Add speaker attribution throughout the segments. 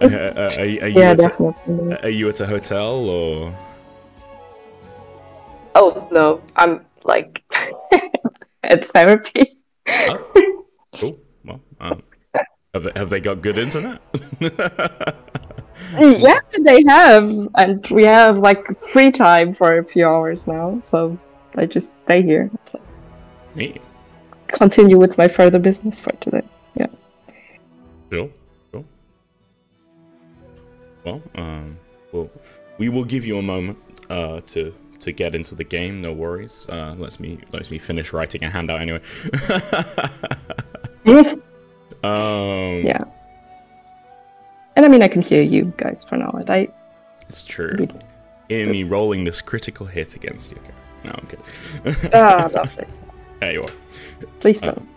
Speaker 1: Uh, are, are you
Speaker 2: yeah,
Speaker 1: at a, are you at a hotel or?
Speaker 2: Oh no, I'm like at therapy.
Speaker 1: Oh, cool. Well, um, have they, have they got good internet?
Speaker 2: yeah, they have, and we have like free time for a few hours now. So I just stay here,
Speaker 1: Neat.
Speaker 2: continue with my further business for today. Yeah.
Speaker 1: Cool. Well, um, well, we will give you a moment uh, to to get into the game. No worries. Uh, let me let me finish writing a handout anyway. um,
Speaker 2: yeah. And I mean, I can hear you guys for now. I
Speaker 1: it's true.
Speaker 2: Really?
Speaker 1: Hear me rolling this critical hit against you. Okay. No, I'm kidding.
Speaker 2: ah, lovely.
Speaker 1: there you are.
Speaker 2: Please
Speaker 1: Uh,
Speaker 2: don't.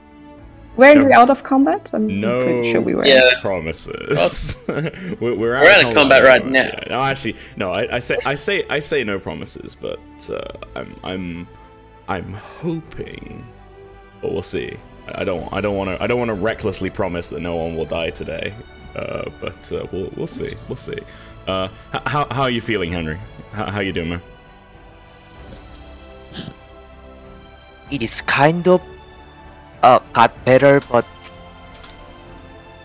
Speaker 2: Were
Speaker 1: no.
Speaker 2: we out of combat? I'm
Speaker 1: No
Speaker 2: pretty sure we were.
Speaker 3: Yeah.
Speaker 1: promises. we're, we're,
Speaker 3: We're out of combat right now.
Speaker 1: Yeah. No, actually, no. I, I say, I say, I say no promises, but uh, I'm, I'm, I'm hoping, but we'll see. I don't, I don't want to, I don't want to recklessly promise that no one will die today. Uh, but uh, we'll, we'll see, we'll see. Uh, how, how are you feeling, Henry? How, how you doing, man?
Speaker 4: it is kind of uh got better but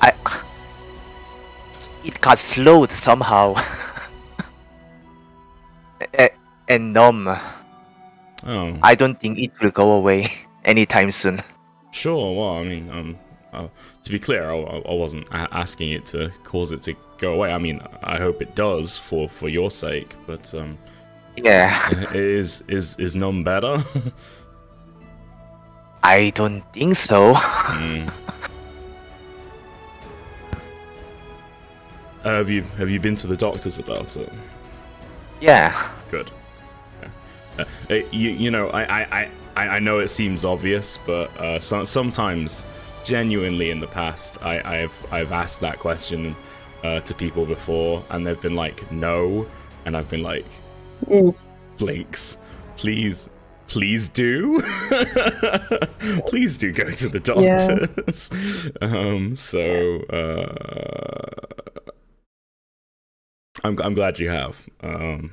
Speaker 4: I it got slowed somehow A- and numb.
Speaker 1: Oh,
Speaker 4: I don't think it will go away anytime soon.
Speaker 1: Sure. Well, I mean, um, uh, to be clear, I, I wasn't a- asking it to cause it to go away. I mean, I hope it does for for your sake. But um,
Speaker 4: Yeah,
Speaker 1: is is is none better?
Speaker 4: I don't think so.
Speaker 1: Hmm. Uh, have you have you been to the doctors about it?
Speaker 4: Yeah,
Speaker 1: Good. Yeah. Uh, you you know I, I, I, I I know it seems obvious, but uh, so, sometimes, genuinely in the past, I, I've I've asked that question uh, to people before, and they've been like no, and I've been like
Speaker 2: Mm.
Speaker 1: blinks, please. Please do, please do go to the doctors. Um, so uh, I'm I'm glad you have. Um,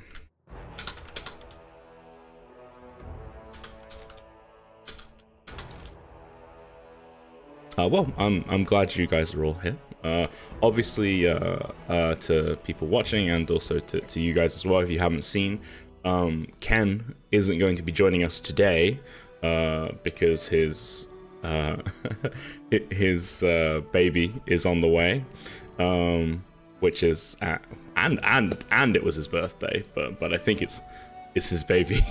Speaker 1: Uh, well, I'm I'm glad you guys are all here. Uh, obviously, uh, uh, to people watching and also to, to you guys as well, if you haven't seen, um, Ken isn't going to be joining us today uh, because his uh, his uh, baby is on the way, um, which is at, and and and it was his birthday, but but I think it's it's his baby.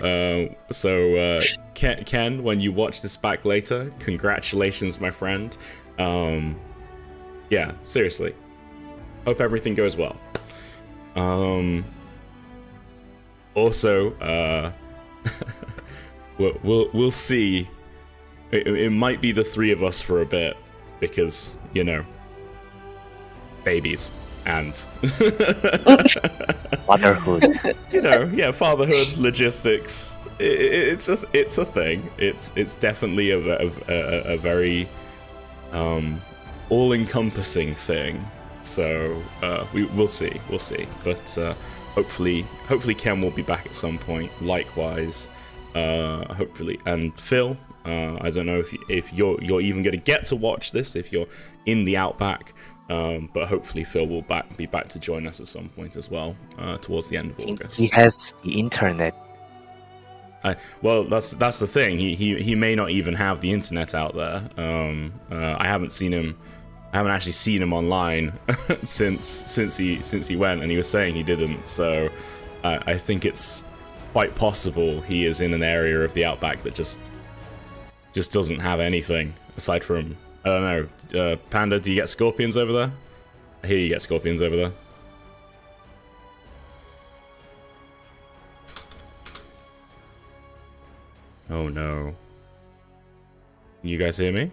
Speaker 1: um, so, uh, Ken, Ken, when you watch this back later, congratulations, my friend. Um, yeah, seriously. Hope everything goes well. Um, also, uh, we'll, we'll we'll see. It, it might be the three of us for a bit because you know, babies and
Speaker 4: motherhood.
Speaker 1: you know, yeah, fatherhood, logistics. i i- it's a it's a thing. It's it's definitely a a, a, a very um, all encompassing thing. So uh, we we'll see, we'll see. But uh, hopefully, hopefully Ken will be back at some point. Likewise, uh, hopefully, and Phil. Uh, I don't know if you, if you're you're even going to get to watch this if you're in the outback. Um, but hopefully Phil will back be back to join us at some point as well uh, towards the end of August.
Speaker 4: he has the internet.
Speaker 1: I, well, that's that's the thing. He, he he may not even have the internet out there. Um, uh, I haven't seen him. I haven't actually seen him online since since he since he went, and he was saying he didn't. So I I think it's quite possible he is in an area of the outback that just just doesn't have anything aside from I don't know. Uh, Panda, do you get scorpions over there? I hear you get scorpions over there. Oh no. You guys hear me?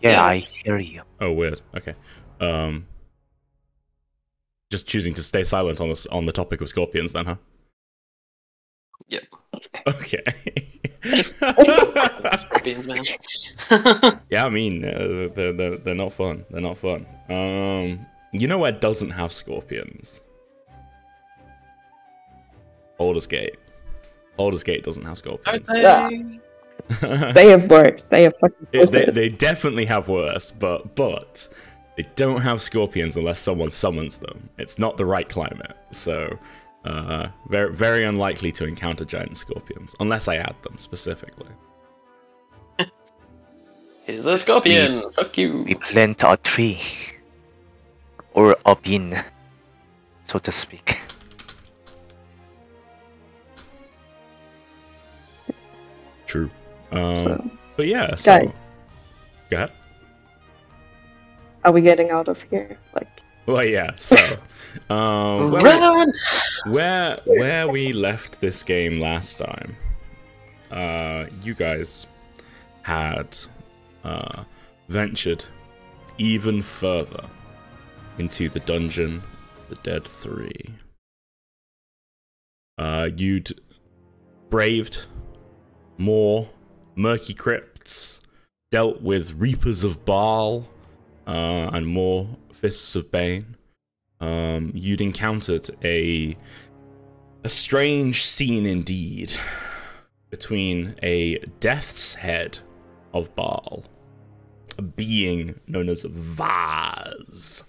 Speaker 4: Yeah, I hear you.
Speaker 1: Oh, weird. Okay. Um, just choosing to stay silent on this on the topic of scorpions, then, huh?
Speaker 3: Yep.
Speaker 1: Okay.
Speaker 3: Scorpions, man.
Speaker 1: yeah, I mean, uh, they're, they're, they're not fun. They're not fun. Um, you know where doesn't have scorpions? Baldur's Gate. Baldur's Gate doesn't have scorpions.
Speaker 2: Yeah. They have worse. They have fucking
Speaker 1: It- they,
Speaker 2: worse.
Speaker 1: they definitely have worse, but but they don't have scorpions unless someone summons them. It's not the right climate, so uh, very very unlikely to encounter giant scorpions unless I add them specifically.
Speaker 3: Here's a scorpion. Fuck you.
Speaker 4: We plant a tree. Or a bean, so to speak.
Speaker 1: True. Um,
Speaker 2: So,
Speaker 1: but yeah, so
Speaker 2: Guys.
Speaker 1: go ahead.
Speaker 2: are we getting out of here? Like,
Speaker 1: Well, yeah. So, um, where, we, where where we left this game last time, uh, you guys had uh, ventured even further into the dungeon, the Dead Three. Uh, you'd braved more murky crypts, dealt with reapers of Bhaal, uh, and more fists of Bane. Um, you'd encountered a a strange scene indeed between a death's head of Bhaal, a being known as Vaaz,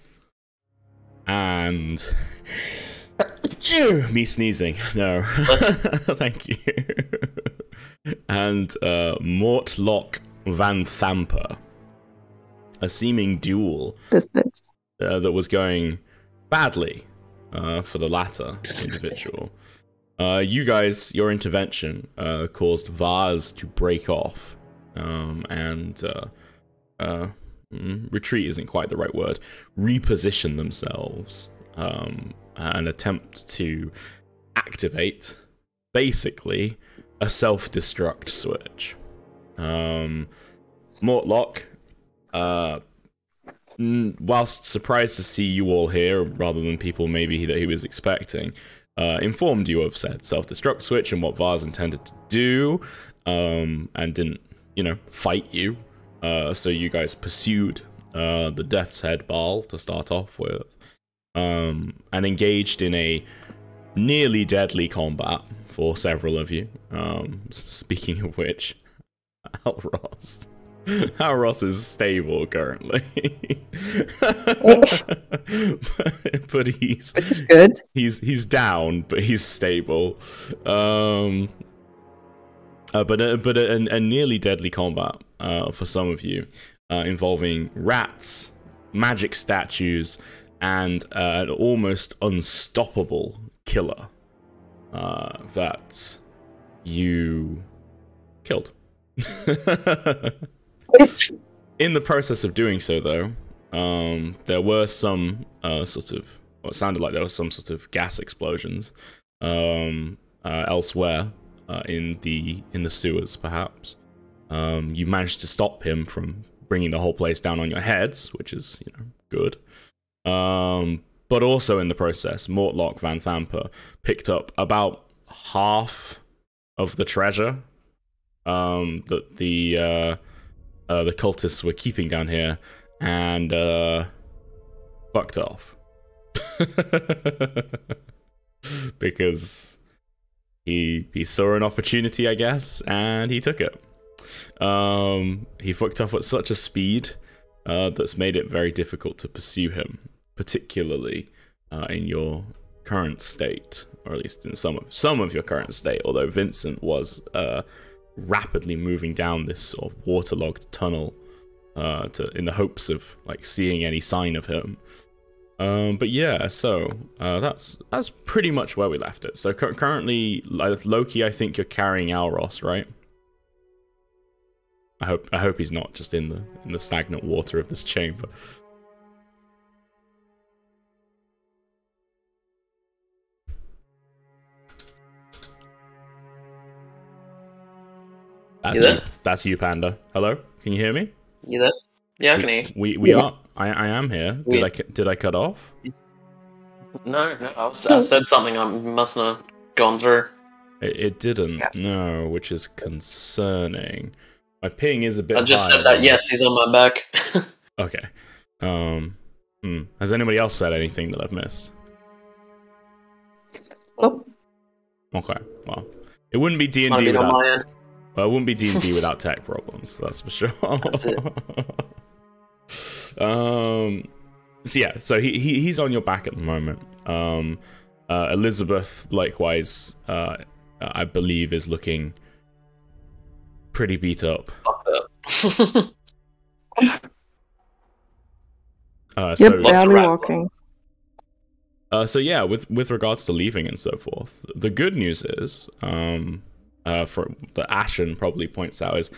Speaker 1: and me sneezing. No, thank you. and uh, Mortlock Vanthampur, a seeming duel uh, that was going badly uh, for the latter individual. Uh, you guys, your intervention uh, caused Vaaz to break off, um, and uh, uh, mm, retreat isn't quite the right word. Reposition themselves um, and attempt to activate, basically, a self-destruct switch. Um, Mortlock, uh, whilst surprised to see you all here rather than people maybe that he was expecting, uh, informed you of said self-destruct switch and what Vaaz intended to do, um, and didn't, you know, fight you. Uh, so you guys pursued uh, the Death's Head Bhaal to start off with, um, and engaged in a nearly deadly combat for several of you. Um, speaking of which, Alros. Alros is stable currently. but, but he's
Speaker 2: Which is good.
Speaker 1: he's he's down, but he's stable. Um, uh, but a, but a, a nearly deadly combat uh, for some of you, uh, involving rats, magic statues, and uh, an almost unstoppable killer uh, that you killed. In the process of doing so, though, um, there were some uh, sort of, well, it sounded like there were some sort of gas explosions um, uh, elsewhere uh, in the in the sewers, perhaps. Um, you managed to stop him from bringing the whole place down on your heads, which is you know good. Um, but also in the process, Mortlock Vanthampur picked up about half of the treasure um, that the uh, uh, the cultists were keeping down here and uh, fucked off because he he saw an opportunity, I guess, and he took it. Um, he fucked off at such a speed uh, that's made it very difficult to pursue him, particularly uh, in your current state, or at least in some of some of your current state. Although Vincent was uh, rapidly moving down this sort of waterlogged tunnel uh, to in the hopes of like seeing any sign of him. Um, but yeah, so uh, that's that's pretty much where we left it. So cu- currently, Loki, I think you're carrying Alros, right? I hope I hope he's not just in the in the stagnant water of this chamber. That's
Speaker 3: You
Speaker 1: you,
Speaker 3: there?
Speaker 1: that's you, Panda. Hello, can you hear me?
Speaker 3: You there? Yeah, I can hear you.
Speaker 1: We we
Speaker 2: Yeah.
Speaker 1: are. I I am here. Did
Speaker 3: We-
Speaker 1: I did I cut off?
Speaker 3: No, no, I, was, I said something I must not have gone through.
Speaker 1: It, it didn't.
Speaker 2: Yeah.
Speaker 1: No, which is concerning. My ping is a bit.
Speaker 3: I just
Speaker 1: higher
Speaker 3: said that. Yes, he's on my back.
Speaker 1: Okay. Um. hmm. Has anybody else said anything that I've missed?
Speaker 2: Nope.
Speaker 1: Okay. Well, it wouldn't be D and D
Speaker 3: be on
Speaker 1: without.
Speaker 3: My.
Speaker 1: Well, it wouldn't be D and D without tech problems. That's for sure. um. So yeah. So he, he he's on your back at the moment. Um. Uh, Elizabeth, likewise, uh, I believe, is looking pretty beat up.
Speaker 3: Fucked up.
Speaker 1: Uh,
Speaker 2: Yep,
Speaker 1: so
Speaker 2: barely walking.
Speaker 1: Uh, so yeah, with with regards to leaving and so forth, the good news is, um, uh, for the Ashen probably points out is,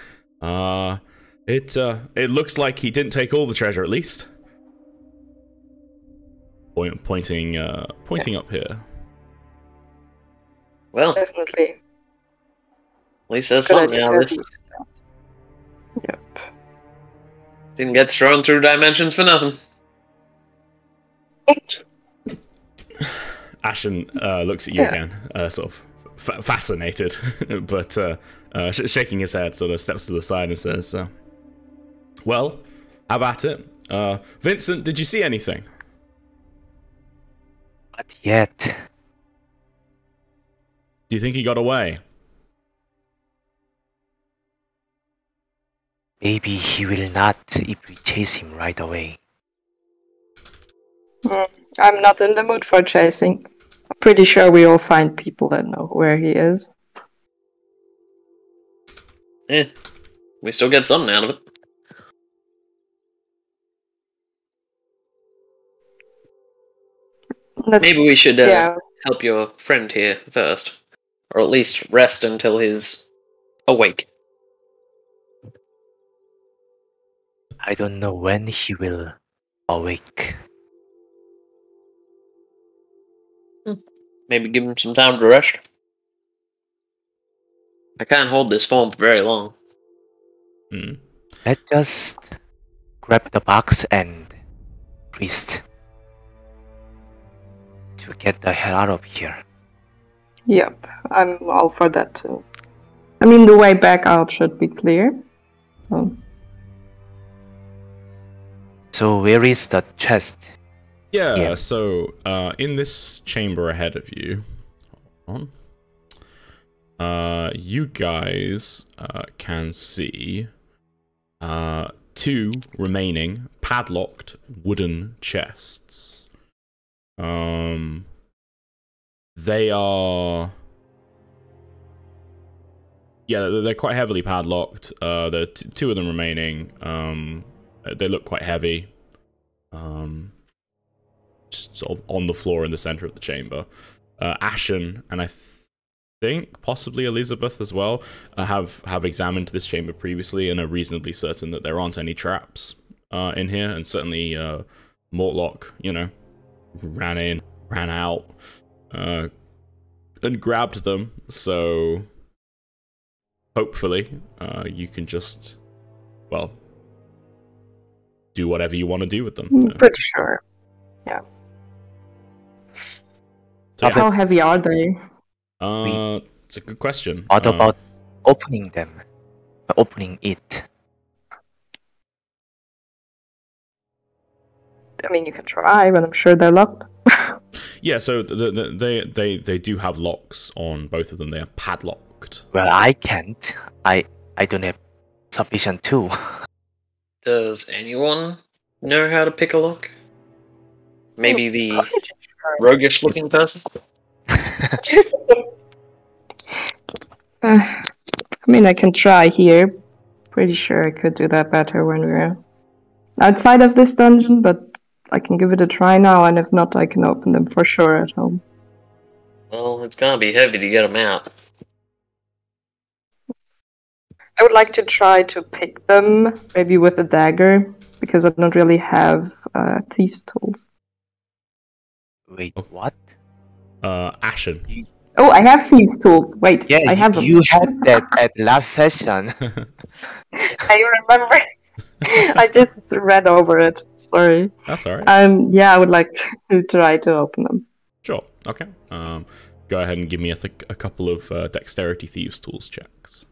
Speaker 1: uh, it uh, it looks like he didn't take all the treasure at least. Point, pointing, uh, pointing up here.
Speaker 3: well, at
Speaker 2: Definitely.
Speaker 3: least there's
Speaker 2: Good
Speaker 3: something
Speaker 2: idea.
Speaker 3: out of this.
Speaker 2: Yep.
Speaker 3: Didn't get thrown through dimensions for nothing.
Speaker 1: Ashen uh, looks at you
Speaker 2: Yeah.
Speaker 1: again, uh, sort of fa- fascinated, but uh, uh, sh- shaking his head, sort of steps to the side and says, uh, "Well, have at it." Uh, Vincent, did you see anything?
Speaker 4: Not yet.
Speaker 1: Do you think he got away?
Speaker 4: Maybe he will not if we chase him right away.
Speaker 2: Mm, I'm not in the mood for chasing. I'm pretty sure we all find people that know where he is.
Speaker 3: Eh, we still get something out of it.
Speaker 2: Let's-
Speaker 3: Maybe we should uh,
Speaker 2: yeah,
Speaker 3: help your friend here first, or at least rest until he's awake.
Speaker 4: I don't know when he will awake.
Speaker 3: Maybe give him some time to rest. I can't hold this phone for very long.
Speaker 1: Hmm.
Speaker 4: Let's just grab the box and priest to get the hell out of here.
Speaker 2: yep. I'm all for that too. I mean, the way back out should be clear. So,
Speaker 4: So where is the chest?
Speaker 1: Yeah,
Speaker 4: Yeah.
Speaker 1: so uh, in this chamber ahead of you, hold on, uh, you guys uh, can see uh, two remaining padlocked wooden chests. Um, they are. Yeah, they're- quite heavily padlocked. Uh, there are t- two of them remaining. Um, they look quite heavy. Um, just sort of on the floor in the center of the chamber. Uh, Ashen and I th- think possibly Elizabeth as well uh, have have examined this chamber previously and are reasonably certain that there aren't any traps uh, in here, and certainly uh, Mortlock, you know, ran in, ran out, uh, and grabbed them. So hopefully, uh, you can just well do whatever you want to do with them.
Speaker 2: I'm pretty sure.
Speaker 1: So, yeah.
Speaker 2: How heavy are they?
Speaker 1: Uh, it's a good question.
Speaker 4: What
Speaker 1: Uh,
Speaker 4: about opening them? Opening it.
Speaker 2: I mean, you can try, but I'm sure they're locked.
Speaker 1: Yeah, so the, the, they they they do have locks on both of them. They are padlocked.
Speaker 4: Well, I can't. I I don't have sufficient tool.
Speaker 3: Does anyone know how to pick a lock? Maybe the
Speaker 2: Probably just try.
Speaker 3: roguish looking person?
Speaker 2: Uh, I mean, I can try here. Pretty sure I could do that better when we're outside of this dungeon, but I can give it a try now, and if not, I can open them for sure at home.
Speaker 3: Well, it's gonna be heavy to get them out.
Speaker 2: I would like to try to pick them, maybe with a dagger, because I don't really have uh, thieves' tools.
Speaker 4: Wait,
Speaker 1: Oh.
Speaker 4: what?
Speaker 1: Uh, Ashen.
Speaker 2: Oh, I have thieves' tools. Wait,
Speaker 4: Yeah,
Speaker 2: I have them.
Speaker 4: you had that at last session.
Speaker 2: I remember. I just read over it. Sorry.
Speaker 1: That's all right.
Speaker 2: Um, yeah, I would like to try to open them.
Speaker 1: Sure. Okay. Um, go ahead and give me a, th- a couple of uh, dexterity thieves tools checks.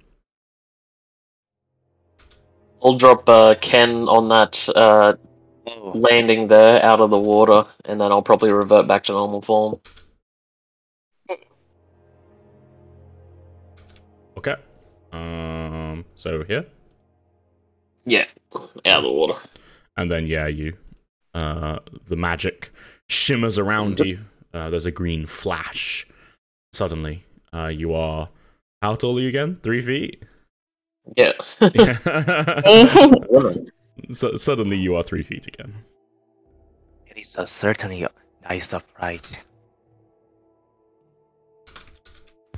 Speaker 3: I'll drop uh, Ken on that uh,
Speaker 4: Oh,
Speaker 3: landing there out of the water, and then I'll probably revert back to normal form.
Speaker 1: Okay. Um. So here,
Speaker 3: Yeah, out of the water.
Speaker 1: and then yeah, you. Uh, the magic shimmers around you. Uh, there's a green flash. Suddenly, uh, you are. How tall are you again? Three feet.
Speaker 3: Yeah.
Speaker 1: so, suddenly, you are three feet again.
Speaker 4: it is a certainly a nice upright.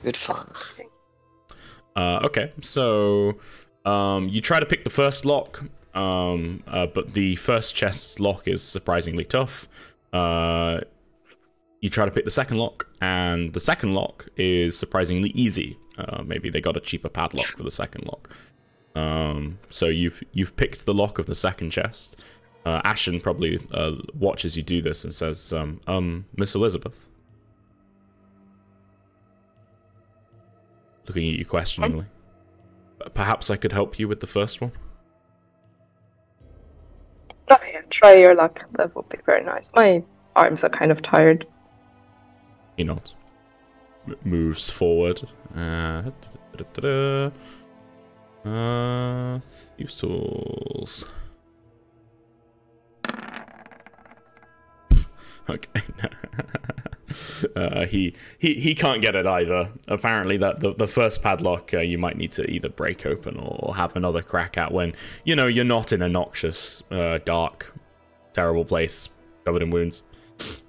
Speaker 3: Good fun.
Speaker 1: Uh, okay, so um, you try to pick the first lock, um, uh, but the first chest's lock is surprisingly tough. Uh, you try to pick the second lock, and the second lock is surprisingly easy. Uh, maybe they got a cheaper padlock for the second lock. Um, so you've you've picked the lock of the second chest. Uh, Ashen probably uh, watches you do this and says, um, um, Miss Elizabeth. Looking at you questioningly. Perhaps I could help you with the first one?
Speaker 2: Oh, yeah, try your luck. That would be very nice. My arms are kind of tired.
Speaker 1: He nods. M- moves forward. Uh. Uh, thieves tools. okay. uh, he he he can't get it either. Apparently, that the, the first padlock uh, you might need to either break open or have another crack at when you know you're not in a noxious, uh, dark, terrible place covered in wounds.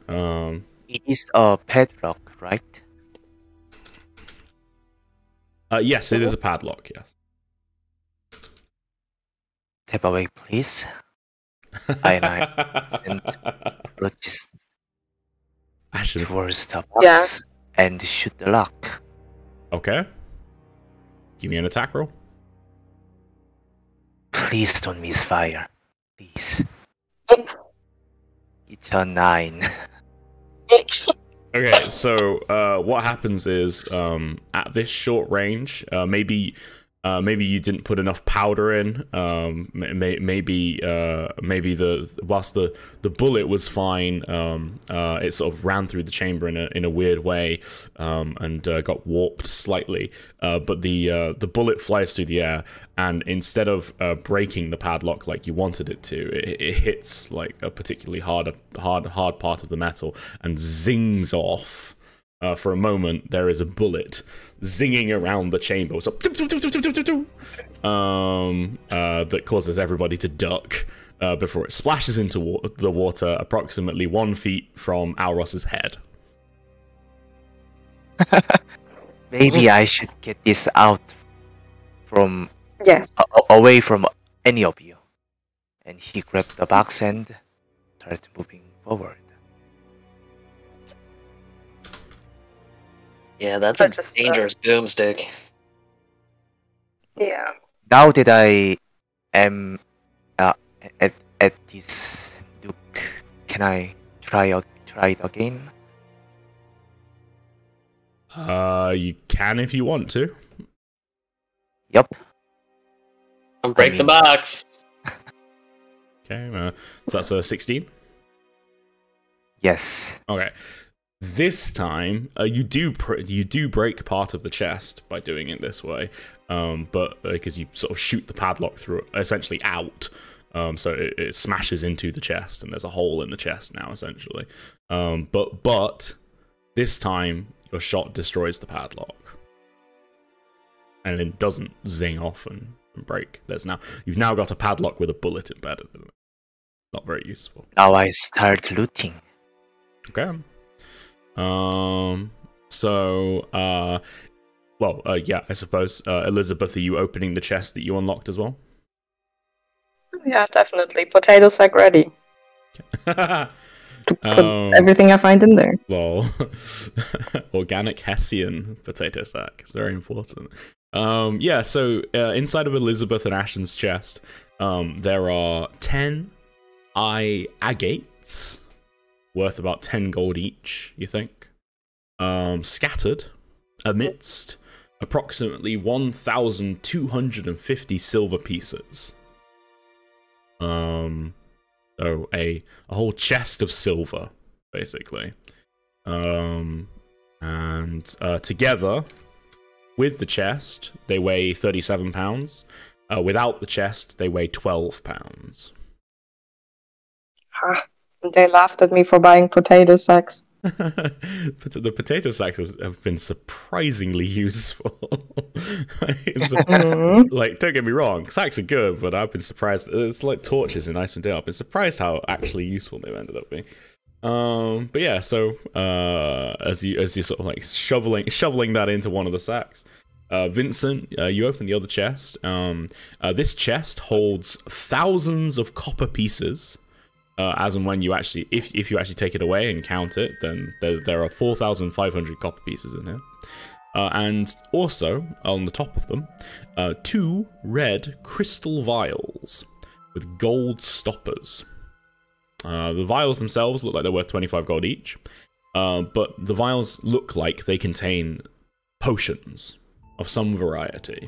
Speaker 1: Um,
Speaker 4: It is a padlock, right?
Speaker 1: uh, yes, it is a padlock. Yes.
Speaker 4: Step away, please. I and I and approaches
Speaker 1: Ashen's
Speaker 4: towards the
Speaker 2: Yeah.
Speaker 4: box and shoot the lock.
Speaker 1: okay. Give me an attack roll.
Speaker 4: Please don't misfire. Please. It's a nine.
Speaker 1: Okay, so uh, what happens is um, at this short range, uh, maybe uh, maybe you didn't put enough powder in. Um, may, maybe uh, maybe the whilst the, the bullet was fine, um, uh, it sort of ran through the chamber in a in a weird way um, and uh, got warped slightly. Uh, but the uh, the bullet flies through the air, and instead of breaking the padlock like you wanted it to, it, it hits like a particularly hard hard hard part of the metal and zings off. Uh, for a moment, there is a bullet zinging around the chamber, so um, uh, that causes everybody to duck uh, before it splashes into wa- the water, approximately one feet from Alros's head.
Speaker 4: Maybe I should get this out from
Speaker 2: Yes.
Speaker 4: a- a- away from any of you. And he grabbed the box and started moving forward.
Speaker 3: Yeah, that's
Speaker 2: So
Speaker 3: a
Speaker 2: just, uh,
Speaker 3: dangerous boomstick.
Speaker 2: Yeah.
Speaker 4: Now that I am uh, at at this duke, can I try a- try it again?
Speaker 1: Uh, you can if you want to.
Speaker 4: Yup.
Speaker 3: And break the
Speaker 4: mean-
Speaker 3: box.
Speaker 1: Okay, uh, so that's a 16.
Speaker 4: Yes.
Speaker 1: Okay. This time, uh, you do pr- you do break part of the chest by doing it this way, um, but because you sort of shoot the padlock through, essentially out, um, so it, it smashes into the chest, and there's a hole in the chest now, essentially. Um, but but this time, your shot destroys the padlock, and it doesn't zing off and, and break. There's now you've now got a padlock with a bullet embedded in it. Not very useful.
Speaker 4: Now I start looting.
Speaker 1: Okay. Um. So, uh, well, uh, yeah, I suppose, uh, Elizabeth, are you opening the chest that you unlocked as well?
Speaker 2: Yeah, definitely. Potato sack ready to put
Speaker 1: Um,
Speaker 2: everything I find in there.
Speaker 1: Lol. Organic Hessian potato sack. It's very important. Um, yeah, so uh, inside of Elizabeth and Ashen's chest, um, there are 10 eye agates worth about 10 gold each, you think? um, scattered amidst approximately 1,250 silver pieces. Um, so a a whole chest of silver, basically. Um, and uh, together with the chest, they weigh 37 pounds. Uh, without the chest, they weigh 12 pounds.
Speaker 2: Ah, they laughed at me for buying potato sacks.
Speaker 1: But the potato sacks have, been surprisingly useful. A-
Speaker 2: Mhm.
Speaker 1: like, don't get me wrong, sacks are good, but I've been surprised. It's like torches in Icewind Dale. I've been surprised how actually useful they've ended up being. Um, but yeah, so uh, as you as you sort of like shoveling shoveling that into one of the sacks, uh, Vincent, uh, you open the other chest. Um, uh, this chest holds thousands of copper pieces. Uh, as and when you actually, if if you actually take it away and count it, then there, there are four thousand five hundred copper pieces in here. Uh, and also on the top of them, uh, two red crystal vials with gold stoppers. Uh, the vials themselves look like they're worth 25 gold each, uh, but the vials look like they contain potions of some variety.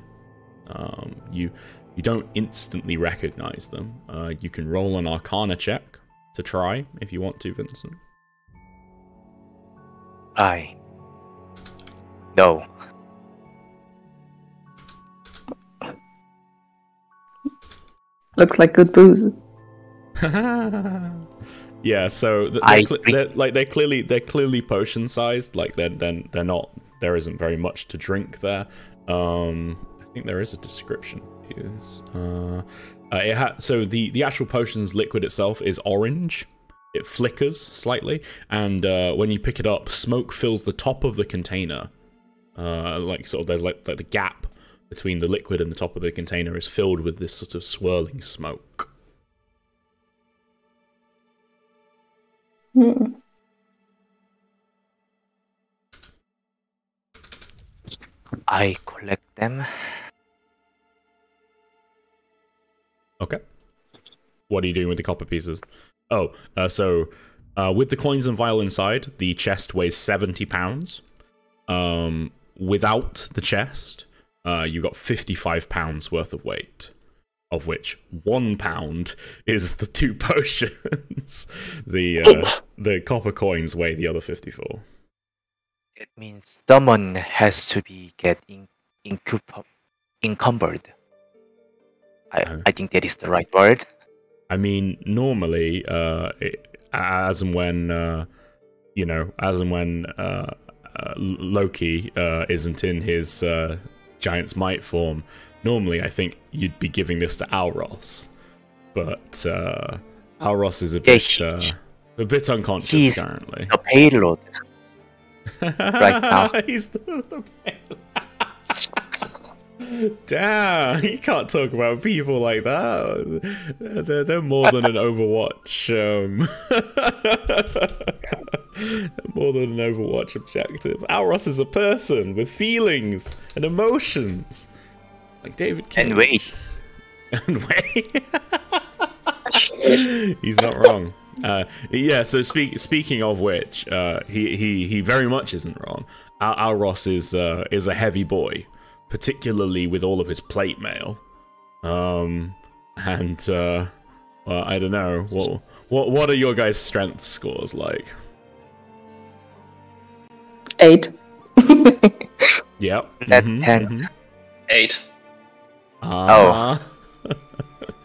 Speaker 1: Um, you you don't instantly recognize them. Uh, you can roll an Arcana check to try if you want to, Vincent.
Speaker 4: I. No.
Speaker 2: Looks like good booze.
Speaker 1: yeah, so they're, cl- they're like they're clearly they're clearly potion sized. Like they're, they're they're not. There isn't very much to drink there. Um, I think there is a description. of these. Uh, uh, it ha- so the the actual potion's liquid itself is orange. It flickers slightly, and uh, when you pick it up, smoke fills the top of the container. Uh, like sort of there's like, like the gap between the liquid and the top of the container is filled with this sort of swirling smoke.
Speaker 2: Hmm.
Speaker 4: I collect them.
Speaker 1: Okay. What are you doing with the copper pieces? Oh, uh, so uh, with the coins and vial inside, the chest weighs 70 pounds. Um, without the chest, uh, you got 55 pounds worth of weight, of which one pound is the two potions. the uh, the copper coins weigh the other 54.
Speaker 4: It means someone has to be get in, incup- encumbered. I,
Speaker 1: Uh-huh.
Speaker 4: I think that is the right word.
Speaker 1: I mean, normally, uh, it, as and when, uh, you know, as and when uh, uh, Loki uh, isn't in his uh, giant's might form, normally I think you'd be giving this to Alros, but uh, Alros is a
Speaker 4: Yeah,
Speaker 1: bit,
Speaker 4: he-
Speaker 1: uh, a bit unconscious
Speaker 4: he's-
Speaker 1: currently.
Speaker 4: The payload. right now.
Speaker 1: he's the, the Damn, you can't talk about people like that. They're, they're, more than an Overwatch. Um, more than an Overwatch objective. Alros is a person with feelings and emotions, like David Cage.
Speaker 4: And wait.
Speaker 1: and wait. He's not wrong. Uh, yeah. So speak, speaking of which, uh, he he he very much isn't wrong. Al- Alros is uh, is a heavy boy, particularly with all of his plate mail. Um, and uh, well, I don't know what what what are your guys' strength scores like?
Speaker 2: Eight.
Speaker 1: Yep.
Speaker 4: That
Speaker 1: mhm,
Speaker 4: 10.
Speaker 1: mhm.
Speaker 3: Eight.
Speaker 1: Ah.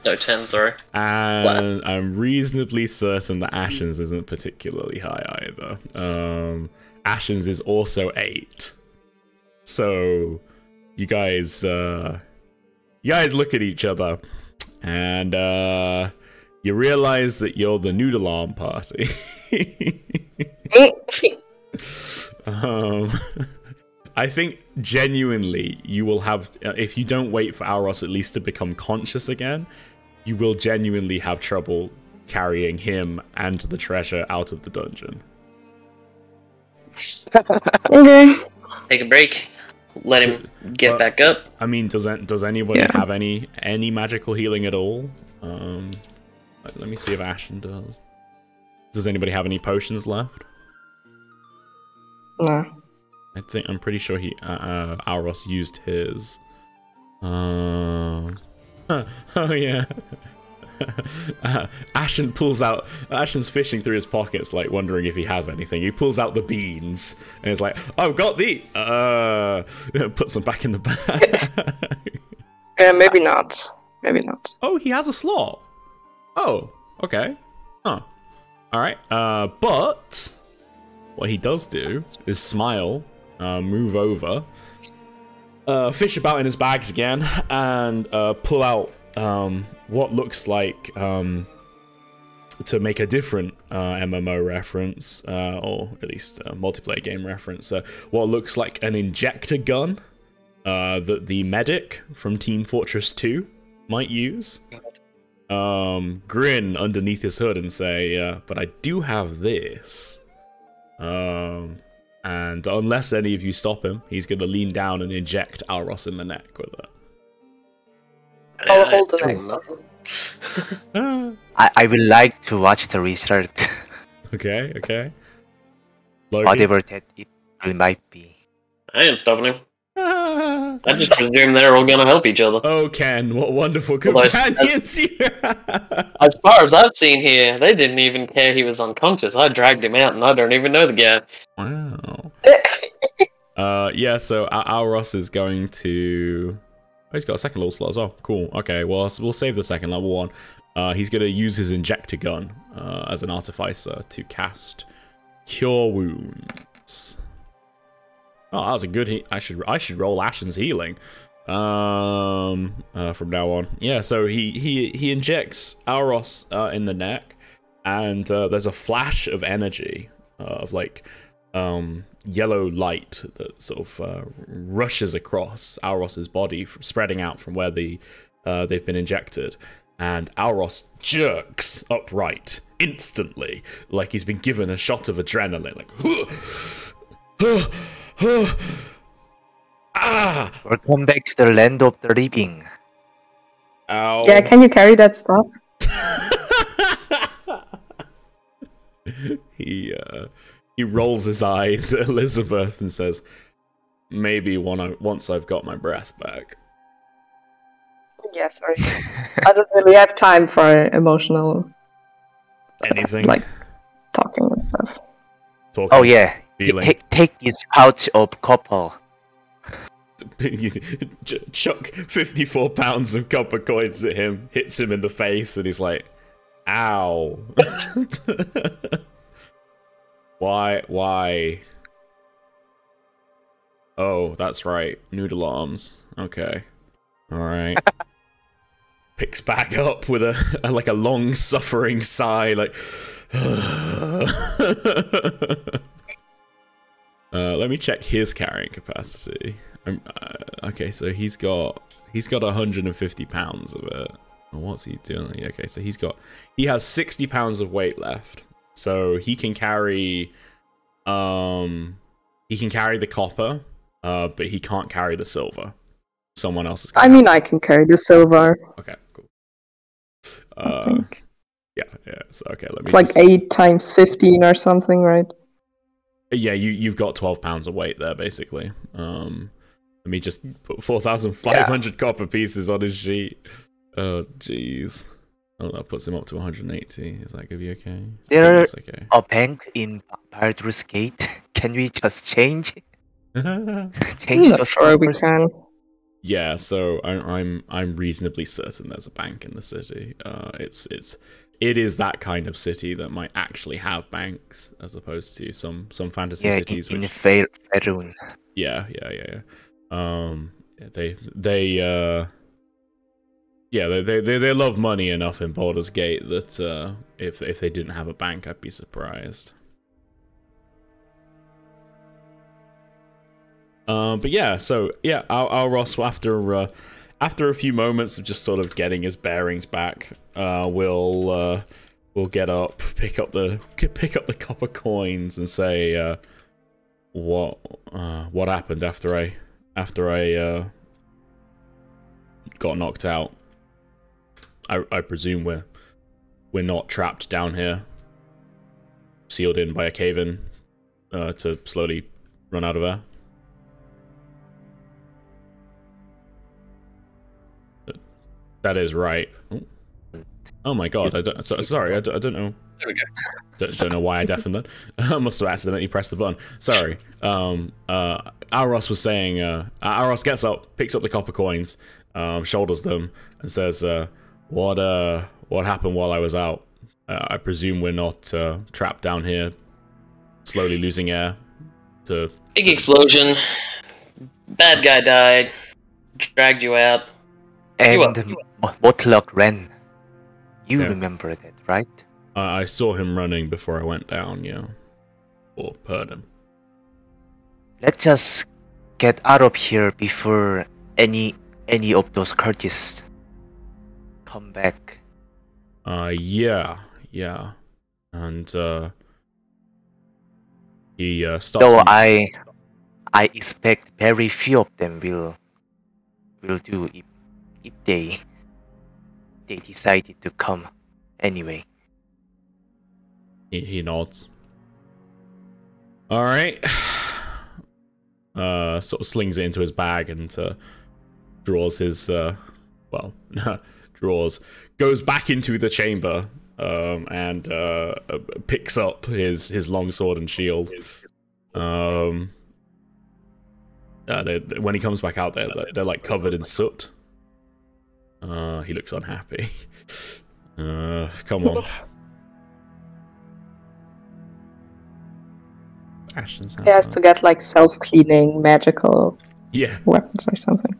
Speaker 3: No, ten, sorry.
Speaker 1: And I'm reasonably certain that Ashens isn't particularly high either. Um, Ashens is also eight. So you guys, uh, you guys look at each other, and uh, you realize that you're the noodle arm party. um, I think genuinely you will have uh, if you don't wait for Auros at least to become conscious again, you will genuinely have trouble carrying him and the treasure out of the dungeon.
Speaker 2: okay.
Speaker 3: Take a break. Let him get
Speaker 1: But-
Speaker 3: back up.
Speaker 1: I mean, does an- does anybody
Speaker 2: Yeah.
Speaker 1: have any any magical healing at all? Um, let- let me see if Ashen does. Does anybody have any potions left?
Speaker 2: No.
Speaker 1: I think I'm pretty sure he uh, uh Auros used his. Uh, oh yeah. Uh, Ashen pulls out. Ashen's fishing through his pockets, like wondering if he has anything. He pulls out the beans and he's like, "I've got the." Uh, puts them back in the bag.
Speaker 2: Yeah, maybe not. Maybe not.
Speaker 1: oh, he has a slot. Oh, okay. Huh. All right. Uh, but what he does do is smile, uh, move over, uh, fish about in his bags again, and uh, pull out um, what looks like um, to make a different uh, MMO reference, uh, or at least a multiplayer game reference. Uh, what looks like an injector gun uh, that the medic from Team Fortress 2 might use. Um, grin underneath his hood and say, uh, "But I do have this." Um, and unless any of you stop him, he's going to lean down and inject Alros in the neck with it.
Speaker 2: I'll hold the
Speaker 3: doing
Speaker 2: knife.
Speaker 3: nothing?
Speaker 1: Ah,
Speaker 4: I, I would like to watch the result,
Speaker 1: okay, okay. Loki?
Speaker 4: whatever that it might be.
Speaker 3: I ain't stopping him. I just presume they're all gonna help each other.
Speaker 1: Oh, Ken, what wonderful
Speaker 3: Well,
Speaker 1: companions you.
Speaker 3: As far as I've seen here, they didn't even care he was unconscious. I dragged him out, and I don't even know the guy.
Speaker 1: Wow. Uh, yeah, so Al- Ross is going to. Oh, he's got a second level slot as well. Cool. Okay, well, we'll save the second level one. Uh, he's going to use his injector gun uh, as an artificer to cast Cure Wounds. Oh, that was a good. He- I should I should roll Ashen's healing. Um, uh, from now on, yeah. So he he he injects Auros uh, in the neck, and uh, there's a flash of energy uh, of like um, yellow light that sort of uh, rushes across Auros's body, from, spreading out from where the uh, they've been injected, and Auros jerks upright instantly, like he's been given a shot of adrenaline, like. ah!
Speaker 4: Welcome back to the land of the living.
Speaker 1: Ow!
Speaker 2: Yeah, can you carry that stuff?
Speaker 1: he uh, he rolls his eyes at Elizabeth and says, "Maybe when I, once I've got my breath back."
Speaker 2: Yeah, sorry. I don't really have time for emotional
Speaker 1: Anything
Speaker 2: Like- talking and stuff.
Speaker 1: talking,
Speaker 4: Oh yeah,
Speaker 1: feeling.
Speaker 4: take take this pouch of copper.
Speaker 1: Chuck 54 pounds of copper coins at him, hits him in the face, and he's like, ow. why? Why? Oh, that's right. Noodle arms. Okay. Alright. Picks back up with a, a like a long suffering sigh, like Uh, let me check his carrying capacity. Um, uh, okay, so he's got he's got 150 pounds of it. Oh, what's he doing? Okay, so he's got he has 60 pounds of weight left, so he can carry um he can carry the copper, uh, but he can't carry the silver. Someone else is.
Speaker 2: I mean, I can carry the silver.
Speaker 1: Okay, cool.
Speaker 2: I
Speaker 1: Uh,
Speaker 2: think
Speaker 1: yeah, yeah. So okay, let me.
Speaker 2: it's like
Speaker 1: just-
Speaker 2: eight times fifteen or something, right?
Speaker 1: Yeah, you you've got twelve pounds of weight there, basically. Um, let me just put four thousand five hundred copper pieces on his sheet. Oh, jeez. Oh, that puts him up to one hundred eighty. Is that gonna be okay? I think
Speaker 4: There-
Speaker 1: that's okay.
Speaker 4: A bank in Baldur's Gate. Can we just change change
Speaker 2: I'm
Speaker 4: those
Speaker 2: not sure we can.
Speaker 1: yeah, so I, I'm I'm reasonably certain there's a bank in the city. Uh, it's it's it is that kind of city that might actually have banks, as opposed to some some fantasy
Speaker 4: Yeah, in,
Speaker 1: cities
Speaker 4: in
Speaker 1: which
Speaker 4: Fair- Faerun.
Speaker 1: Yeah, yeah, yeah, yeah. Um, they they uh, yeah, they they they, love money enough in Baldur's Gate that uh, if if they didn't have a bank, I'd be surprised. Um, but yeah, so yeah, Al, Al Ross after uh, after a few moments of just sort of getting his bearings back, uh, will uh, will get up, pick up the pick up the copper coins, and say, uh, "What uh, what happened after I after I uh, got knocked out? I, I presume we're we're not trapped down here, sealed in by a cave-in uh, to slowly run out of air. That is right. Oh, oh my god! I don't, so, sorry, I don't, I don't know.
Speaker 3: There we go.
Speaker 1: don't, don't know why I deafened that. I must have accidentally pressed the button. Sorry. Um, uh, Aros was saying. Uh, Aros gets up, picks up the copper coins, um, shoulders them, and says, uh, "What uh. What happened while I was out? Uh, I presume we're not uh, trapped down here, slowly losing air. To
Speaker 3: Big explosion. Bad guy died. Dragged you out. You
Speaker 4: And
Speaker 3: are-
Speaker 4: Mo- Mortlock ran. You
Speaker 1: Yeah.
Speaker 4: remember that, right?
Speaker 1: I I saw him running before I went down. Yeah. Or heard him.
Speaker 4: Let's just get out of here before any any of those cultists come back.
Speaker 1: Uh, yeah, yeah, and uh, he uh, starts.
Speaker 4: Though I expect very few of them will will do if if they they decided to come anyway.
Speaker 1: he, he nods. All right. Uh, sort of slings it into his bag and uh, draws his uh, well, draws goes back into the chamber um, and uh, uh, picks up his his long sword and shield. Um, uh, they, they- when he comes back out there, they're, they're like covered in soot. Uh, he looks unhappy. Uh, come on. Ashen's
Speaker 2: He has to get like self-cleaning magical
Speaker 1: Yeah,
Speaker 2: weapons or something.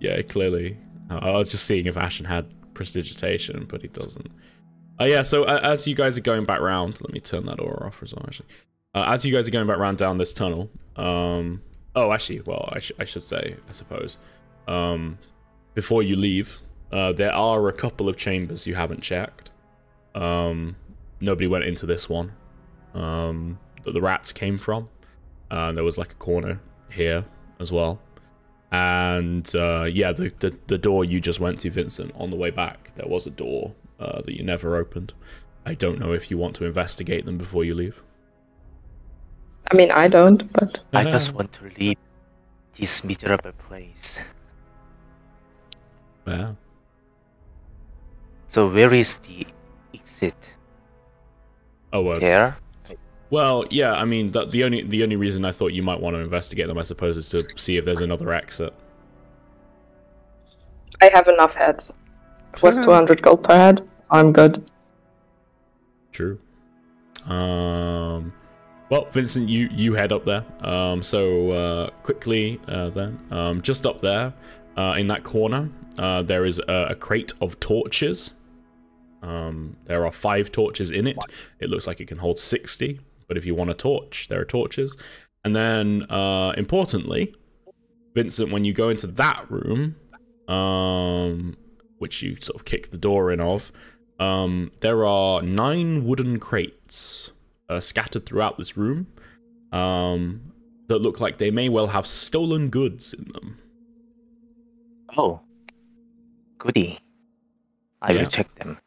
Speaker 1: yeah, clearly. I was just seeing if Ashen had prestidigitation, but he doesn't. Uh, yeah, so uh, as you guys are going back round, let me turn that aura off as well, actually. Uh, as you guys are going back round down this tunnel, um, oh, actually, well, I, sh- I should say, I suppose, um, before you leave, uh, there are a couple of chambers you haven't checked. Um, nobody went into this one um, that the rats came from. Uh, there was like a corner here as well. And uh, yeah, the, the the door you just went to, Vincent, on the way back, there was a door uh, that you never opened. I don't know if you want to investigate them before you leave.
Speaker 2: I mean, I don't, but
Speaker 4: I just want to leave this miserable place.
Speaker 1: Yeah.
Speaker 4: So where is the exit?
Speaker 1: Oh well.
Speaker 4: There?
Speaker 1: Well, yeah. I mean, the, the only the only reason I thought you might want to investigate them, I suppose, is to see if there's another exit.
Speaker 2: I have enough heads. It was 200 gold per head. I'm good.
Speaker 1: True. Um. Well, Vincent, you you head up there. Um. So uh, quickly, uh, then, um, just up there, uh, in that corner, uh, there is a, a crate of torches. Um. There are five torches in it. It looks like it can hold sixty, but if you want a torch, there are torches. And then, uh, importantly, Vincent, when you go into that room, um, which you sort of kick the door in of, um, there are nine wooden crates uh, scattered throughout this room um, that look like they may well have stolen goods in them.
Speaker 4: Oh. Goody. I
Speaker 1: Yeah.
Speaker 4: will check them.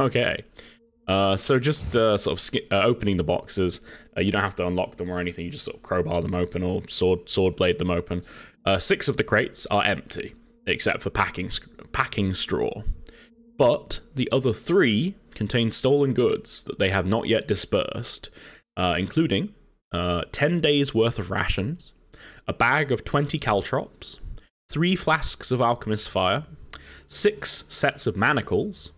Speaker 1: Okay. Uh, so just uh, sort of sk- uh, opening the boxes. Uh, you don't have to unlock them or anything. You just sort of crowbar them open or sword sword blade them open. Uh, six of the crates are empty, except for packing packing straw. But the other three contain stolen goods that they have not yet dispersed, uh, including ten days worth of rations, a bag of twenty caltrops, three flasks of alchemist fire, six sets of manacles,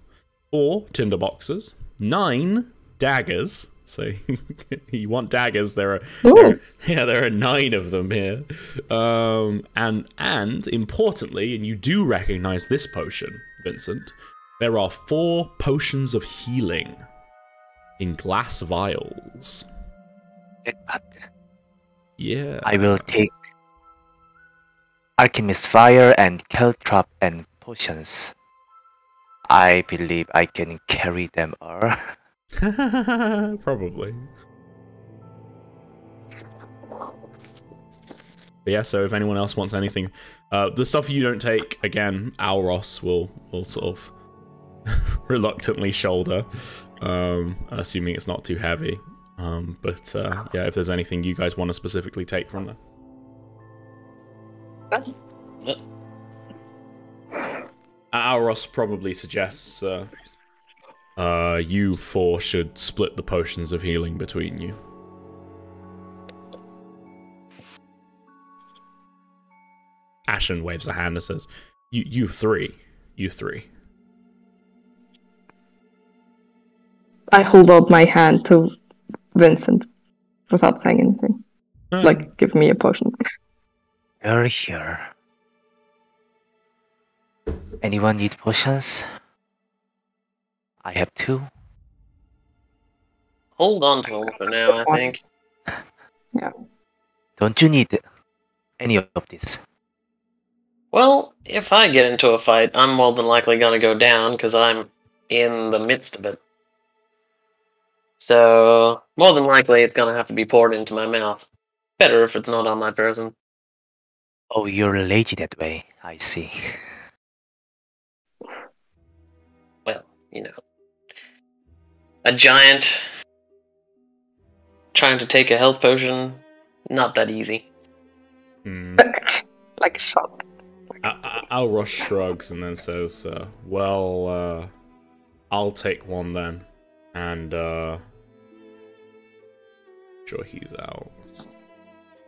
Speaker 1: four tinder boxes, nine daggers. So you want daggers? There are, there are yeah, there are nine of them here. Um, and and importantly, and you do recognize this potion, Vincent. There are four potions of healing in glass vials. Yeah.
Speaker 4: I will take Alchemist Fire and Caltrop and potions. I believe I can carry them all.
Speaker 1: Probably. But yeah, so if anyone else wants anything, uh, the stuff you don't take, again, Alros will will sort of reluctantly shoulder, um, assuming it's not too heavy. Um, but uh, yeah, if there's anything you guys want to specifically take from there. Auros probably suggests uh, uh, you four should split the potions of healing between you. Ashen waves a hand and says, "You, you three, you three."
Speaker 2: I hold out my hand to Vincent without saying anything. Like, give me a potion.
Speaker 4: You're here. Anyone need potions? I have two.
Speaker 3: Hold on to them for now, I think. Yeah.
Speaker 4: Don't you need any of this?
Speaker 3: Well, if I get into a fight, I'm more than likely gonna go down because I'm in the midst of it. So, more than likely, it's gonna have to be poured into my mouth. Better if it's not on my person.
Speaker 4: Oh, you're lazy that way. I see.
Speaker 3: you know. A giant trying to take a health potion, not that easy.
Speaker 1: Hmm.
Speaker 2: like a shot.
Speaker 1: A- A- Alros shrugs and then says, uh, "Well, uh, I'll take one then." And uh, sure, he's out.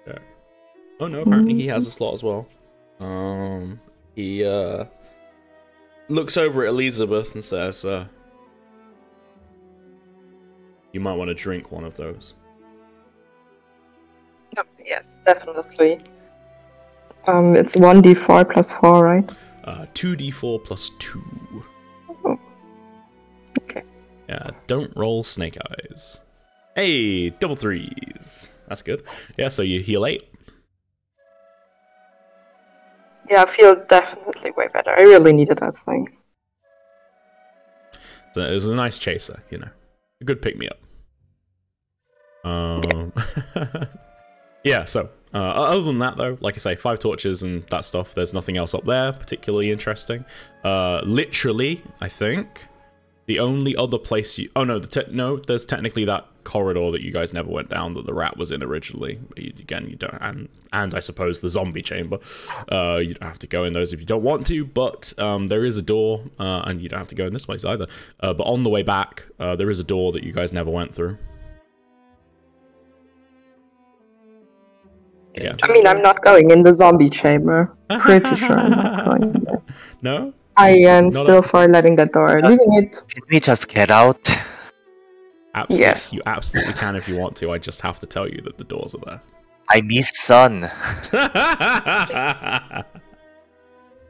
Speaker 1: Okay. Oh no! Apparently, he has a slot as well. Um, he uh looks over at Elizabeth and says, uh, "You might want to drink one of those."
Speaker 2: Oh, yes, definitely. Um, it's 1d4 plus 4, right?
Speaker 1: Uh, two d four plus two.
Speaker 2: Oh. Okay.
Speaker 1: Yeah, don't roll snake eyes. Hey, double threes. That's good. Yeah, so you heal eight.
Speaker 2: Yeah, I feel definitely way better. I really needed that thing.
Speaker 1: So it was a nice chaser, you know, a good pick me up. Um, yeah. So uh, other than that, though, like I say, five torches and that stuff. There's nothing else up there particularly interesting. Uh, literally, I think the only other place you. Oh no, the te- no. There's technically that corridor that you guys never went down that the rat was in originally. You, again, you don't, and and I suppose the zombie chamber. Uh, you don't have to go in those if you don't want to, but um, there is a door, uh, and you don't have to go in this place either. Uh, but on the way back, uh, there is a door that you guys never went through. Yeah.
Speaker 2: I mean, I'm not going in the zombie chamber. Pretty sure I'm not going there.
Speaker 1: No.
Speaker 2: I am
Speaker 1: Not
Speaker 2: still for letting the door. Leaving it.
Speaker 4: Can we just get out?
Speaker 1: Absolutely.
Speaker 2: Yes.
Speaker 1: You absolutely can if you want to. I just have to tell you that the doors are there.
Speaker 4: I miss sun.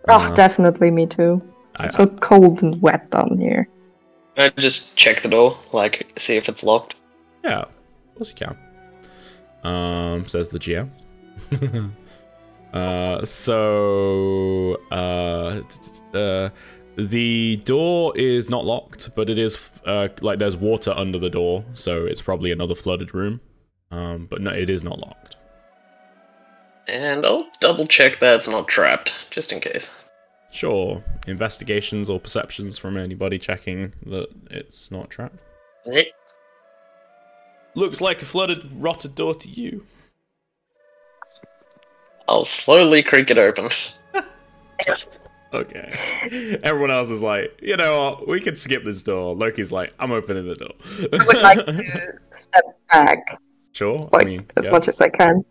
Speaker 1: Uh,
Speaker 2: Oh, definitely me too.
Speaker 1: I,
Speaker 2: It's so cold and wet down here.
Speaker 3: I just check the door, like, see if it's locked.
Speaker 1: yeah, of course you can. Um, says the GM. uh, so uh, uh, the door is not locked, but it is uh, like there's water under the door, so it's probably another flooded room. Um, but no, it is not locked.
Speaker 3: And I'll double check that it's not trapped, just in case.
Speaker 1: Sure, investigations or perceptions from anybody checking that it's not trapped. Looks like a flooded, rotted door to you.
Speaker 3: I'll slowly creak it open.
Speaker 1: Okay. Everyone else is like, you know what? We can skip this door. Loki's like, I'm opening the door.
Speaker 2: I would like to step back
Speaker 1: sure.
Speaker 2: like,
Speaker 1: I mean,
Speaker 2: as
Speaker 1: yeah.
Speaker 2: much as I can.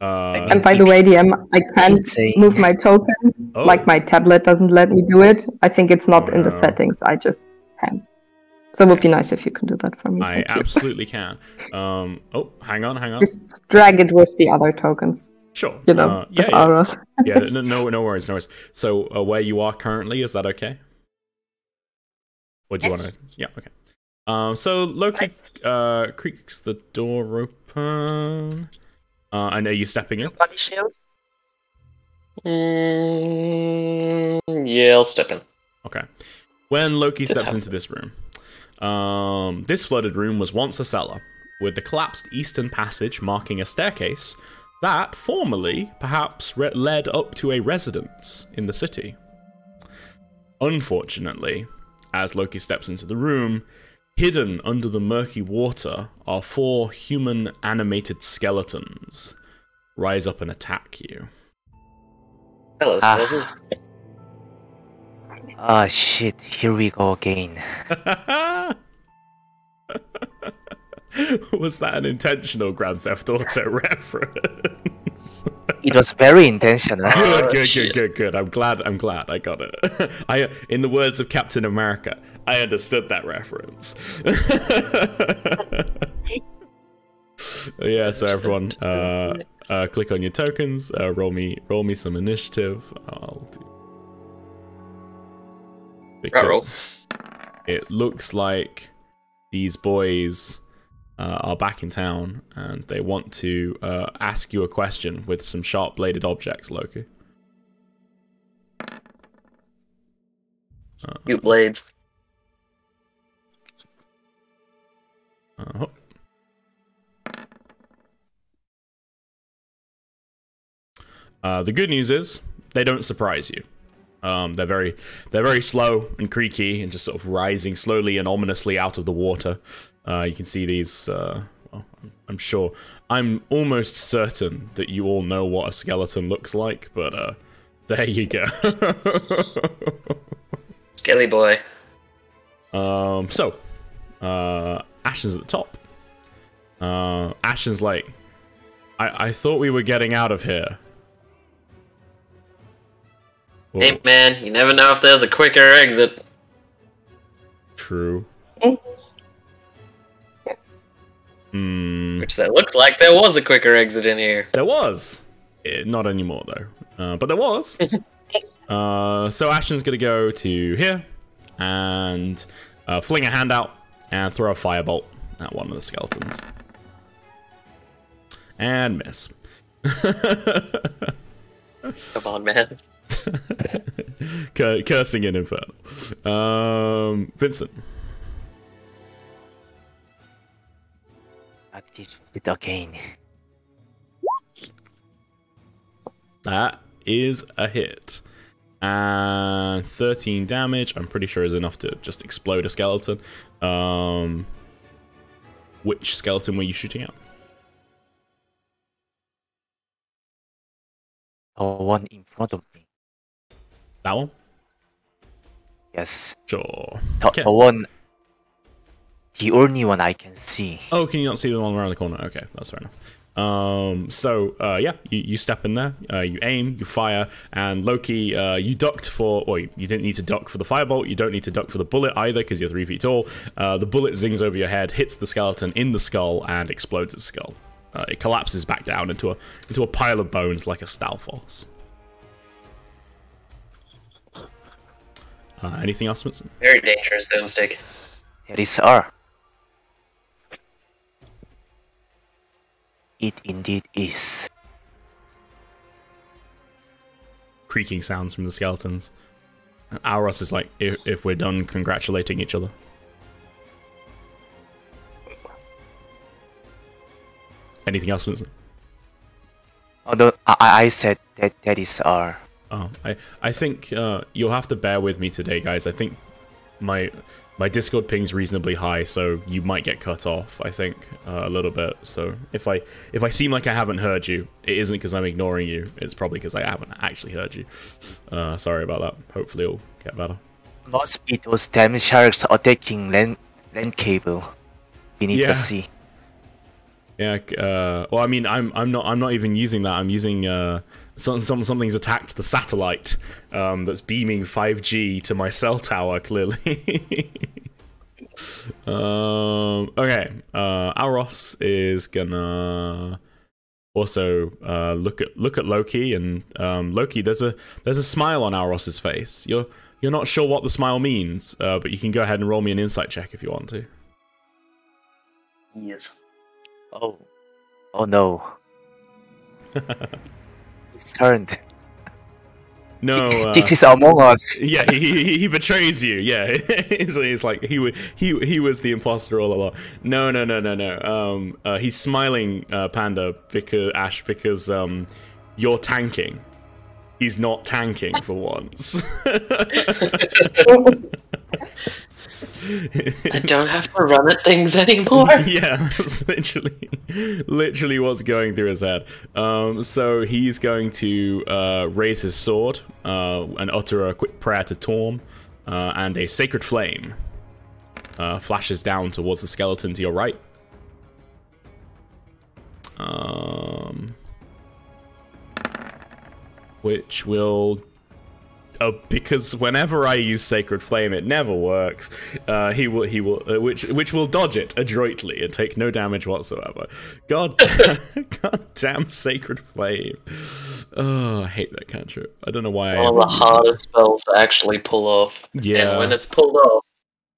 Speaker 1: Uh,
Speaker 2: And by the way, DM, I can't move my token.
Speaker 1: oh,
Speaker 2: Like my tablet doesn't let me do it. I think it's not
Speaker 1: Oh,
Speaker 2: in the settings. I just can't. So it would be nice if you can do that for me.
Speaker 1: I
Speaker 2: Thank you.
Speaker 1: absolutely can. Um. Oh, hang on, hang on.
Speaker 2: Just drag it with the other tokens.
Speaker 1: Sure.
Speaker 2: You know,
Speaker 1: Uh, yeah, yeah, yeah. No, no, no worries, no worries. So, uh, where you are currently, is that okay? Or do you want to? Yeah. Okay. Um. So Loki
Speaker 2: Nice.
Speaker 1: uh creaks the door open. Uh, and are you stepping in?
Speaker 2: Body shields.
Speaker 3: Mm, yeah, I'll step in.
Speaker 1: Okay. When Loki steps
Speaker 3: happen.
Speaker 1: into this room, um, this flooded room was once a cellar, with the collapsed eastern passage marking a staircase that formerly perhaps re- led up to a residence in the city. Unfortunately, as Loki steps into the room, hidden under the murky water are four human animated skeletons. Rise up and attack you.
Speaker 3: Hello, skeleton.
Speaker 4: Ah shit, here we go again.
Speaker 1: Was that an intentional Grand Theft Auto reference?
Speaker 4: It was very intentional.
Speaker 1: good,
Speaker 3: Oh,
Speaker 1: good, good, good, good. I'm glad. I'm glad I got it. I, in the words of Captain America, I understood that reference. yeah. So everyone, uh, uh, click on your tokens. Uh, roll me, roll me some initiative. I'll do.
Speaker 3: Right roll.
Speaker 1: It looks like these boys uh, are back in town and they want to uh, ask you a question with some sharp bladed objects, Loki.
Speaker 3: Cute blades.
Speaker 1: Uh, uh, the good news is they don't surprise you. Um, they're very they're very slow and creaky and just sort of rising slowly and ominously out of the water. Uh, you can see these. Uh, well, I'm- I'm sure. I'm almost certain that you all know what a skeleton looks like, but uh, there you go.
Speaker 3: Skelly boy.
Speaker 1: Um, so, uh, Ashen's at the top. Uh, Ashen's like, I, I thought we were getting out of here. Well,
Speaker 3: Hey man, you never know if there's a quicker exit.
Speaker 1: true. Hmm,
Speaker 3: Which that looks like there was a quicker exit in here.
Speaker 1: there was. Eh, not anymore, though. Uh, but there was. uh, so Ashen's gonna go to here and uh, fling a hand out and throw a firebolt at one of the skeletons. And miss.
Speaker 3: Come on, man.
Speaker 1: Cursing in Inferno. Um, Vincent.
Speaker 4: Shit again.
Speaker 1: That is a hit. And 13 damage, I'm pretty sure is enough to just explode a skeleton. Um, which skeleton were you shooting at?
Speaker 4: The one in front of me.
Speaker 1: That one?
Speaker 4: Yes.
Speaker 1: Sure.
Speaker 4: The,
Speaker 1: Okay.
Speaker 4: the one. The only one I can see.
Speaker 1: Oh, can you not see the one around the corner? Okay, that's fair enough. Um, so uh, yeah, you, you step in there, uh, you aim, you fire, and Loki, uh, you ducked for, or you didn't need to duck for the firebolt. You don't need to duck for the bullet either because you're three feet tall. Uh, the bullet zings over your head, hits the skeleton in the skull, and explodes its skull. Uh, it collapses back down into a into a pile of bones like a Stalfos. Uh, anything else, Winston?
Speaker 3: Very dangerous boomstick.
Speaker 4: There is R. It indeed is.
Speaker 1: creaking sounds from the skeletons. And Auros is like, if, if we're done congratulating each other. Anything else, Vincent?
Speaker 4: Although I, I said that that is R.
Speaker 1: Oh, I, I think uh, you'll have to bear with me today, guys. I think my my Discord ping's reasonably high, so you might get cut off. I think uh, a little bit. So if I if I seem like I haven't heard you, it isn't because I'm ignoring you. It's probably because I haven't actually heard you. Uh, sorry about that. Hopefully it'll get better.
Speaker 4: Must be those damn sharks attacking land land cable beneath
Speaker 1: Yeah.
Speaker 4: the sea.
Speaker 1: Yeah. Uh, well, I mean, I'm I'm not I'm not even using that. I'm using uh, some, some something's attacked the satellite um, that's beaming 5G to my cell tower. Clearly. um. Okay. Uh, Alros is gonna also uh, look at look at Loki and um, Loki. There's a there's a smile on Alros's face. You're you're not sure what the smile means, uh, but you can go ahead and roll me an insight check if you want to.
Speaker 3: Yes.
Speaker 4: Oh. Oh no. He's turned.
Speaker 1: No. Uh,
Speaker 4: this is Among Us.
Speaker 1: yeah, he, he, he betrays you. Yeah, so he's like he wa- he he was the imposter all along. No, no, no, no, no. Um, uh, he's smiling, uh, Panda, because Ash, because um, you're tanking. He's not tanking for once.
Speaker 3: I don't have to run at things anymore.
Speaker 1: yeah, that's literally, literally what's going through his head. Um, so he's going to uh, raise his sword uh, and utter a quick prayer to Torm. uh, and a sacred flame uh, flashes down towards the skeleton to your right. Um, which will uh, because whenever I use Sacred Flame, it never works. Uh, he will, he will, uh, which which will dodge it adroitly and take no damage whatsoever. God, God damn Sacred Flame! Oh, I hate that cantrip. I don't know why. I
Speaker 3: One of the hardest spells to actually pull off.
Speaker 1: Yeah.
Speaker 3: And when it's pulled off,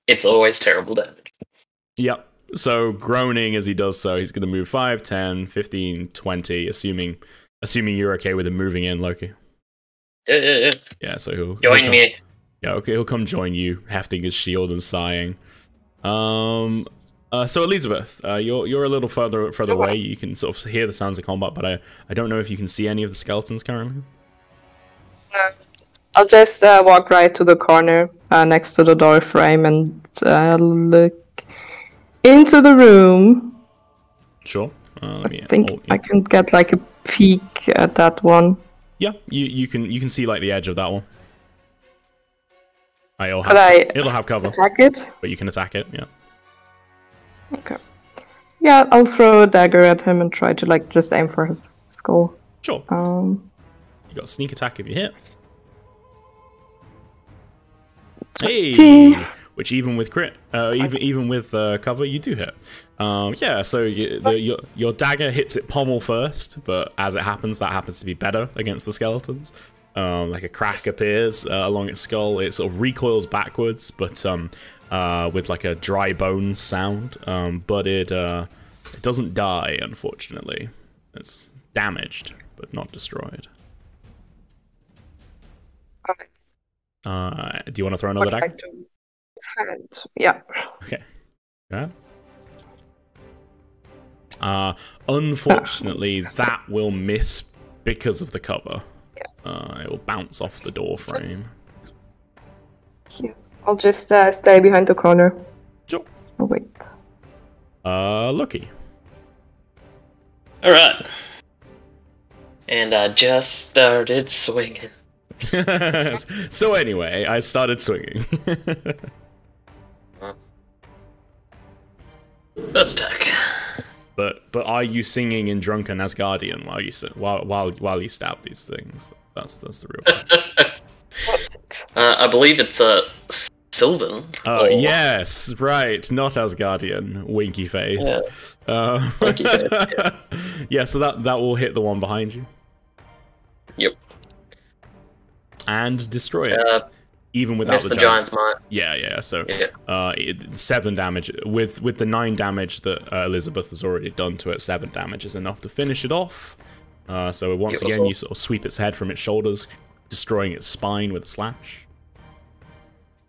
Speaker 3: it's always terrible damage.
Speaker 1: Yep. So groaning as he does so, he's going to move 5, 10, 15, 20, assuming assuming you're okay with him moving in, Loki.
Speaker 3: Yeah,
Speaker 1: so he'll he'll
Speaker 3: Join
Speaker 1: come-
Speaker 3: me.
Speaker 1: Yeah, okay, he'll come join you, hefting his shield and sighing. Um, uh, so Elizabeth, uh, you're you're a little further further
Speaker 2: Okay.
Speaker 1: away. You can sort of hear the sounds of combat, but I I don't know if you can see any of the skeletons currently.
Speaker 2: No, I'll just uh, walk right to the corner uh, next to the door frame and uh, look into the room.
Speaker 1: Sure. Uh, let me.
Speaker 2: I think I can get like a peek at that one.
Speaker 1: Yeah, you you can you can see like the edge of that one. I, it'll have,
Speaker 2: I
Speaker 1: it'll have cover,
Speaker 2: attack it?
Speaker 1: but you can attack it. Yeah.
Speaker 2: Okay. Yeah, I'll throw a dagger at him and try to like just aim for his skull.
Speaker 1: Sure.
Speaker 2: Um,
Speaker 1: You got sneak attack if you hit. Hey, which even with crit, uh, even even with uh, cover, you do hit. Um, yeah, so you, the, your your dagger hits it pommel first, but as it happens, that happens to be better against the skeletons. Um, like a crack appears uh, along its skull, it sort of recoils backwards, but um, uh, with like a dry bones sound. Um, but it uh, it doesn't die, unfortunately. It's damaged, but not destroyed. Uh, do you want to throw another dagger?
Speaker 2: like to defend. Yeah.
Speaker 1: Okay. Go ahead. Uh, unfortunately, that will miss because of the cover. Uh, it will bounce off the door frame.
Speaker 2: I'll just uh, stay behind the corner.
Speaker 1: Sure.
Speaker 2: Oh wait.
Speaker 1: Uh, Lucky.
Speaker 3: Alright. And I just started swinging.
Speaker 1: so anyway, I started swinging.
Speaker 3: First attack.
Speaker 1: But but are you singing in drunken Asgardian while you while while while you stab these things? That's that's the real question.
Speaker 3: Uh, I believe it's a uh, Sylvan.
Speaker 1: Oh
Speaker 3: or-
Speaker 1: yes, right, not Asgardian, winky face. Uh,
Speaker 3: Winky face,
Speaker 1: yeah, so that that will hit the one behind you
Speaker 3: Yep.
Speaker 1: and destroy it,
Speaker 3: Uh,
Speaker 1: even without
Speaker 3: Miss
Speaker 1: the,
Speaker 3: the
Speaker 1: giant.
Speaker 3: Giant's Might.
Speaker 1: Yeah, yeah. So
Speaker 3: Yeah.
Speaker 1: uh, it, seven damage with with the nine damage that uh, Elizabeth has already done to it. Seven damage is enough to finish it off. Uh, so once
Speaker 3: Yeah,
Speaker 1: again,
Speaker 3: also-
Speaker 1: you sort of sweep its head from its shoulders, destroying its spine with a slash.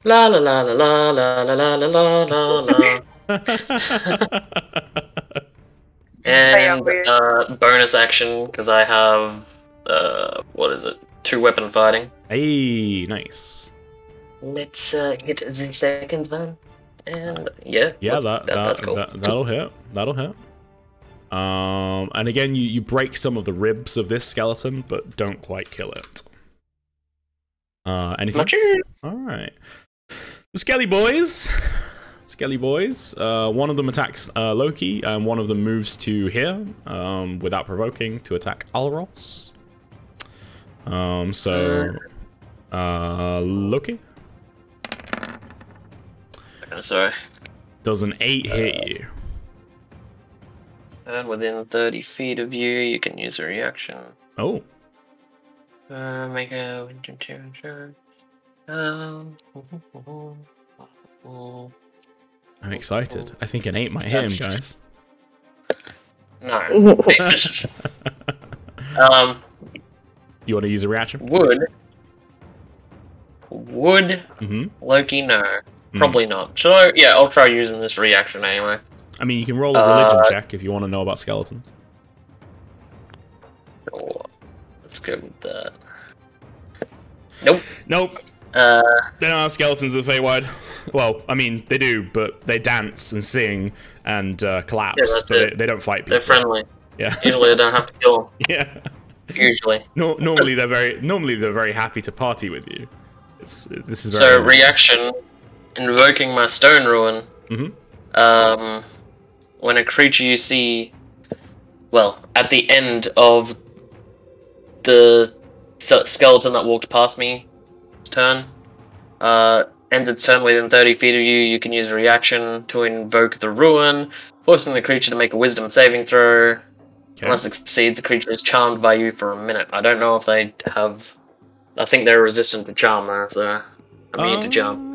Speaker 3: La la la la la la la la la la la. And
Speaker 2: weird.
Speaker 3: uh, bonus action because I have uh, what is it? Two weapon fighting.
Speaker 1: hey, nice.
Speaker 3: Let's uh, hit the second one. And yeah,
Speaker 1: Yeah, that, that,
Speaker 3: that's cool.
Speaker 1: that that'll hit. That'll hit. Um, and again, you, you break some of the ribs of this skeleton, but don't quite kill it. Uh, anything? All right. The Skelly boys. Skelly boys. Uh, one of them attacks uh, Loki, and one of them moves to here, um, without provoking, to attack Alros. Um, so, uh, Loki
Speaker 3: Uh, Sorry.
Speaker 1: does an eight hit you?
Speaker 3: And within 30 feet of you, you can use a reaction.
Speaker 1: Oh,
Speaker 3: Uh, make a winter Um,
Speaker 1: I'm excited. I think an eight might hit him, guys.
Speaker 3: no. um,
Speaker 1: You want to use a reaction?
Speaker 3: would. Would
Speaker 1: Mm-hmm.
Speaker 3: Loki no? Probably not. So yeah, I'll try using this reaction anyway.
Speaker 1: I mean, you can roll a religion
Speaker 3: Uh,
Speaker 1: check if you want to know about skeletons.
Speaker 3: Oh, let's go with that. Nope.
Speaker 1: Nope,
Speaker 3: Uh,
Speaker 1: they don't have skeletons in the Feywild. Well, I mean, they do, but they dance and sing and uh, collapse,
Speaker 3: Yeah,
Speaker 1: but
Speaker 3: it.
Speaker 1: they, they don't fight people.
Speaker 3: they're friendly.
Speaker 1: Yeah,
Speaker 3: Usually, I don't have to kill them. yeah. Usually.
Speaker 1: No, normally they're very normally they're very happy to party with you. It's this is very
Speaker 3: So reaction, invoking my stone rune.
Speaker 1: Mhm.
Speaker 3: Um, when a creature you see, well, at the end of the th- skeleton that walked past me, turn, uh, ends its turn within thirty feet of you. You can use a reaction to invoke the rune, forcing the creature to make a Wisdom saving throw.
Speaker 1: Okay.
Speaker 3: Unless it succeeds, the creature is charmed by you for a minute. I don't know if they have. I think they're resistant to charm though, so immune to charm.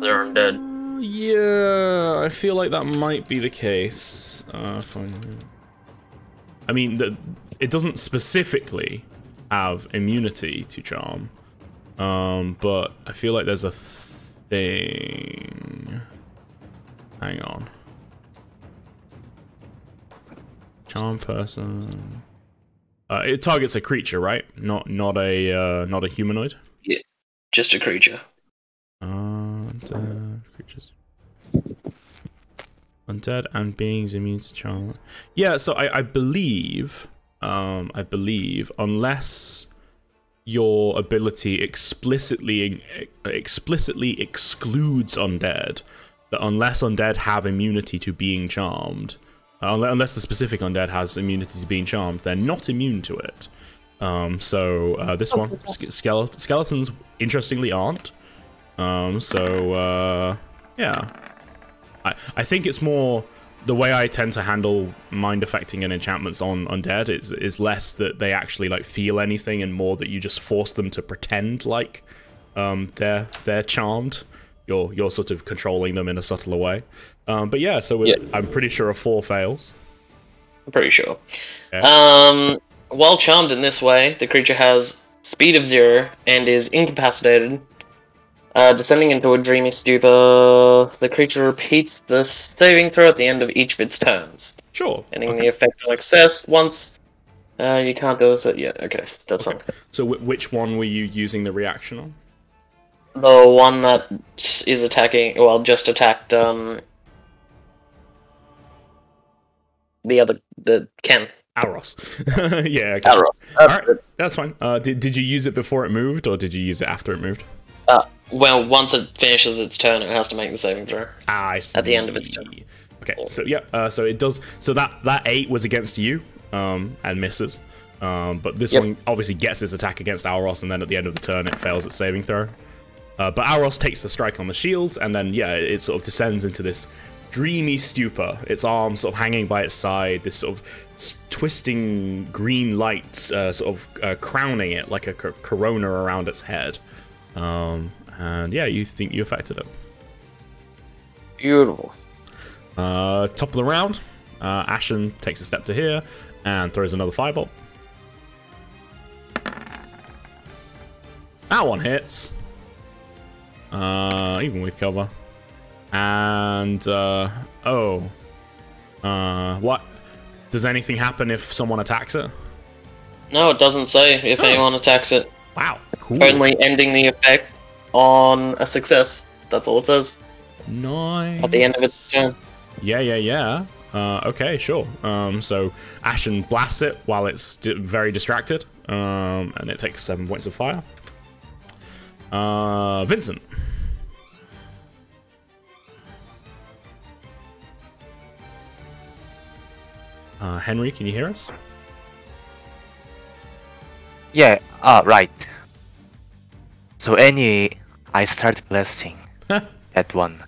Speaker 3: They're undead.
Speaker 1: Yeah, I feel like that might be the case. Uh, fine. I mean, the, it doesn't specifically have immunity to charm, um, but I feel like there's a thing. Hang on. Charm person. Uh, it targets a creature, right? Not not a uh, not a humanoid.
Speaker 3: Yeah, just a creature.
Speaker 1: Undead creatures. Undead and beings immune to charm. Yeah, so I, I believe, um, I believe, unless your ability explicitly explicitly excludes undead, that unless undead have immunity to being charmed, uh, unless the specific undead has immunity to being charmed, they're not immune to it. Um, so uh, this one, ske- skeletons, interestingly, aren't. Um, so uh, yeah, I I think it's more the way I tend to handle mind affecting and enchantments on undead is is less that they actually like feel anything and more that you just force them to pretend like um they're they're charmed. You're you're sort of controlling them in a subtler way. Um, but yeah, so
Speaker 3: Yeah.
Speaker 1: I'm pretty sure a four fails.
Speaker 3: I'm pretty sure.
Speaker 1: Okay.
Speaker 3: Um, while charmed in this way, the creature has speed of zero and is incapacitated. Uh, descending into a dreamy stupor, the creature repeats the saving throw at the end of each of its turns,
Speaker 1: Sure.
Speaker 3: ending
Speaker 1: Okay.
Speaker 3: the effect on success once. Uh, you can't go do it yet. Okay, that's fine.
Speaker 1: So wh- which one were you using the reaction on?
Speaker 3: The one that is attacking, well, just attacked um the other, the Ken.
Speaker 1: Aros. yeah. Okay.
Speaker 3: Arrow.
Speaker 1: All right, that's fine. Uh, did did you use it before it moved, or did you use it after it moved?
Speaker 3: Uh, well, once it finishes its turn, it has to make the saving throw.
Speaker 1: Ah, I see.
Speaker 3: At the end of its turn.
Speaker 1: Okay, so yeah, uh, so it does. So that that eight was against you, um, and misses. Um, but this
Speaker 3: Yep.
Speaker 1: one obviously gets its attack against Auros, and then at the end of the turn, it fails its saving throw. Uh, but Auros takes the strike on the shield, and then yeah, it sort of descends into this dreamy stupor. Its arms sort of hanging by its side, this sort of twisting green light, uh, sort of uh, crowning it like a corona around its head. Um, and yeah, you think you affected it.
Speaker 3: Beautiful.
Speaker 1: Uh, top of the round, uh, Ashen takes a step to here and throws another firebolt. That one hits. Uh, even with cover. And, uh, oh. Uh, what? Does anything happen if someone attacks it?
Speaker 3: No, it doesn't say if
Speaker 1: Huh.
Speaker 3: anyone attacks it.
Speaker 1: Wow, cool.
Speaker 3: Only ending the effect on a success. That's all it says.
Speaker 1: Nice.
Speaker 3: At the end of its turn.
Speaker 1: Yeah, yeah, yeah. Uh, okay, sure. Um, so Ashen blasts it while it's di- very distracted, um, and it takes seven points of fire. Uh, Vincent. Uh, Henry, can you hear us?
Speaker 4: Yeah, ah, right. So anyway, I start blasting that one.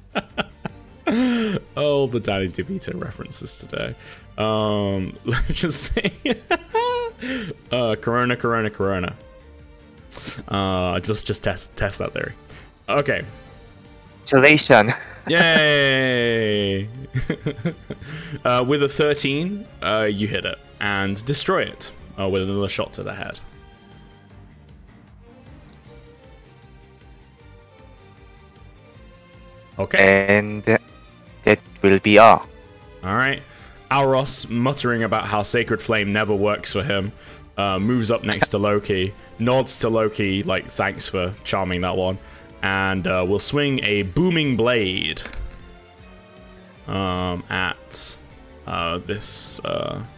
Speaker 1: oh, the Danny DeVito references today. Um, let's just say, uh, Corona, Corona, Corona. Uh, just just test test that theory. Okay,
Speaker 4: Congratulations.
Speaker 1: yay! uh, with a thirteen, uh, you hit it and destroy it uh, with another shot to the head. Okay.
Speaker 4: And that will be all.
Speaker 1: All right. Alros, muttering about how Sacred Flame never works for him, uh, moves up next to Loki, nods to Loki, like, thanks for charming that one, and uh, will swing a booming blade um, at uh, this. Uh...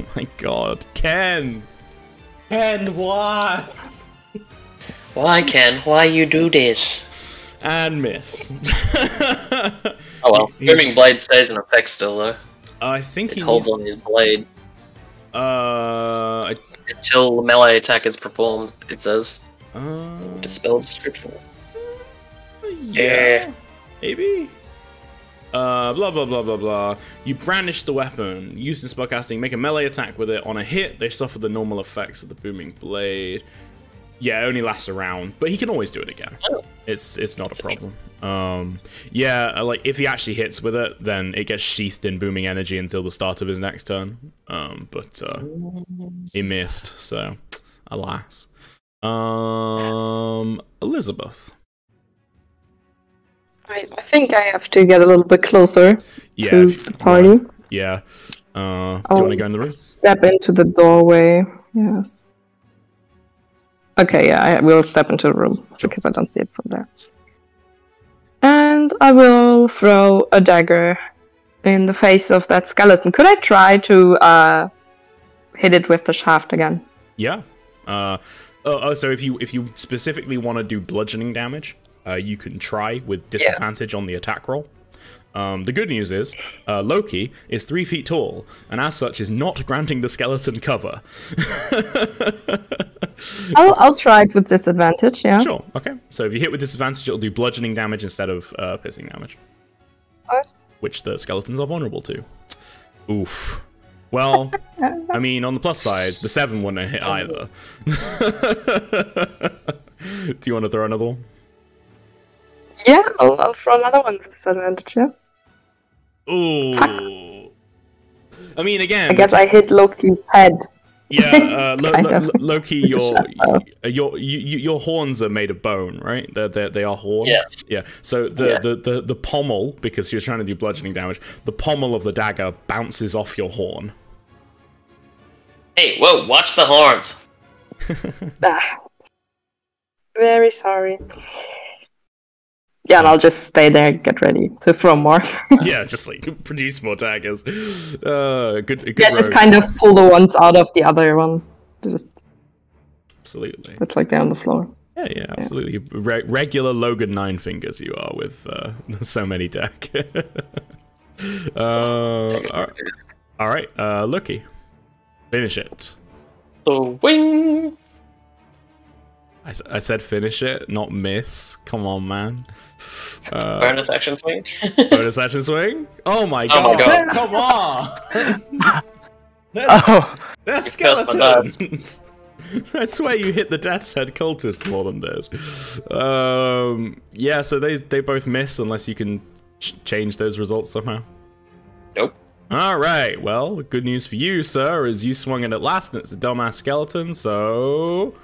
Speaker 1: Oh my god, Ken! Ken, why?
Speaker 3: Why, Ken? Why you do this?
Speaker 1: And miss.
Speaker 3: Oh well.
Speaker 1: He- he's-
Speaker 3: Booming blade stays in effect still though.
Speaker 1: I think
Speaker 3: It
Speaker 1: he
Speaker 3: holds on his blade
Speaker 1: Uh, I-
Speaker 3: until the melee attack is performed. It says
Speaker 1: uh,
Speaker 3: dispel description.
Speaker 1: yeah, maybe. Uh, blah blah blah blah blah. You brandish the weapon, used in spellcasting, make a melee attack with it. On a hit, they suffer the normal effects of the booming blade. Yeah, it only lasts a round, but he can always do it again.
Speaker 3: Oh.
Speaker 1: It's it's not a problem. Um, yeah, uh, like if he actually hits with it, then it gets sheathed in booming energy until the start of his next turn. Um, but uh, he missed, so alas. Um, Elizabeth.
Speaker 2: I, I think I have to get a little bit closer
Speaker 1: Yeah,
Speaker 2: to
Speaker 1: if you-
Speaker 2: the party.
Speaker 1: Yeah. Uh, do
Speaker 2: I'll
Speaker 1: you want to go in the room?
Speaker 2: Step into the doorway. Yes. Okay, yeah, I will step into the room
Speaker 1: Sure.
Speaker 2: because I don't see it from there. And I will throw a dagger in the face of that skeleton. Could I try to uh, hit it with the shaft again?
Speaker 1: Yeah. Uh, oh, oh, so if you if you specifically want to do bludgeoning damage, uh, you can try with disadvantage on the attack roll. Um, the good news is uh, Loki is three feet tall, and as such is not granting the skeleton cover.
Speaker 2: I'll, I'll try it with disadvantage, yeah.
Speaker 1: sure. Okay. So if you hit with disadvantage, it'll do bludgeoning damage instead of uh, piercing damage,
Speaker 2: Nice.
Speaker 1: which the skeletons are vulnerable to. Oof. Well, I mean, on the plus side, the seven wouldn't hit either. Do you want to throw another one?
Speaker 2: Yeah, I'll, I'll throw another one with disadvantage, yeah.
Speaker 1: Ooh. I mean, again,
Speaker 2: I guess I hit Loki's head.
Speaker 1: yeah, uh, Lo- Lo- Lo- Loki, your your you, you- your horns are made of bone, right? They're, they're, they are horn.
Speaker 3: Yes.
Speaker 1: Yeah. So the,
Speaker 3: Yeah.
Speaker 1: the, the, the pommel, because he was trying to do bludgeoning damage, the pommel of the dagger bounces off your horn.
Speaker 3: Hey, whoa! Watch the horns.
Speaker 2: Ah. Very sorry. Yeah, and I'll just stay there, get ready to throw more.
Speaker 1: yeah, just like produce more daggers. Uh, good, good
Speaker 2: yeah, just kind of pull the ones out of the other one. Just
Speaker 1: Absolutely.
Speaker 2: it's like they're on the floor.
Speaker 1: Yeah, yeah, absolutely. Re- regular Logan Nine Fingers, you are with uh, so many deck. uh, all right, all right uh, Lucky, finish it.
Speaker 3: The wing.
Speaker 1: I, s- I said finish it, not miss. Come on, man. Uh,
Speaker 3: Bonus action swing.
Speaker 1: bonus action swing. Oh my
Speaker 3: Oh
Speaker 1: god!
Speaker 3: my
Speaker 1: Come on. They're,
Speaker 4: Oh,
Speaker 1: they're
Speaker 3: You killed my dad.
Speaker 1: skeletons. I swear you hit the Death's Head cultist more than this. Um, yeah, so they they both miss unless you can ch- change those results somehow.
Speaker 3: nope.
Speaker 1: All right. Well, good news for you, sir, is you swung it at last, and it's a dumbass skeleton. So,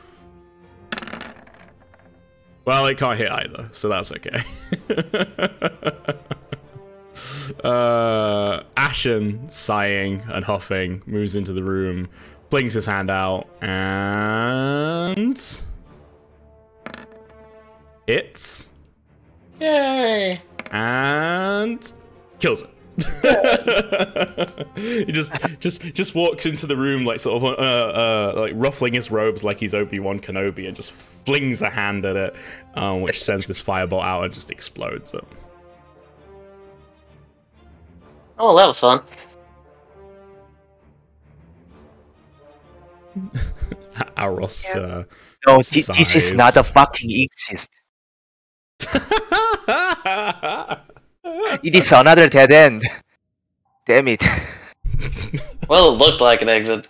Speaker 1: well, it can't hit either, so that's okay. uh, Ashen, sighing and huffing, moves into the room, flings his hand out, and hits
Speaker 3: Yay!
Speaker 1: and kills it. he just just just walks into the room like sort of uh, uh like ruffling his robes like he's Obi Wan Kenobi and just flings a hand at it, um, which sends this fireball out and just explodes it.
Speaker 3: Oh, that was fun.
Speaker 1: Aros. Uh,
Speaker 4: no, thi- this is not a fucking exist. It is another dead end. Damn it.
Speaker 3: Well, it looked like an exit.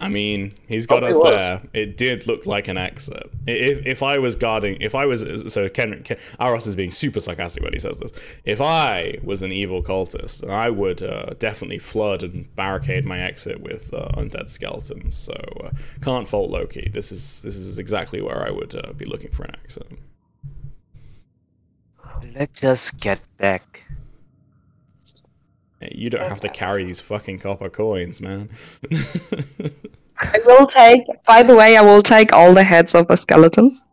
Speaker 1: I mean, he's got
Speaker 3: Oh,
Speaker 1: us
Speaker 3: was.
Speaker 1: there. It did look like an exit. If if I was guarding, if I was so Ken, Ken Aros is being super sarcastic when he says this. If I was an evil cultist, I would uh, definitely flood and barricade my exit with uh, undead skeletons. So uh, can't fault Loki. This is this is exactly where I would uh, be looking for an exit.
Speaker 4: Let's just get back.
Speaker 1: You don't have to carry these fucking copper coins, man.
Speaker 2: I will take. By the way, I will take all the heads of the skeletons.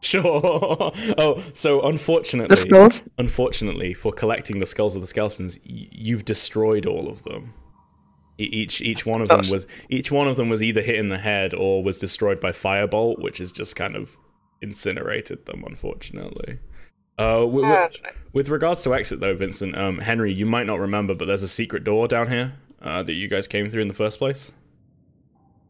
Speaker 1: Sure. oh, so unfortunately,
Speaker 2: The skulls.
Speaker 1: unfortunately, for collecting the skulls of the skeletons, y- you've destroyed all of them. E- Each each one of them was each one of them was either hit in the head or was destroyed by firebolt, which has just kind of incinerated them, unfortunately. Uh, wi- wi-
Speaker 2: right.
Speaker 1: with regards to exit, though, Vincent, um, Henry, you might not remember, but there's a secret door down here uh, that you guys came through in the first place.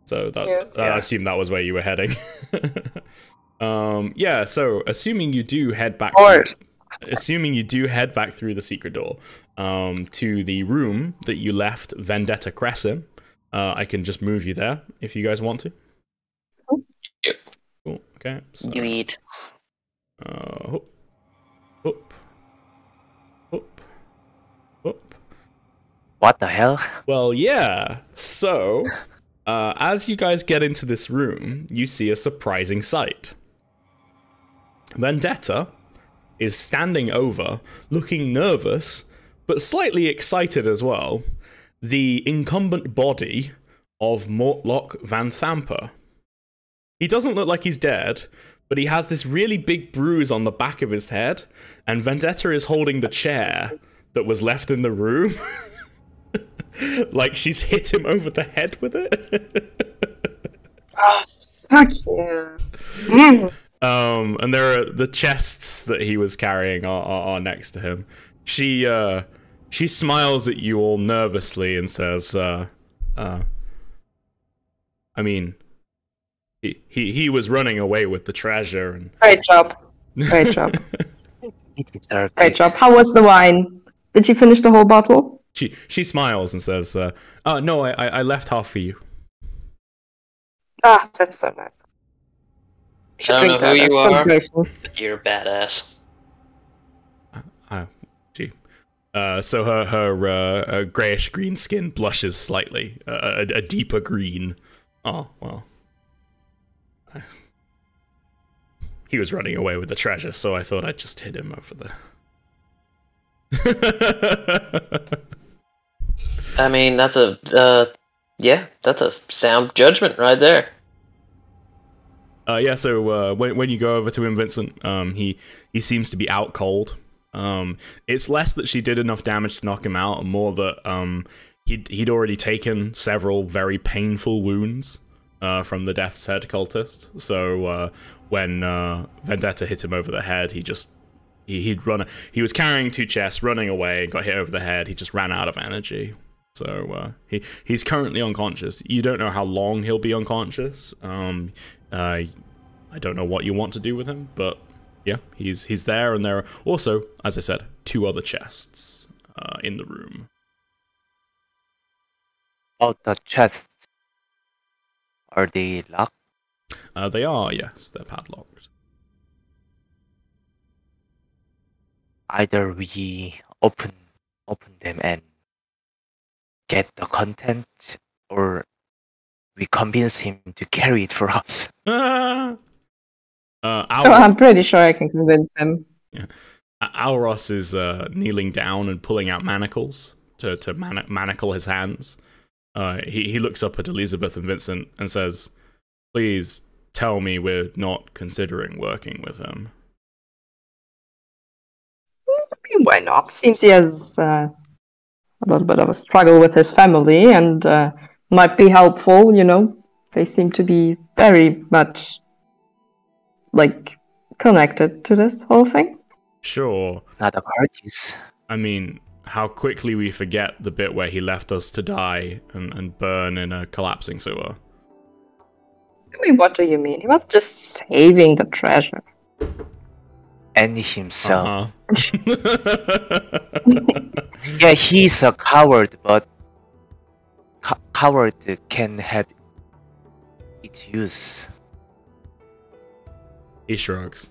Speaker 1: So that
Speaker 2: Yeah.
Speaker 1: I
Speaker 3: Yeah.
Speaker 1: assume that was where you were heading. um, yeah. So assuming you do head back,
Speaker 2: Of course.
Speaker 1: assuming you do head back through the secret door um, to the room that you left Vendetta Cress in, uh, I can just move you there if you guys want to.
Speaker 3: Yep.
Speaker 1: Cool. Okay. So,
Speaker 3: You eat.
Speaker 1: uh, hoop, hoop, hoop, hoop.
Speaker 4: What the hell?
Speaker 1: Well, yeah. So, uh, as you guys get into this room, you see a surprising sight. Vendetta is standing over, looking nervous, but slightly excited as well, the incumbent body of Mortlock Vanthampur. He doesn't look like he's dead, but he has this really big bruise on the back of his head, and Vendetta is holding the chair that was left in the room. like she's hit him over the head with it.
Speaker 2: Oh, fuck yeah. Mm.
Speaker 1: um, and there are the chests that he was carrying are, are, are next to him. She uh, she smiles at you all nervously and says, uh, uh, "I mean, he, he he was running away with the treasure and."
Speaker 2: Great job. Great job.
Speaker 4: It is our
Speaker 2: Great job. How was the wine? Did she finish the whole bottle?
Speaker 1: She she smiles and says, uh, "Oh no, I I I left half for you."
Speaker 2: Ah, that's so nice. You
Speaker 3: I don't know who you are,
Speaker 2: celebration.
Speaker 3: You're a badass.
Speaker 1: Uh, gee. Uh, so her her uh, uh, grayish green skin blushes slightly, uh, a, a deeper green. Oh well. He was running away with the treasure, so I thought I'd just hit him over the.
Speaker 3: I mean, that's a uh, yeah, that's a sound judgment right there.
Speaker 1: Uh, yeah, so uh, when when you go over to him, Vincent, um, he he seems to be out cold. Um, it's less that she did enough damage to knock him out, and more that um, he'd he'd already taken several very painful wounds uh, from the Death's Head cultist. So uh, when uh, Vendetta hit him over the head, he just he, he'd run. He was carrying two chests, running away, and got hit over the head. He just ran out of energy. So uh, he he's currently unconscious. You don't know how long he'll be unconscious. Um, uh, I don't know what you want to do with him, but yeah, he's he's there, and there are also, as I said, two other chests uh, in the room.
Speaker 4: Oh, the chests. Are they locked?
Speaker 1: Uh, they are yes, they're padlocked.
Speaker 4: Either we open open them and get the content, or we convince him to carry it for us.
Speaker 1: Ah! Uh,
Speaker 2: Oh,
Speaker 1: Al-
Speaker 2: I'm pretty sure I can convince him. Yeah.
Speaker 1: Alros is uh, kneeling down and pulling out manacles to to man- manacle his hands. Uh, he he looks up at Elizabeth and Vincent and says, "Please tell me we're not considering working with him."
Speaker 2: I mean, why not? Seems he has uh, a little bit of a struggle with his family and uh, might be helpful, you know. They seem to be very much like connected to this whole thing.
Speaker 1: Sure.
Speaker 4: Not the parties.
Speaker 1: I mean, how quickly we forget the bit where he left us to die and, and burn in a collapsing sewer.
Speaker 2: I mean, what do you mean? He was just saving the treasure.
Speaker 4: And himself.
Speaker 1: Uh-huh.
Speaker 4: Yeah, he's a coward, but co- coward can have its use.
Speaker 1: he shrugs.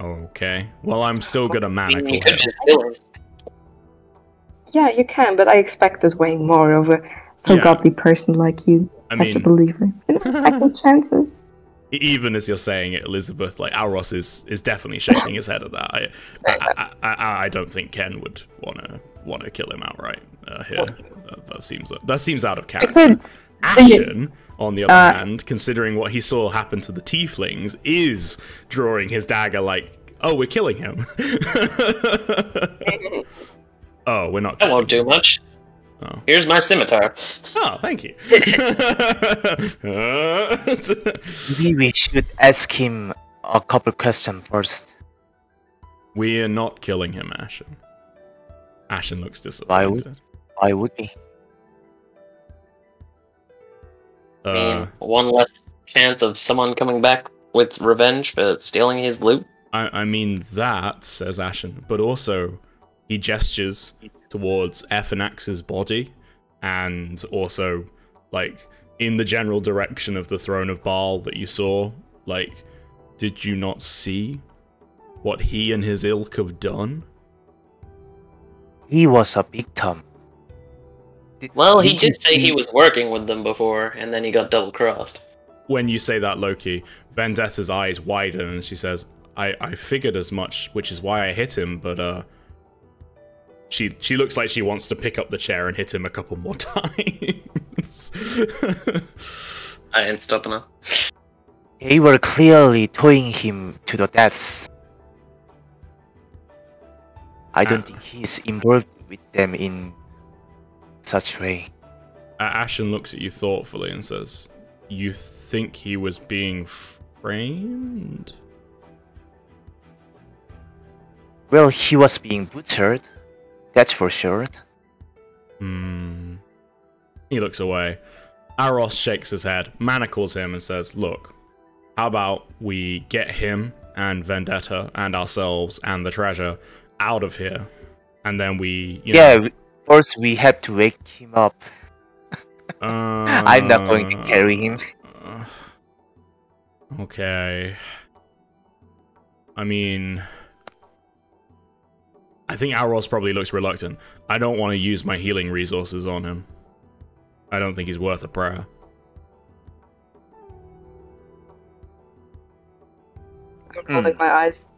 Speaker 1: Okay. Well, I'm still gonna manacle
Speaker 3: you
Speaker 1: him.
Speaker 2: Yeah, you can, but I expected way more of a so
Speaker 1: Yeah.
Speaker 2: godly person like you.
Speaker 1: I
Speaker 2: Such a believer. You know, second chances.
Speaker 1: even as you're saying it, Elizabeth, like Alros is is definitely shaking his head at that. I I, I, I, I don't think Ken would wanna wanna kill him outright uh, here. That, that seems that seems out of character. Ashen, on the other
Speaker 2: Uh,
Speaker 1: hand, considering what he saw happen to the tieflings, is drawing his dagger like, oh, we're killing him. oh, we're not.
Speaker 3: That won't do much.
Speaker 1: Oh.
Speaker 3: Here's my scimitar.
Speaker 1: Oh, thank you. Uh,
Speaker 4: Maybe we should ask him a couple questions first.
Speaker 1: we are not killing him, Ashen. Ashen looks disappointed.
Speaker 4: Why would-
Speaker 1: disappointed.
Speaker 4: Why would we?
Speaker 3: I
Speaker 1: Uh,
Speaker 3: mean, one less chance of someone coming back with revenge for stealing his loot.
Speaker 1: I, I mean that, says Ashen, but also he gestures towards Ephanax's body and also like in the general direction of the throne of Bhaal that you saw. Like, did you not see what he and his ilk have done?
Speaker 4: He was a victim. Did-
Speaker 3: Well, he
Speaker 4: you
Speaker 3: did say he was working with them before, and then he got double crossed.
Speaker 1: When you say that, Loki, Vendetta's eyes widen and she says, I, I figured as much, which is why I hit him, but uh she she looks like she wants to pick up the chair and hit him a couple more times.
Speaker 3: I ain't stopping her.
Speaker 4: They were clearly towing him to the deaths. I don't
Speaker 1: Ah.
Speaker 4: think he's involved with them in such way.
Speaker 1: Uh, Ashen looks at you thoughtfully and says, You think he was being framed?
Speaker 4: Well, he was being butchered. That's for sure.
Speaker 1: Hmm. He looks away. Aros shakes his head, manacles him, and says, Look, how about we get him and Vendetta and ourselves and the treasure out of here? And then we, you
Speaker 4: yeah,
Speaker 1: know.
Speaker 4: first we have to wake him up. I'm not going to
Speaker 1: uh,
Speaker 4: carry him.
Speaker 1: uh, Okay. I mean, I think Aros probably looks reluctant. I don't want to use my healing resources on him. I don't think he's worth a prayer.
Speaker 2: I'm hmm. rolling my eyes.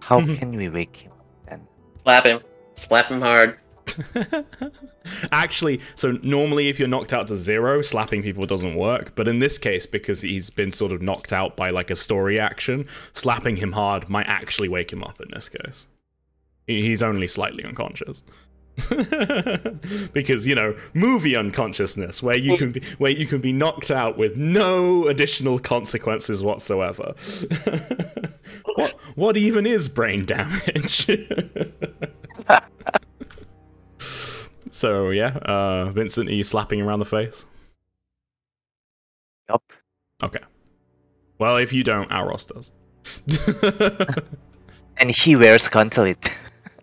Speaker 4: How can we wake him up then?
Speaker 3: Slap him. Slap him hard.
Speaker 1: Actually, so normally if you're knocked out to zero, slapping people doesn't work. But in this case, because he's been sort of knocked out by like a story action, slapping him hard might actually wake him up in this case. He- He's only slightly unconscious. because you know movie unconsciousness where you can be where you can be knocked out with no additional consequences whatsoever what what even is brain damage so yeah uh vincent are you slapping around the face
Speaker 4: Yup.
Speaker 1: okay well if you don't Aros does
Speaker 4: And he wears gauntlet.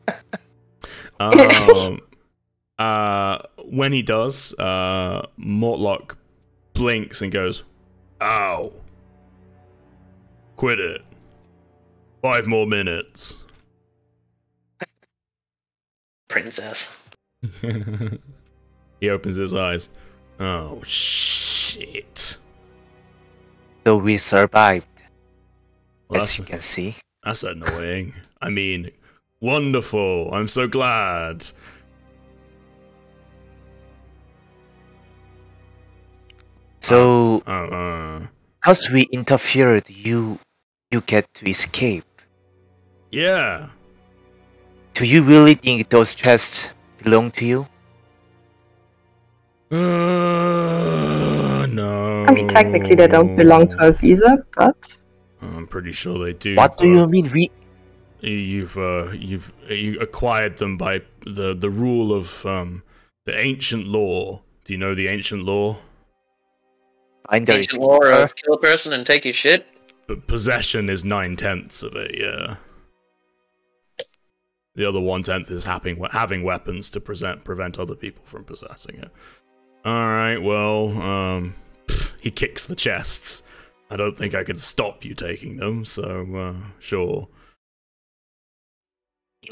Speaker 1: um, uh, when he does, uh, Mortlock blinks and goes, "Ow! Quit it. Five more minutes."
Speaker 3: Princess.
Speaker 1: he opens his eyes. Oh shit!
Speaker 4: so we survived,
Speaker 1: Well,
Speaker 4: as you can see.
Speaker 1: that's annoying. I mean, wonderful. I'm so glad.
Speaker 4: So,
Speaker 1: Uh, uh,
Speaker 4: because we interfered, you you get to escape.
Speaker 1: yeah.
Speaker 4: Do you really think those chests belong to you?
Speaker 1: Uh, no.
Speaker 2: I mean, technically they don't belong to us either, but
Speaker 1: I'm pretty sure they do.
Speaker 4: What do you mean? We
Speaker 1: You've uh, you've you acquired them by the the rule of um, the ancient law. Do you know the ancient law?
Speaker 4: find the
Speaker 3: Ancient law of kill a person and take his shit.
Speaker 1: But possession is nine tenths of it. Yeah. The other one tenth is having having weapons to present prevent other people from possessing it. All right. Well, um, pff, he kicks the chests. I don't think I can stop you taking them. So uh, sure.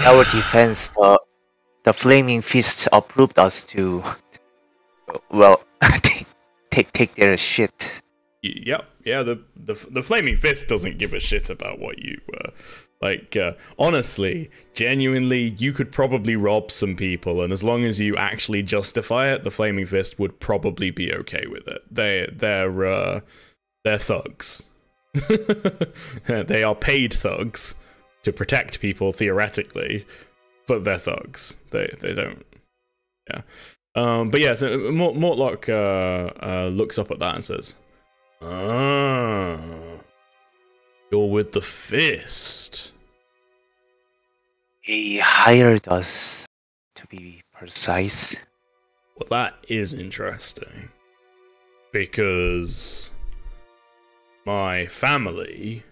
Speaker 4: Our defense, the the flaming fist approved us to, well, take take take their shit.
Speaker 1: Yep, yeah. The the the flaming fist doesn't give a shit about what you uh, like. Uh, honestly, genuinely, you could probably rob some people, and as long as you actually justify it, the flaming fist would probably be okay with it. They they're uh, they're thugs. they are paid thugs to protect people theoretically, but they're thugs. They they don't. Yeah. Um, but yeah, so Mort- Mortlock uh, uh, looks up at that and says, "Ah, you're with the fist."
Speaker 4: He hired us to be precise.
Speaker 1: Well, that is interesting because my family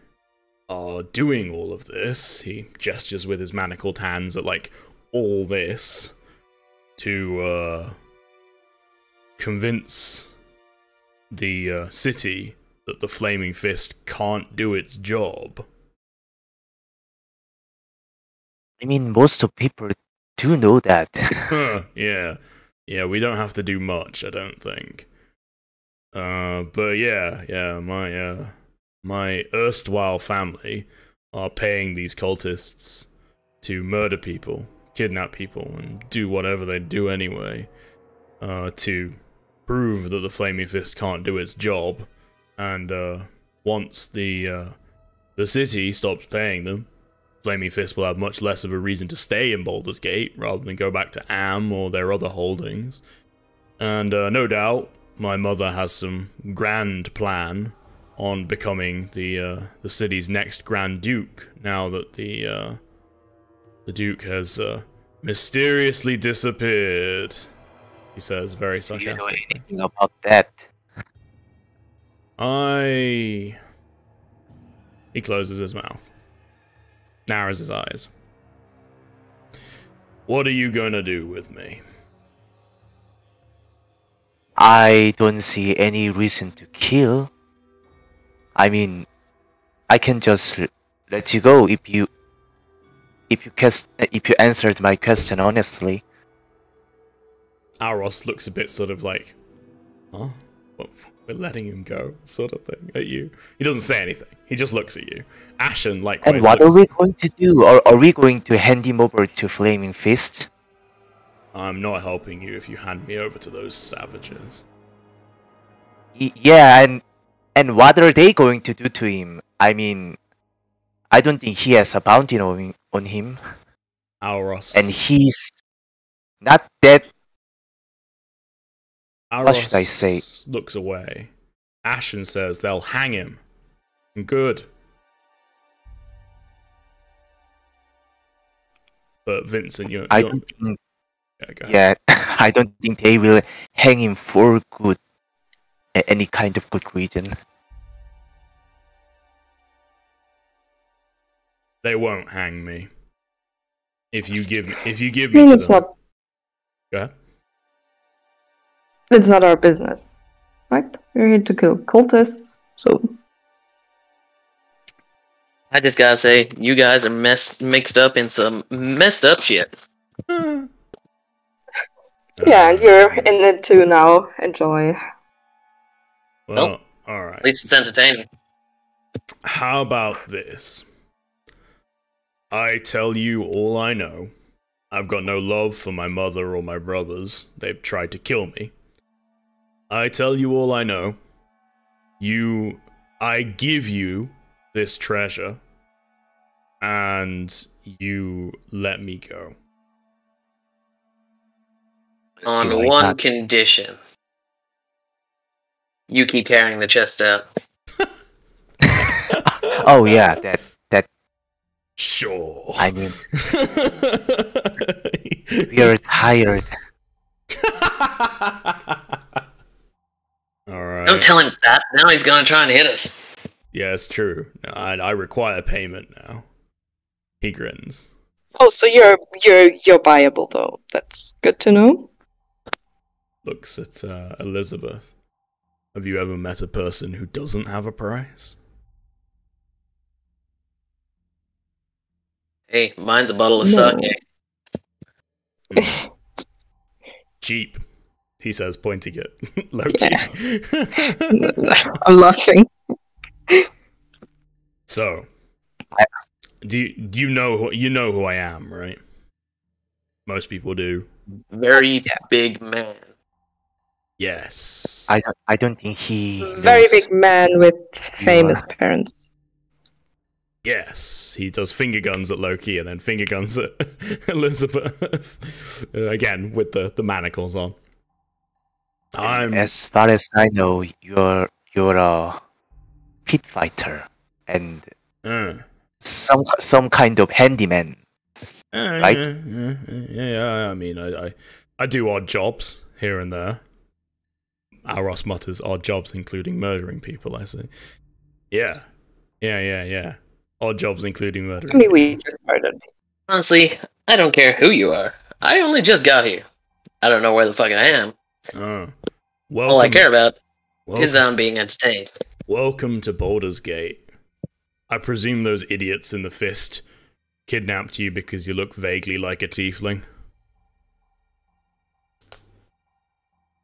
Speaker 1: are doing all of this. He gestures with his manacled hands at like all this to uh, convince the uh, city that the Flaming Fist can't do its job.
Speaker 4: I mean, most of people do know that.
Speaker 1: Yeah. Yeah, we don't have to do much, I don't think. Uh, but yeah, yeah, my uh, my erstwhile family are paying these cultists to murder people, kidnap people, and do whatever they do anyway, uh, to prove that the Flaming Fist can't do its job. And uh, once the uh, the city stops paying them, Flaming Fist will have much less of a reason to stay in Baldur's Gate rather than go back to Amn or their other holdings. And uh, no doubt, my mother has some grand plan on becoming the uh, the city's next Grand Duke. Now that the uh, the Duke has uh, mysteriously disappeared, he says very
Speaker 4: do you know anything about that?
Speaker 1: I. He closes his mouth, narrows his eyes. What are you gonna do with me?
Speaker 4: I don't see any reason to kill. I mean, I can just let you go if you if you cast, if you answered my question honestly.
Speaker 1: Aros looks a bit sort of like, huh? We're letting him go, sort of thing, at you. He doesn't say anything. He just looks at you. Ashen, likewise.
Speaker 4: And what are we going to do? Or are we going to hand him over to Flaming Fist?
Speaker 1: I'm not helping you if you hand me over to those savages.
Speaker 4: Y- yeah, and and what are they going to do to him? I mean, I don't think he has a bounty on on him,
Speaker 1: Auros.
Speaker 4: and he's not that.
Speaker 1: Auros
Speaker 4: should I say?
Speaker 1: looks away. Ashen says they'll hang him. Good. But Vincent, you're,
Speaker 4: I don't think,
Speaker 1: yeah,
Speaker 4: yeah, I don't think they will hang him for good, any kind of good reason.
Speaker 1: They won't hang me. If you give if you give
Speaker 2: I
Speaker 1: me
Speaker 2: mean,
Speaker 1: to
Speaker 2: it's
Speaker 1: them.
Speaker 2: not
Speaker 1: Go ahead.
Speaker 2: it's not our business, right? We're here to kill cultists, so
Speaker 3: I just gotta say, you guys are messed mixed up in some messed up shit.
Speaker 2: yeah, and you're in it too now. Enjoy.
Speaker 1: Well, all right.
Speaker 3: At least it's entertaining.
Speaker 1: How about this? I tell you all I know. I've got no love for my mother or my brothers. They've tried to kill me. I tell you all I know. You. I give you this treasure. And you let me go.
Speaker 3: On
Speaker 4: like
Speaker 3: one
Speaker 4: that.
Speaker 3: condition. You keep carrying the chest out.
Speaker 4: oh yeah, that that
Speaker 1: Sure.
Speaker 4: I mean we are tired.
Speaker 1: Alright.
Speaker 3: Don't tell him that. Now he's gonna try and hit us.
Speaker 1: Yeah, it's true. I, I require payment now. He grins.
Speaker 2: Oh, so you're you're you're buyable though. That's good to know.
Speaker 1: Looks at uh, Elizabeth. Have you ever met a person who doesn't have a price?
Speaker 3: Hey, mine's a bottle of
Speaker 2: No.
Speaker 3: sake.
Speaker 1: Cheap, he says, pointing at Loki.
Speaker 2: I'm laughing.
Speaker 1: so, do you, do you know who, you know who I am, right? Most people do.
Speaker 3: Very big man.
Speaker 1: Yes.
Speaker 4: I don't I don't think he
Speaker 2: Very
Speaker 4: knows.
Speaker 2: big man with famous parents.
Speaker 1: Yes, he does finger guns at Loki and then finger guns at Elizabeth. Uh, again, with the, the manacles on. I'm
Speaker 4: As far as I know, you're you're a pit fighter and
Speaker 1: uh,
Speaker 4: some some kind of handyman.
Speaker 1: uh,
Speaker 4: Right?
Speaker 1: Yeah, yeah, yeah, yeah, I mean, I, I, I do odd jobs here and there. Aros mutters odd jobs, including murdering people. I say, yeah, yeah, yeah, yeah. Odd jobs, including murdering.
Speaker 2: I mean, we just murdered.
Speaker 3: Honestly, I don't care who you are. I only just got here. I don't know where the fuck I am.
Speaker 1: Oh. Welcome,
Speaker 3: All I care about
Speaker 1: welcome,
Speaker 3: is that I'm being entertained.
Speaker 1: welcome to Baldur's Gate. I presume those idiots in the fist kidnapped you because you look vaguely like a tiefling.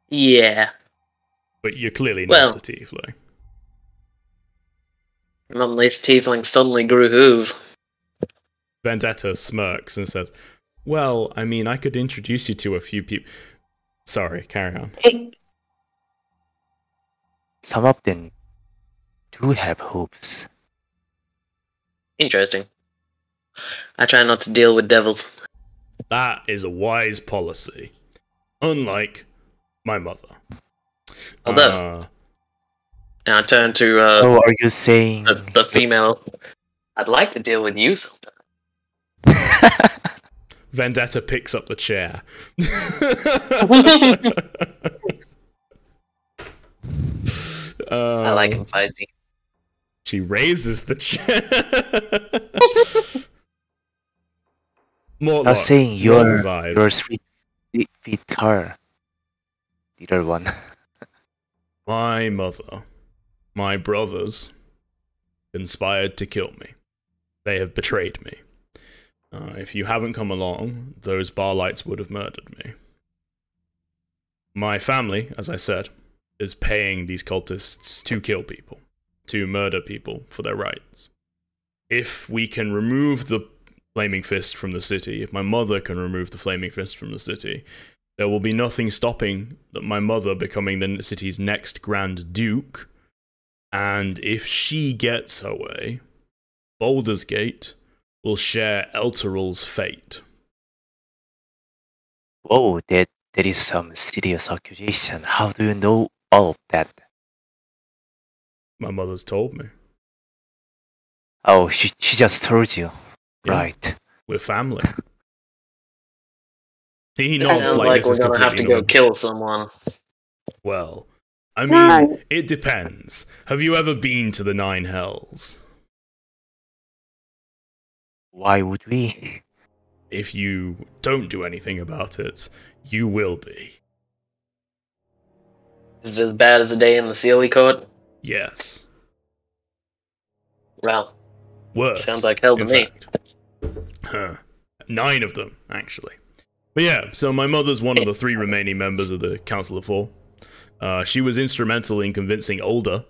Speaker 3: Yeah.
Speaker 1: But you're clearly
Speaker 3: Well-
Speaker 1: not a tiefling.
Speaker 3: Not unless tiefling suddenly grew hooves.
Speaker 1: Vendetta smirks and says, Well, I mean, I could introduce you to a few people. Sorry, carry on.
Speaker 4: Some of them do have hooves.
Speaker 3: Interesting. I try not to deal with devils.
Speaker 1: That is a wise policy. Unlike my mother.
Speaker 3: Although-
Speaker 1: Uh,
Speaker 3: And I turn to uh,
Speaker 4: So are you saying
Speaker 3: the, the female. I'd like to deal with you sometime.
Speaker 1: Vendetta picks up the chair.
Speaker 3: I like it feisty.
Speaker 1: She raises the chair. Mortlock
Speaker 4: not saying
Speaker 1: rolls
Speaker 4: you're
Speaker 1: his
Speaker 4: you're sweet sweet fit her? The other one.
Speaker 1: My mother, my brothers, conspired to kill me. They have betrayed me. Uh, if you haven't come along, those barlights would have murdered me. My family, as I said, is paying these cultists to kill people, to murder people for their rights. If we can remove the Flaming Fist from the city, if my mother can remove the Flaming Fist from the city, there will be nothing stopping that my mother becoming the city's next Grand Duke. And if she gets her way, Baldur's Gate will share Elturel's fate.
Speaker 4: Oh, Whoa, that that is some serious accusation. How do you know all of that?
Speaker 1: My mother's told me.
Speaker 4: Oh, she she just told you.
Speaker 1: Yeah.
Speaker 4: Right.
Speaker 1: We're family. He
Speaker 3: It
Speaker 1: nods
Speaker 3: sounds
Speaker 1: like,
Speaker 3: like,
Speaker 1: this
Speaker 3: we're gonna have to go
Speaker 1: normal.
Speaker 3: kill someone.
Speaker 1: Well, I mean,
Speaker 2: Right.
Speaker 1: it depends. Have you ever been to the Nine Hells?
Speaker 4: Why would we?
Speaker 1: If you don't do anything about it, you will be.
Speaker 3: Is it as bad as a day in the Sealy Court?
Speaker 1: Yes.
Speaker 3: Well,
Speaker 1: Worse.
Speaker 3: Sounds like hell to me.
Speaker 1: Huh. Nine of them, actually. But yeah, so my mother's one of the three remaining members of the Council of Four. Uh, she was instrumental in convincing Ulder,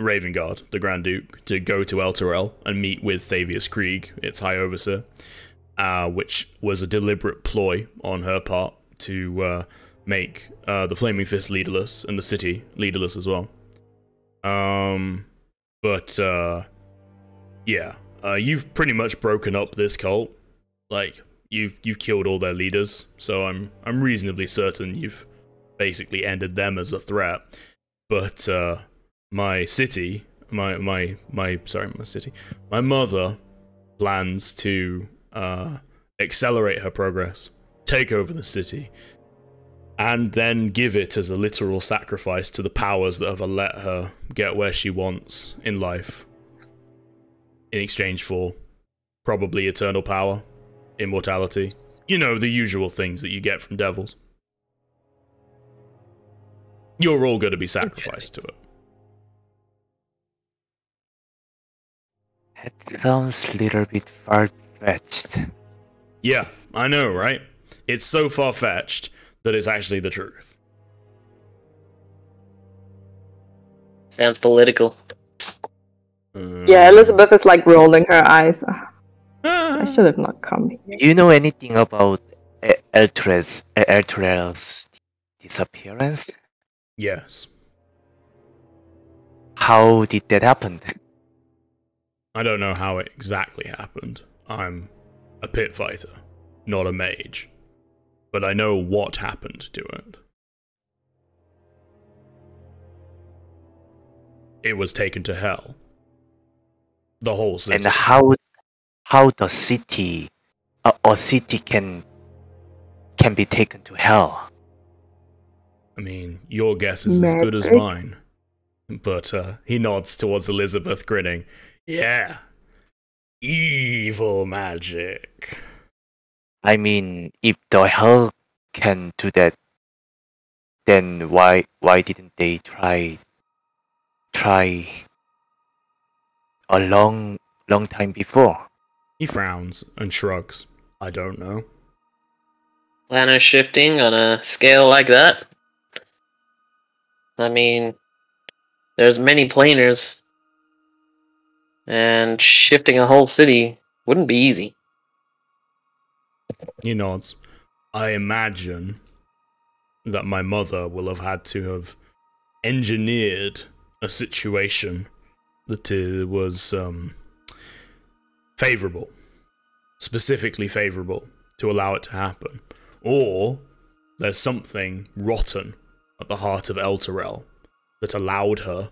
Speaker 1: Ravengard, the Grand Duke, to go to Elturel and meet with Thavius Kreeg, its High Overseer, uh, which was a deliberate ploy on her part to uh, make uh, the Flaming Fist leaderless and the city leaderless as well. Um, but uh, yeah, uh, you've pretty much broken up this cult. Like you, you killed all their leaders. So I'm, I'm reasonably certain you've basically ended them as a threat. But uh, my city, my, my, my, sorry, my city, my mother plans to uh, accelerate her progress, take over the city, and then give it as a literal sacrifice to the powers that have let her get where she wants in life in exchange for probably eternal power, immortality. You know, the usual things that you get from devils. You're all going to be sacrificed to it.
Speaker 4: That sounds a little bit far fetched.
Speaker 1: Yeah, I know, right? It's so far fetched that it's actually the truth.
Speaker 3: sounds political.
Speaker 2: Yeah, Elizabeth is like rolling her eyes. I should have not come here.
Speaker 4: Do you know anything about uh, E- Elturel's uh, Elturel's disappearance?
Speaker 1: yes.
Speaker 4: How did that happen?
Speaker 1: I don't know how it exactly happened. I'm a pit fighter, not a mage. But I know what happened to it. it was taken to hell. The whole city.
Speaker 4: And how how the city a, a city can can be taken to hell.
Speaker 1: I mean, your guess is as good as mine. But uh, he nods towards Elizabeth, grinning. Yeah. Evil magic.
Speaker 4: I mean, if the hell can do that, then why why didn't they try try a long long time before?
Speaker 1: He frowns and shrugs. I don't know.
Speaker 3: Planet shifting on a scale like that? I mean, there's many planers, and shifting a whole city wouldn't be easy.
Speaker 1: He nods. I imagine that my mother will have had to have engineered a situation that was um, favorable, specifically favorable to allow it to happen. Or there's something rotten at the heart of Elturel that allowed her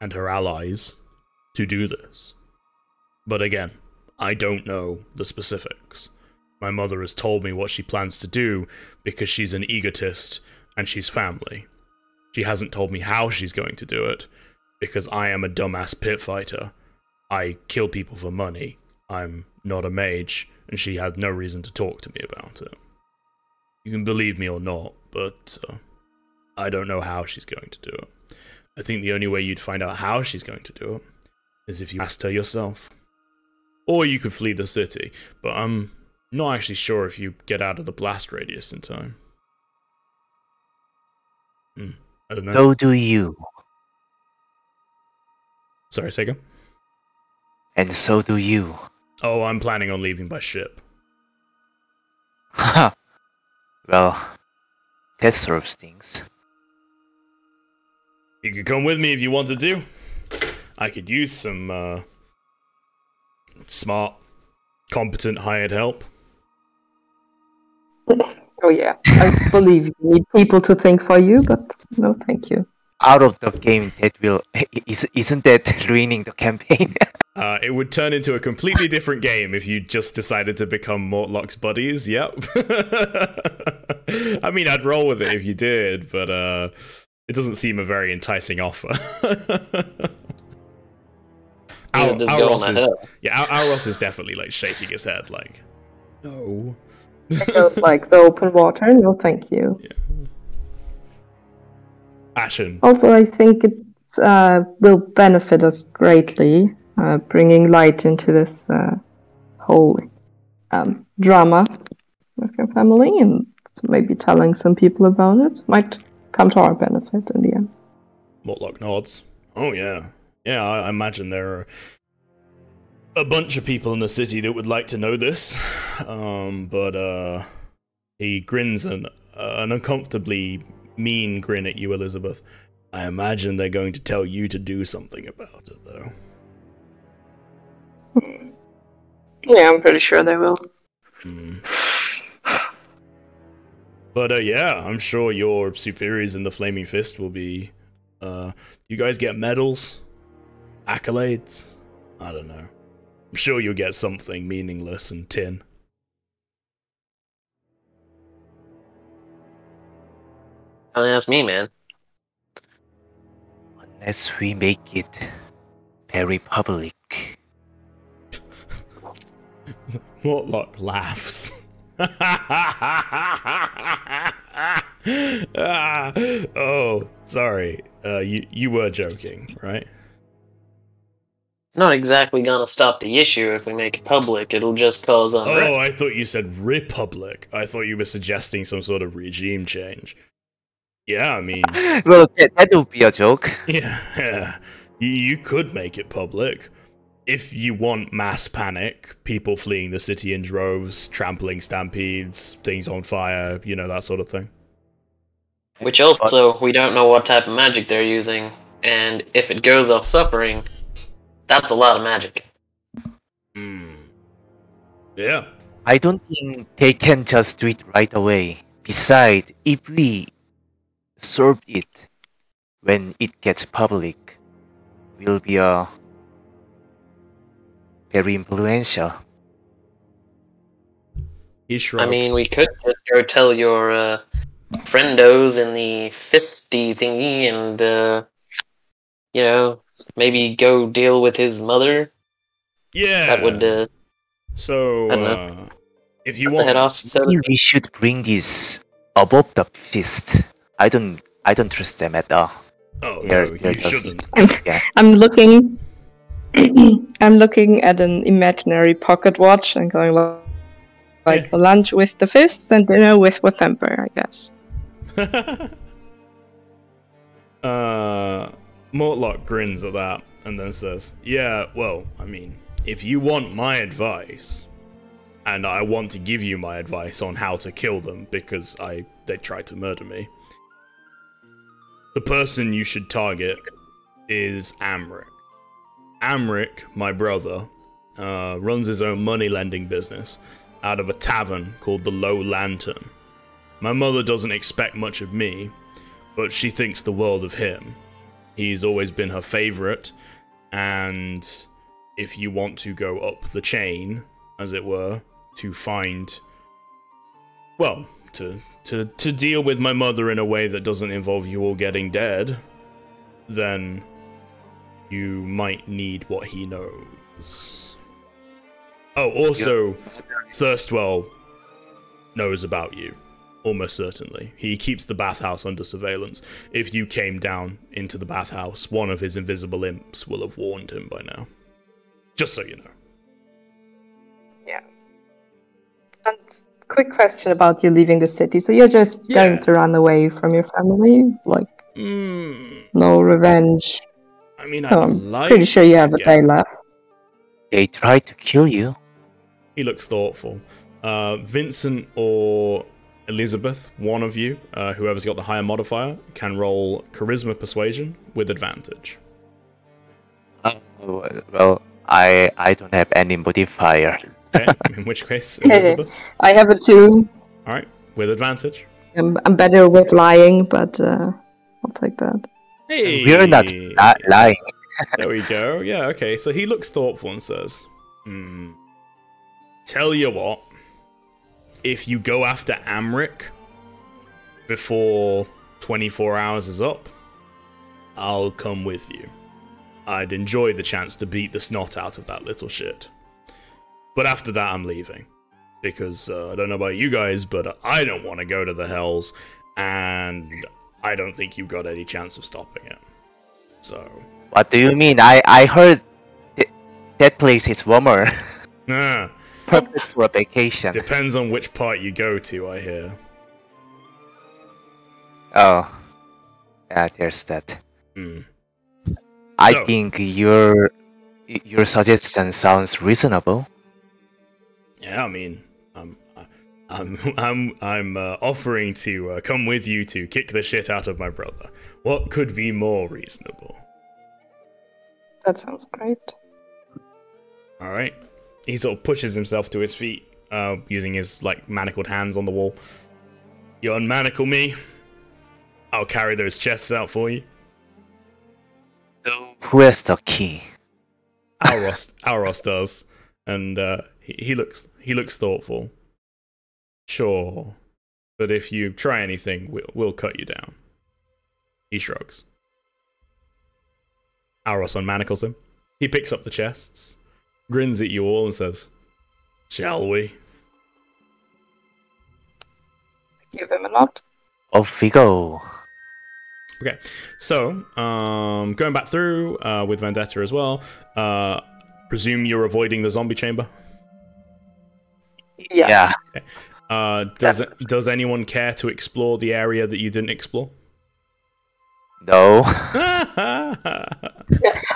Speaker 1: and her allies to do this. But again, I don't know the specifics. My mother has told me what she plans to do because she's an egotist and she's family. She hasn't told me how she's going to do it because I am a dumbass pit fighter. I kill people for money. I'm not a mage, and she had no reason to talk to me about it. You can believe me or not, but uh, I don't know how she's going to do it. I think the only way you'd find out how she's going to do it is if you asked her yourself. Or you could flee the city, but I'm not actually sure if you get out of the blast radius in time. Hmm, I don't know.
Speaker 4: So do you,
Speaker 1: Sorry, Sega.
Speaker 4: And so do you.
Speaker 1: Oh, I'm planning on leaving by ship. Ha!
Speaker 4: well, that serves things.
Speaker 1: You could come with me if you wanted to. I could use some uh, smart, competent hired help.
Speaker 2: Oh yeah, I believe you need people to think for you, but no, thank you.
Speaker 4: Out of the game, that will is isn't that ruining the campaign?
Speaker 1: Uh, it would turn into a completely different game if you just decided to become Mortlock's buddies. Yep. I mean, I'd roll with it if you did, but uh, it doesn't seem a very enticing offer. Al-
Speaker 3: Neither does
Speaker 1: Al
Speaker 3: go on
Speaker 1: Ross
Speaker 3: that
Speaker 1: is, yeah, Al- Al Ross is definitely like shaking his head, like, no.
Speaker 2: Like the open water. No, thank you.
Speaker 1: Ashen.
Speaker 2: Also, I think it uh, will benefit us greatly, uh, bringing light into this uh, whole um, drama with your family, and maybe telling some people about it might come to our benefit in the end.
Speaker 1: Mortlock nods. Oh yeah, yeah. I, I imagine there are a bunch of people in the city that would like to know this, um, but uh, he grins an an uncomfortably mean grin at you, Elizabeth. I imagine they're going to tell you to do something about it, though.
Speaker 2: Yeah, I'm pretty sure they will.
Speaker 1: Hmm. But uh, yeah, I'm sure your superiors in the Flaming Fist will be. Uh, you guys get medals, accolades. I don't know. I'm sure you'll get something meaningless and tin.
Speaker 3: Don't ask me, man.
Speaker 4: Unless we make it very public.
Speaker 1: Mortlock laughs. Ah, oh, sorry. Uh, you you were joking, right?
Speaker 3: Not exactly gonna stop the issue if we make it public. It'll just cause
Speaker 1: Oh. I thought you said republic. I thought you were suggesting some sort of regime change. Yeah, I mean,
Speaker 4: well, that, that would be a joke.
Speaker 1: yeah, yeah. You, you could make it public. If you want mass panic, people fleeing the city in droves, trampling stampedes, things on fire, you know, that sort of thing.
Speaker 3: Which also, we don't know what type of magic they're using, and if it goes off suffering, that's a lot of magic.
Speaker 1: Hmm. Yeah.
Speaker 4: I don't think they can just do it right away. Besides, if we serve it when it gets public, will be a very influential.
Speaker 1: He shrugs.
Speaker 3: I mean, we could just go tell your uh, friendos in the fisty thingy and, uh, you know, maybe go deal with his mother.
Speaker 1: yeah.
Speaker 3: That would uh,
Speaker 1: So, uh, if you
Speaker 3: cut the head
Speaker 1: want,
Speaker 3: off. So
Speaker 4: Maybe we should bring this above the fist. I don't I don't trust them at all.
Speaker 1: oh
Speaker 4: They're-
Speaker 1: no,
Speaker 4: they're
Speaker 1: you
Speaker 4: just-
Speaker 1: shouldn't.
Speaker 2: I'm looking. I'm looking at an imaginary pocket watch and going like, like
Speaker 1: Yeah.
Speaker 2: lunch with the fists and dinner with with Emperor, I guess.
Speaker 1: uh, Mortlock grins at that and then says, "Yeah, well, I mean, if you want my advice, and I want to give you my advice on how to kill them because I they tried to murder me, the person you should target is Amrik. Amrik, my brother, uh, runs his own money lending business out of a tavern called the Low Lantern. My mother doesn't expect much of me, but she thinks the world of him. He's always been her favorite, and if you want to go up the chain, as it were, to find well, to to to deal with my mother in a way that doesn't involve you all getting dead, then you might need what he knows. Oh, also, Thurstwell knows about you. Almost certainly. He keeps the bathhouse under surveillance. If you came down into the bathhouse, one of his invisible imps will have warned him by now. Just so you know. Yeah.
Speaker 2: And quick question about you leaving the city. So you're just
Speaker 1: Yeah.
Speaker 2: going to run away from your family? Like
Speaker 1: Mm,
Speaker 2: no revenge?
Speaker 1: I mean, I'd
Speaker 2: Oh, I'm
Speaker 1: like
Speaker 2: pretty sure you have a
Speaker 1: get-
Speaker 2: day left.
Speaker 4: They tried to kill you.
Speaker 1: He looks thoughtful. Uh, Vincent or Elizabeth, one of you, uh, whoever's got the higher modifier, can roll Charisma Persuasion with advantage.
Speaker 4: Oh, well, I I don't have any modifier.
Speaker 1: Okay, in which case, Elizabeth.
Speaker 2: I have a two.
Speaker 1: All right, with advantage.
Speaker 2: I'm, I'm better with lying, but uh, I'll take that.
Speaker 1: Hey,
Speaker 4: We're not li- lying.
Speaker 1: there we go. Yeah, okay. So he looks thoughtful and says, hmm, Tell you what, if you go after Amrik before 24 hours is up, I'll come with you. I'd enjoy the chance to beat the snot out of that little shit. But after that, I'm leaving. Because uh, I don't know about you guys, but I don't want to go to the Hells, and I don't think you've got any chance of stopping it. So,
Speaker 4: What do you mean? I I heard th- that place is warmer,
Speaker 1: ah,
Speaker 4: perfect for a vacation.
Speaker 1: depends on which part you go to, I hear.
Speaker 4: Oh, yeah, there's that.
Speaker 1: Hmm.
Speaker 4: I
Speaker 1: So-
Speaker 4: think your your suggestion sounds reasonable.
Speaker 1: Yeah, I mean, I'm, I'm, I'm, I'm uh, offering to uh, come with you to kick the shit out of my brother. What could be more reasonable?
Speaker 2: That sounds great.
Speaker 1: All right. He sort of pushes himself to his feet, uh, using his like manacled hands on the wall. You unmanacle me. I'll carry those chests out for you.
Speaker 4: Who has the key?
Speaker 1: Alros, Alros does, and uh, he, he looks he looks thoughtful. Sure, but if you try anything, we'll, we'll cut you down. He shrugs. Alros unmanacles him. He picks up the chests, grins at you all, and says, "Shall we?"
Speaker 2: Give him a nod.
Speaker 4: Off we go.
Speaker 1: Okay, so um, going back through uh, with Vendetta as well. Uh, presume you're avoiding the zombie chamber.
Speaker 2: Yeah.
Speaker 4: Yeah.
Speaker 1: Uh, does it, does anyone care to explore the area that you didn't explore?
Speaker 4: No.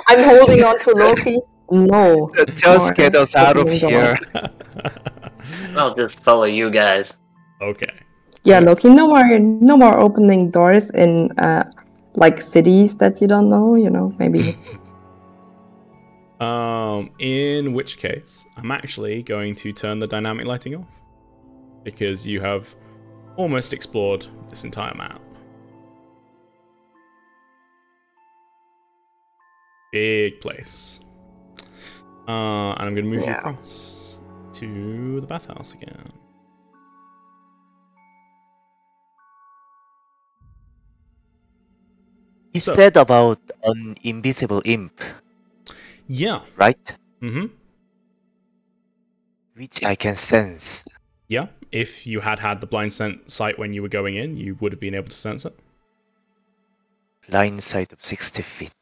Speaker 2: I'm holding on to Loki. No.
Speaker 4: Just
Speaker 2: More
Speaker 4: get us out of here.
Speaker 3: I'll just follow you guys.
Speaker 1: okay.
Speaker 2: Yeah, Loki. No more. No more opening doors in uh, like cities that you don't know. You know, maybe.
Speaker 1: Um, in which case, I'm actually going to turn the dynamic lighting off because you have almost explored this entire map. Big place. Uh, and I'm going to move you across to the bathhouse again.
Speaker 4: He
Speaker 1: So-
Speaker 4: said about an invisible imp,
Speaker 1: Yeah.
Speaker 4: right?
Speaker 1: Mm-hmm.
Speaker 4: Which I can sense.
Speaker 1: Yeah. If you had had the blind sight when you were going in, you would have been able to sense it.
Speaker 4: Blind sight of 60 feet.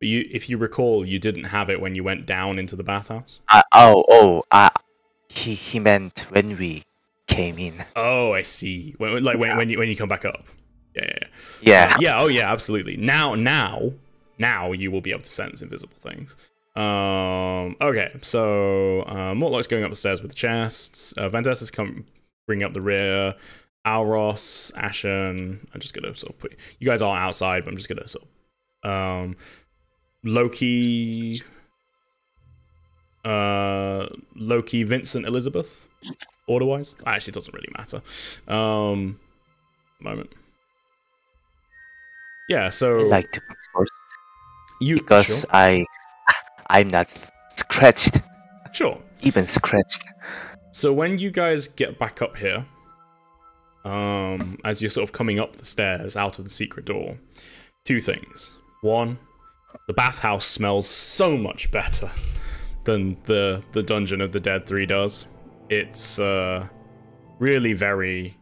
Speaker 1: But you, if you recall, you didn't have it when you went down into the bathhouse.
Speaker 4: Uh, oh, oh, uh, he, he meant when we came in.
Speaker 1: Oh, I see. When, like when, when you when you come back up. Yeah, yeah, yeah.
Speaker 4: Yeah.
Speaker 1: Uh, yeah. Oh, yeah. Absolutely. Now, now, now you will be able to sense invisible things. Um. Okay. So, uh, Mortlock's going up the stairs with the chests. Uh, Vendessa's come bringing up the rear. Alros, Ashen. I'm just gonna sort of put you guys are outside, but I'm just gonna sort of um Loki. Uh, Loki, Vincent, Elizabeth, order wise. Actually, it doesn't really matter. Um, moment. Yeah,
Speaker 4: I
Speaker 1: so
Speaker 4: like to
Speaker 1: you
Speaker 4: because
Speaker 1: sure,
Speaker 4: I, I'm not scratched,
Speaker 1: sure.
Speaker 4: even scratched.
Speaker 1: So when you guys get back up here, um, as you're sort of coming up the stairs out of the secret door, two things. One, the bathhouse smells so much better than the the dungeon of the dead three does. It's uh, really very,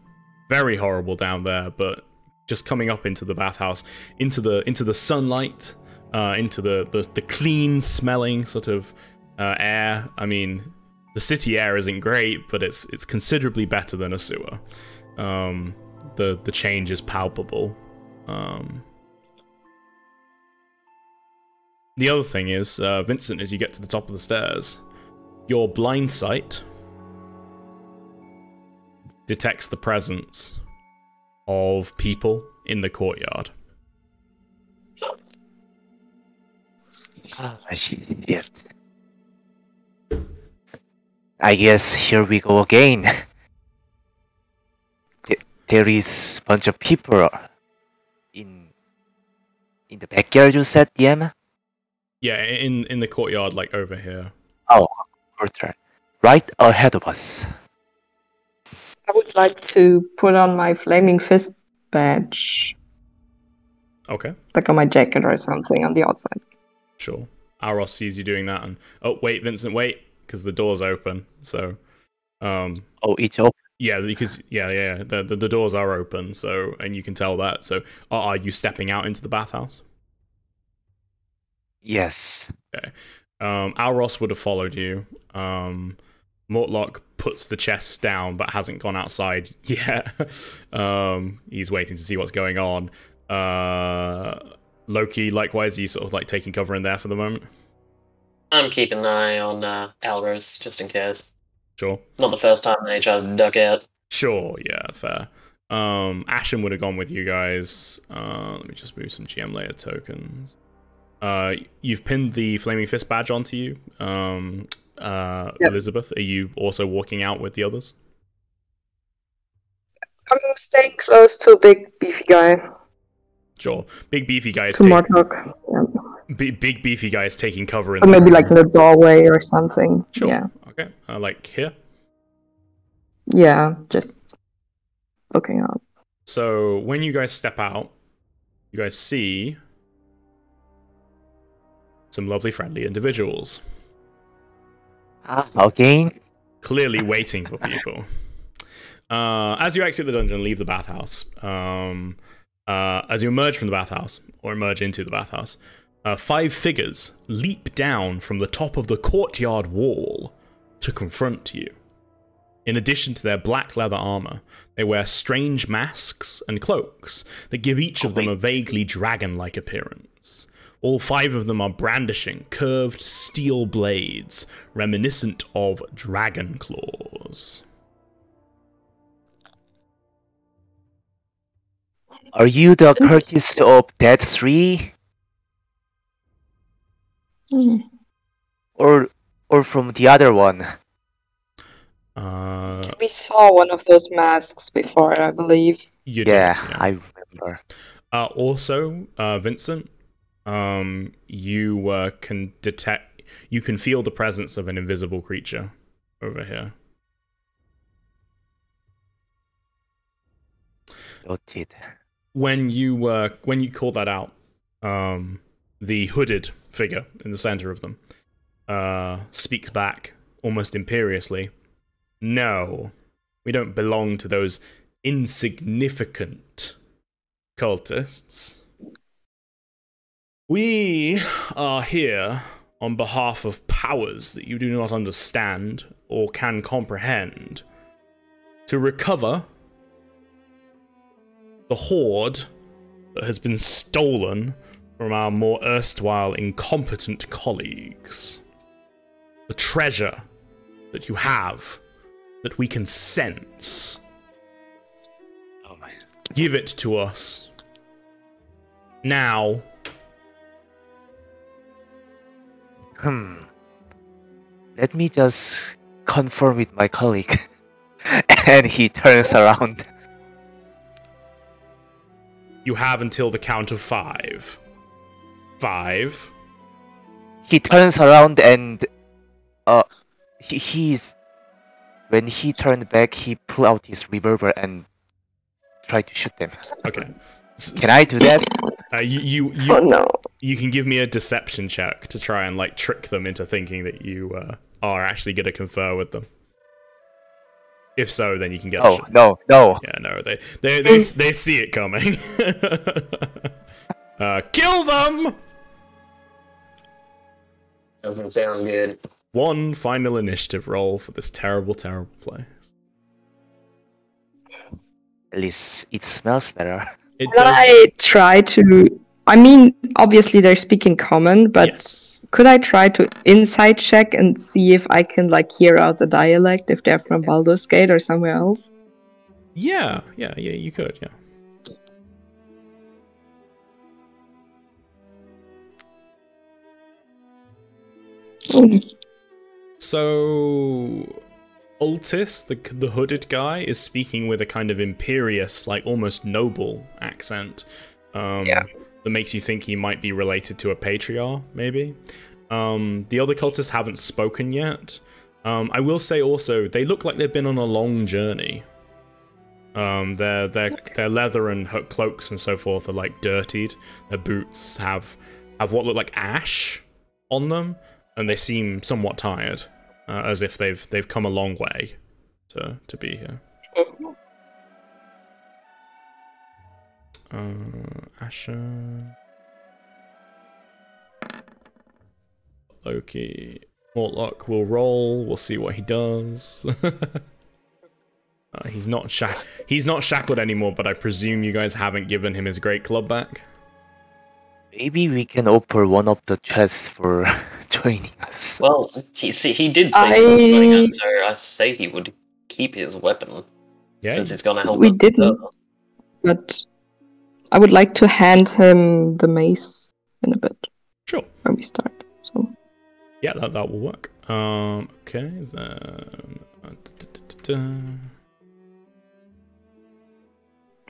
Speaker 1: very horrible down there. But just coming up into the bathhouse, into the into the sunlight, uh, into the, the the clean smelling sort of uh, air. I mean, the city air isn't great, but it's it's considerably better than a sewer. Um, the the change is palpable. Um, the other thing is, uh, Vincent, as you get to the top of the stairs, your blind sight detects the presence of people in the courtyard.
Speaker 4: Ah, shit. I guess here we go again. Th- There is bunch of people in in the backyard. You said, DM?
Speaker 1: Yeah, in in the courtyard, like over here.
Speaker 4: Oh, courtyard. Right ahead of us.
Speaker 2: I would like to put on my flaming fist badge,
Speaker 1: Okay,
Speaker 2: like on my jacket or something on the outside.
Speaker 1: Sure. Aros sees you doing that, and oh wait, Vincent, wait, because the door's open. So, um,
Speaker 4: Oh, it's open.
Speaker 1: Yeah, because yeah, yeah, the, the the doors are open, so and you can tell that. So, are, are you stepping out into the bathhouse?
Speaker 4: Yes.
Speaker 1: Um, Alros would have followed you. Um, Mortlock puts the chest down, but hasn't gone outside yet. um, he's waiting to see what's going on. Uh, Loki, likewise, he's sort of like taking cover in there for the moment.
Speaker 3: I'm keeping an eye on uh, Alros just in case.
Speaker 1: Sure.
Speaker 3: Not the first time they just duck out.
Speaker 1: Sure, yeah, fair. Um, Ashen would have gone with you guys. Uh, let me just move some GM layer tokens. Uh, you've pinned the Flaming Fist badge onto you. Um, uh,
Speaker 2: Yep.
Speaker 1: Elizabeth, are you also walking out with the others?
Speaker 2: I'm staying close to a big beefy guy.
Speaker 1: Sure. Big beefy guys. is
Speaker 2: To
Speaker 1: taking,
Speaker 2: Yeah.
Speaker 1: big, big beefy guys taking cover in
Speaker 2: Or
Speaker 1: the
Speaker 2: maybe like in the doorway or something.
Speaker 1: Sure.
Speaker 2: Yeah.
Speaker 1: Okay. Uh, like here.
Speaker 2: Yeah, just looking out.
Speaker 1: So when you guys step out, you guys see some lovely, friendly individuals.
Speaker 4: Ah, again?
Speaker 1: clearly waiting for people. Uh, as you exit the dungeon, leave the bathhouse. Um, uh, as you emerge from the bathhouse, or emerge into the bathhouse, uh, five figures leap down from the top of the courtyard wall to confront you. In addition to their black leather armor, they wear strange masks and cloaks that give each of them a vaguely dragon like appearance. All five of them are brandishing curved steel blades reminiscent of dragon claws.
Speaker 4: Are you the Curtis of Dead 3?
Speaker 2: Hmm.
Speaker 4: Or or from the other one?
Speaker 1: Uh,
Speaker 2: We saw one of those masks before, I believe.
Speaker 1: you did,
Speaker 4: Yeah, I remember.
Speaker 1: Uh, also, uh, Vincent, um, you uh, can detect, you can feel the presence of an invisible creature over here.
Speaker 4: Noted.
Speaker 1: When you uh, when you call that out, um, the hooded figure in the center of them uh, speaks back almost imperiously. No, we don't belong to those insignificant cultists. We are here on behalf of powers that you do not understand or can comprehend to recover the hoard that has been stolen from our more erstwhile incompetent colleagues. The treasure that you have that we can sense.
Speaker 4: Oh my.
Speaker 1: Give it to us. Now.
Speaker 4: Hmm. Let me just confirm with my colleague. and he turns around.
Speaker 1: You have until the count of five. Five.
Speaker 4: He turns around and uh he, he's when he turned back he pulled out his revolver and tried to shoot them.
Speaker 1: Okay.
Speaker 4: Can I do that?
Speaker 1: Uh, you, you, you,
Speaker 2: Oh no.
Speaker 1: you can give me a deception check to try and like trick them into thinking that you uh, are actually going to confer with them. If so, then you can get.
Speaker 4: Oh
Speaker 1: shot.
Speaker 4: no, no.
Speaker 1: Yeah, no, they they they, they see it coming. uh, kill them.
Speaker 3: Doesn't sound good.
Speaker 1: One final initiative roll for this terrible, terrible place.
Speaker 4: At least it smells better.
Speaker 1: It
Speaker 2: Can
Speaker 1: does.
Speaker 2: I try to? I mean, obviously they're speaking common, but
Speaker 1: yes.
Speaker 2: Could I try to insight check and see if I can like hear out the dialect if they're from Baldur's Gate or somewhere else?
Speaker 1: Yeah, yeah, yeah. You could, yeah.
Speaker 2: Oh,
Speaker 1: So, Altis, the the hooded guy, is speaking with a kind of imperious, like almost noble accent. Um,
Speaker 2: Yeah.
Speaker 1: That makes you think he might be related to a patriarch, maybe. Um, the other cultists haven't spoken yet. Um, I will say also, they look like they've been on a long journey. Um, their their their leather and cloaks and so forth are like dirtied. Their boots have have what look like ash on them, and they seem somewhat tired, uh, as if they've they've come a long way to to be here. Uh, Asher, Loki, Mortlock will roll. We'll see what he does. uh, he's not shack- he's not shackled anymore, but I presume you guys haven't given him his great club back.
Speaker 4: Maybe we can offer one of the chests for joining us.
Speaker 3: Well, he, see, he did say
Speaker 2: I-
Speaker 3: he was joining us, so I say he would keep his weapon
Speaker 1: Yeah,
Speaker 3: since it's gonna help
Speaker 2: We
Speaker 3: us.
Speaker 2: didn't. but I would like to hand him the mace in a bit
Speaker 1: sure.
Speaker 2: when we start. So
Speaker 1: Yeah, that, that will work. Um, okay. Then, uh, da- da- da- da.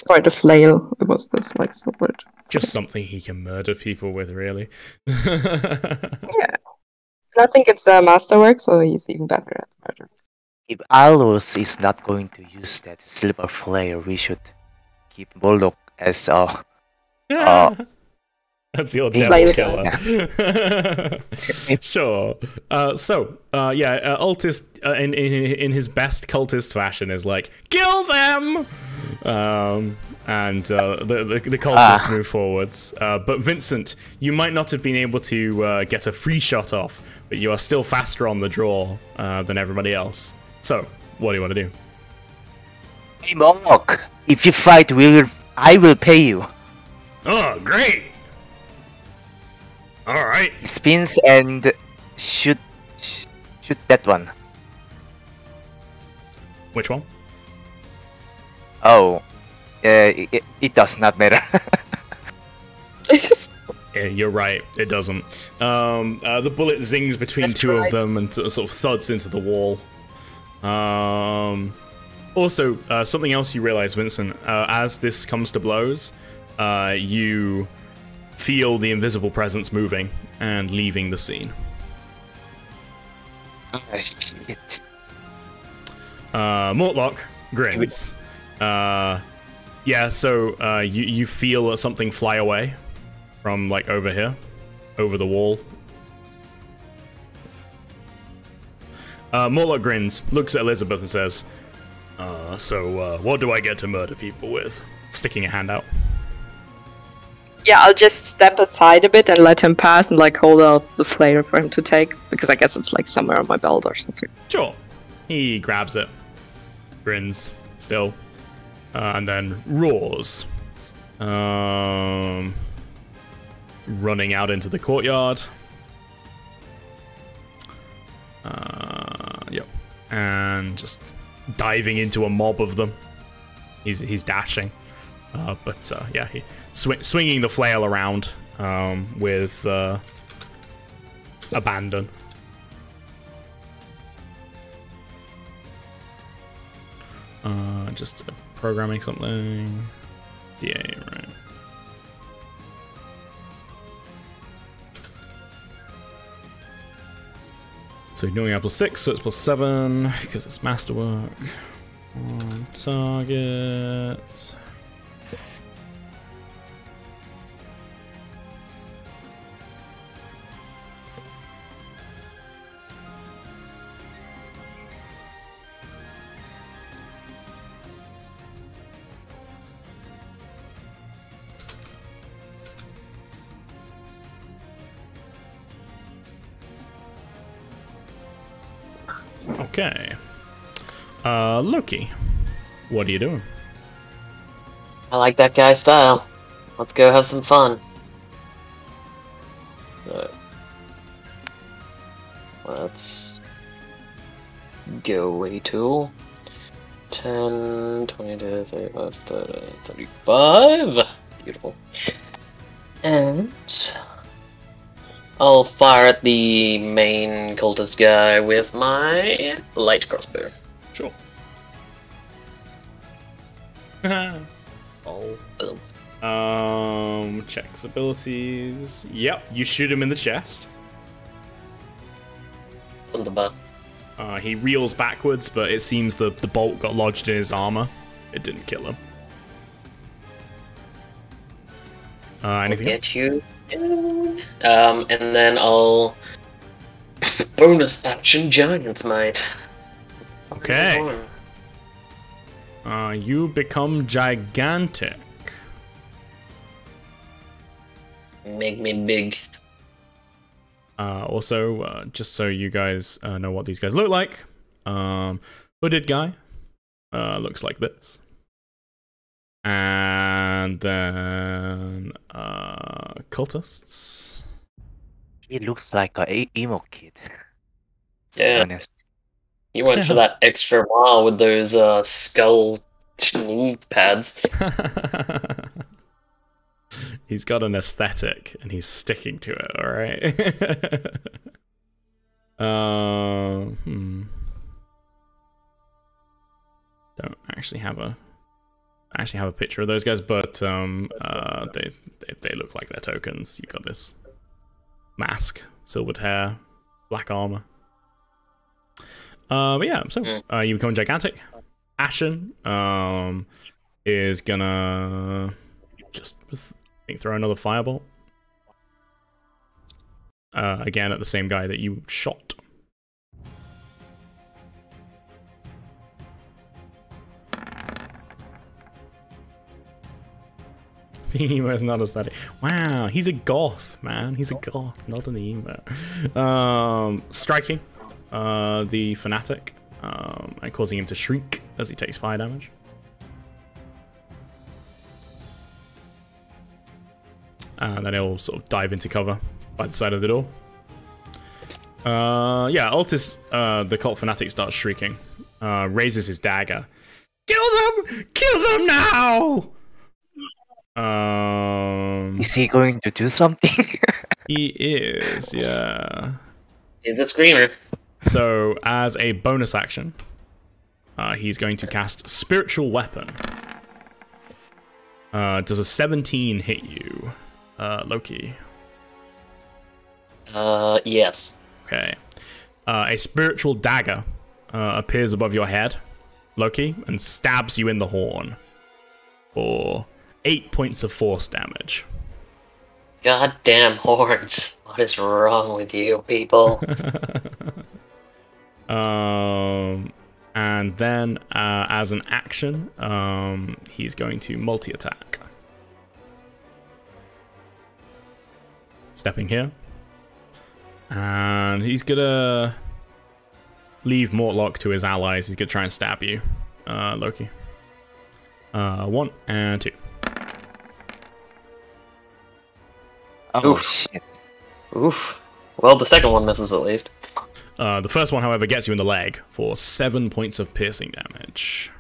Speaker 2: or the flail. It was this like sword.
Speaker 1: Just something he can murder people with, really.
Speaker 2: And I think it's a masterwork, so he's even better at murder.
Speaker 4: If Alos is not going to use that silver flail, we should keep Moloch as a Uh,
Speaker 1: That's your devil killer. sure. Uh, so, uh, yeah, uh, Altis, uh, in, in in his best cultist fashion, is like, kill them! Um, and uh, the, the, the cultists
Speaker 4: Ah.
Speaker 1: move forwards. Uh, but Vincent, you might not have been able to uh, get a free shot off, but you are still faster on the draw uh, than everybody else. So, what do you want to do?
Speaker 4: Hey Moloch, if you fight, we will, I will pay you.
Speaker 1: Oh, great! All right.
Speaker 4: Spins and shoot, shoot that one.
Speaker 1: Which one?
Speaker 4: Oh, uh, it, it does not matter.
Speaker 1: Yeah, you're right. It doesn't. Um, uh, the bullet zings between
Speaker 2: Left,
Speaker 1: two of them and sort of thuds into the wall. Um, also, uh, something else you realize, Vincent, uh, as this comes to blows, uh, you feel the invisible presence moving and leaving the scene.
Speaker 4: Ah, shit.
Speaker 1: Uh, Mortlock grins. Uh, yeah, so uh, you you feel something fly away from like over here, over the wall. Uh, Mortlock grins, looks at Elizabeth, and says, uh, "So, uh, what do I get to murder people with?" Sticking a hand out.
Speaker 2: Yeah, I'll just step aside a bit and let him pass and like hold out the flail for him to take because I guess it's like somewhere on my belt or something.
Speaker 1: Sure. He grabs it, grins still, uh, and then roars. Um, running out into the courtyard. Uh, yep. And just diving into a mob of them. He's he's dashing, uh, but uh, yeah, he sw- swinging the flail around um, with uh, abandon. Uh, just programming something. DA, right. So ignoring out plus 6, so it's plus 7, because it's masterwork. On target. Uh, Loki, what are you doing?
Speaker 3: I like that guy's style. Let's go have some fun. Alright. Let's go away tool. 10, 20, 35, 30, 35. Beautiful. And I'll fire at the main cultist guy with my light crossbow.
Speaker 1: Sure. oh. Um, checks abilities. Yep, you shoot him in the chest.
Speaker 3: Wunderbar.
Speaker 1: Uh, he reels backwards, but it seems the, the bolt got lodged in his armor. It didn't kill him. Uh, anything else?
Speaker 3: Get you. Um, and then I'll bonus action Giant's Might.
Speaker 1: Okay. Uh, you become gigantic.
Speaker 3: Make me big.
Speaker 1: Uh, also, uh, just so you guys uh, know what these guys look like, um, hooded guy uh, looks like this, and then uh, cultists.
Speaker 4: He looks like a emo kid.
Speaker 3: Yeah,
Speaker 4: Honest.
Speaker 3: You went for that extra mile with those uh, skull knee pads.
Speaker 1: he's got an aesthetic and he's sticking to it, alright? uh, hmm. Don't actually have a actually have a picture of those guys, but um uh they they, they look like their tokens. You've got this mask, silvered hair, black armor. Uh but yeah, so uh you become gigantic. Ashen um is gonna just think throw another fireball. Uh, again at the same guy that you shot. Emo is not aesthetic. Wow, he's a goth, man. He's a goth, not an emo. Um, striking uh, the fanatic um, and causing him to shrink as he takes fire damage. and then he'll sort of dive into cover by the side of the door. Uh, yeah, Altus, uh, the cult fanatic, starts shrieking, uh, raises his dagger. Kill them! Kill them now! Um,
Speaker 4: Is he going to do something?
Speaker 1: he is, yeah.
Speaker 3: He's a screamer.
Speaker 1: So, as a bonus action, uh, he's going to cast Spiritual Weapon. Uh, does a 17 hit you? uh, Loki.
Speaker 3: Uh, yes.
Speaker 1: Okay. Uh, a spiritual dagger uh, appears above your head, Loki, and stabs you in the horn for eight points of force damage.
Speaker 3: Goddamn horns. What is wrong with you people?
Speaker 1: Um, and then, uh, as an action, um, he's going to multi attack. Stepping here. And he's gonna leave Mortlock to his allies. He's gonna try and stab you, uh, Loki. Uh, one and two.
Speaker 4: Oh
Speaker 3: Oof.
Speaker 4: shit.
Speaker 3: Oof. Well, the second one misses at least.
Speaker 1: Uh, the first one, however, gets you in the leg for seven points of piercing damage.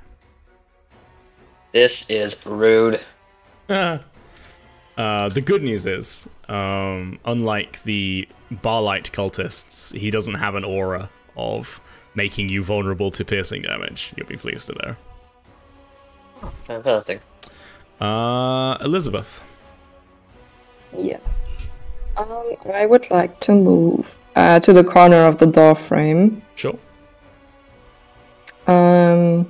Speaker 3: This is rude.
Speaker 1: uh, the good news is, um, unlike the Bhaalite cultists, he doesn't have an aura of making you vulnerable to piercing damage. You'll be pleased to know.
Speaker 3: Fantastic.
Speaker 1: Uh, Elizabeth.
Speaker 2: Yes. Um, I would like to move uh, to the corner of the door frame
Speaker 1: Sure.
Speaker 2: um,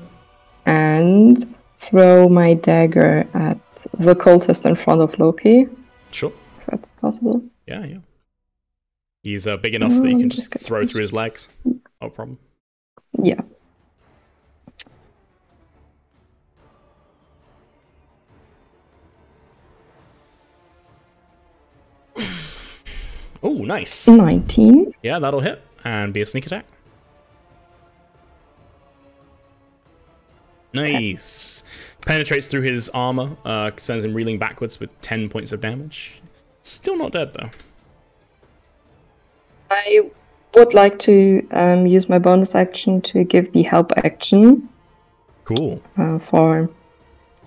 Speaker 2: and throw my dagger at the cultist in front of Loki,
Speaker 1: Sure.
Speaker 2: if that's possible.
Speaker 1: Yeah, yeah. He's uh, big enough that you can
Speaker 2: just
Speaker 1: just throw through his legs. No problem.
Speaker 2: Yeah.
Speaker 1: Oh, nice.
Speaker 2: 19.
Speaker 1: Yeah, that'll hit and be a sneak attack. Nice. Penetrates through his armor, uh, sends him reeling backwards with 10 points of damage. Still not dead, though.
Speaker 2: I would like to um, use my bonus action to give the help action
Speaker 1: Cool.
Speaker 2: uh, for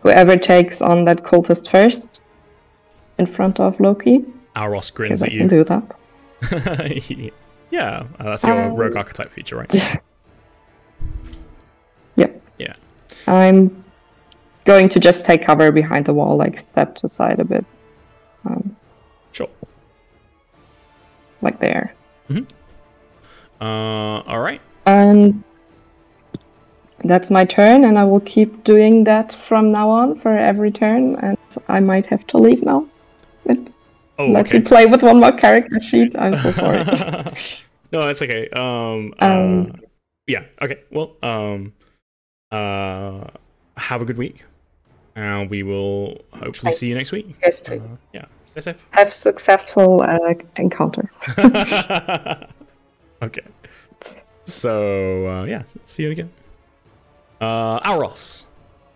Speaker 2: whoever takes on that cultist first in front of Loki.
Speaker 1: Auros grins at
Speaker 2: can
Speaker 1: you.
Speaker 2: do that.
Speaker 1: yeah, uh, that's your
Speaker 2: Um,
Speaker 1: rogue archetype feature, right?
Speaker 2: Yep.
Speaker 1: Yeah.
Speaker 2: I'm going to just take cover behind the wall, like step to side a bit, um,
Speaker 1: Sure.
Speaker 2: like there.
Speaker 1: Uh, all right.
Speaker 2: And that's my turn, and I will keep doing that from now on for every turn. And I might have to leave now.
Speaker 1: Oh,
Speaker 2: let
Speaker 1: okay.
Speaker 2: you play with one more character sheet. I'm so sorry.
Speaker 1: no, it's okay. Um, uh,
Speaker 2: Um,
Speaker 1: yeah. Okay. Well, um, uh, have a good week, and we will hopefully see you next week.
Speaker 2: Guys, to
Speaker 1: Uh, yeah. Stay safe.
Speaker 2: have successful uh, encounter.
Speaker 1: okay. So uh, yeah, see you again. Uh, Auros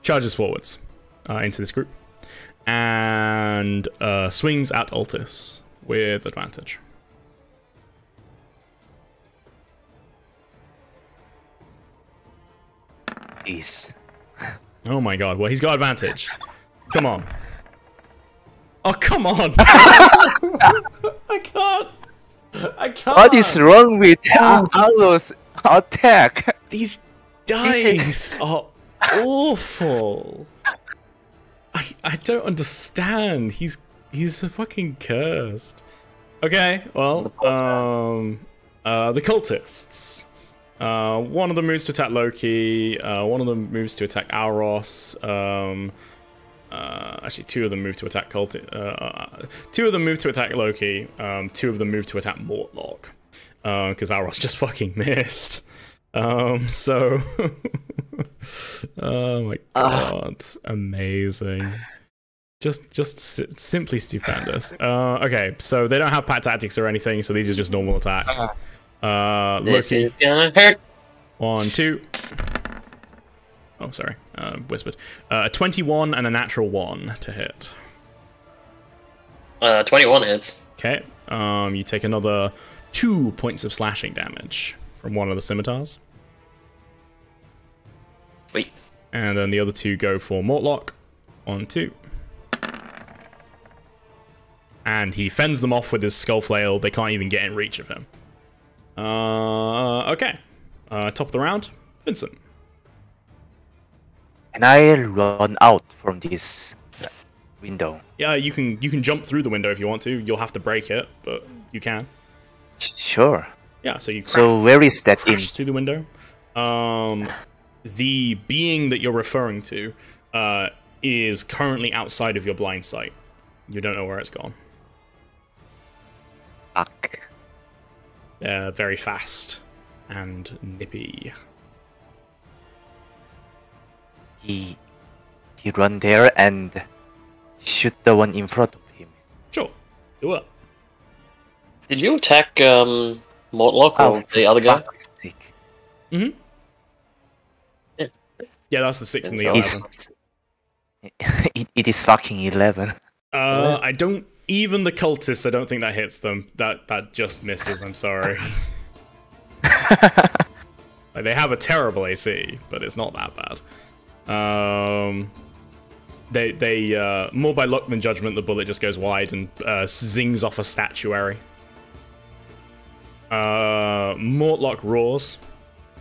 Speaker 1: charges forwards uh, into this group and uh, swings at Altis with advantage.
Speaker 4: Please.
Speaker 1: Oh my god! Well, he's got advantage. Come on. Oh come on! I can't. I can't.
Speaker 4: What is wrong with Arrows attack?
Speaker 1: These dice are awful. I I don't understand. He's he's fucking cursed. Okay, well, um, uh, the cultists. Uh, one of them moves to attack Loki. Uh, one of them moves to attack Auros. Um, uh, actually, two of them move to attack Culti. Uh, uh, two of them move to attack Loki. Um, two of them move to attack Mortlock. Because Auros just fucking missed. Um, so. oh my god. Amazing. Just, just si- simply stupendous. Uh, okay, so they don't have pack tactics or anything, so these are just normal attacks. Uh,
Speaker 3: This
Speaker 1: Loki.
Speaker 3: is gonna hurt.
Speaker 1: One, two. Oh, sorry. Uh, whispered. Uh, 21 and a natural 1 to hit.
Speaker 3: Uh, 21 hits.
Speaker 1: Okay. Um, you take another 2 points of slashing damage from one of the scimitars.
Speaker 3: Sweet.
Speaker 1: And then the other two go for Mortlock. on two. And he fends them off with his skull flail. They can't even get in reach of him. Uh, okay. Uh, top of the round, Vincent.
Speaker 4: Can I run out from this window.
Speaker 1: Yeah, you can you can jump through the window if you want to. You'll have to break it, but you can.
Speaker 4: Sure.
Speaker 1: Yeah, so you crash,
Speaker 4: So where is that in?
Speaker 1: crash through the window. Um, the being that you're referring to uh, is currently outside of your blind sight. You don't know where it's gone.
Speaker 4: Fuck.
Speaker 1: They're very fast and nippy.
Speaker 4: He he run there and shoot the one in front of him.
Speaker 1: Sure, do it.
Speaker 3: Did you attack um Mortlock or
Speaker 4: Oh,
Speaker 3: the other guy?
Speaker 4: fuck's.
Speaker 1: Mm-hmm. Yeah, that's the six and the
Speaker 3: Yeah.
Speaker 1: eleven.
Speaker 4: It's, it, it is fucking eleven.
Speaker 1: Uh, I don't. Even the cultists, I don't think that hits them. That that just misses. I'm sorry. like, they have a terrible AC, but it's not that bad. Um, they they uh, more by luck than judgment. The bullet just goes wide and uh, zings off a statuary. Uh, Mortlock roars,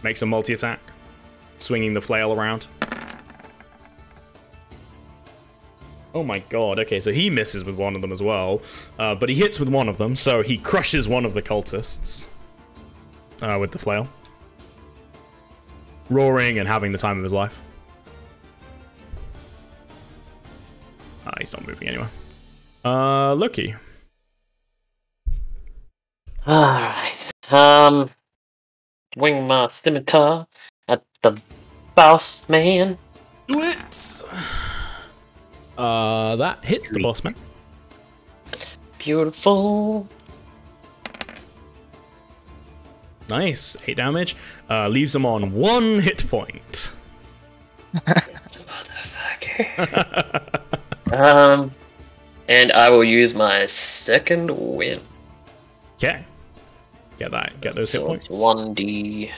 Speaker 1: makes a multi attack, swinging the flail around. Oh my god, okay, so he misses with one of them as well. Uh, but he hits with one of them, so he crushes one of the cultists uh, with the flail. Roaring and having the time of his life. Ah, he's not moving anywhere. Uh, Loki.
Speaker 3: Alright. Um wing my scimitar at the boss man.
Speaker 1: Do it! Uh, that hits the boss man.
Speaker 3: Beautiful.
Speaker 1: Nice, 8 damage. Uh, leaves him on one hit point.
Speaker 3: That's a motherfucker. um and I will use my Second Wind.
Speaker 1: Okay. Get that, get those hit points.
Speaker 3: one D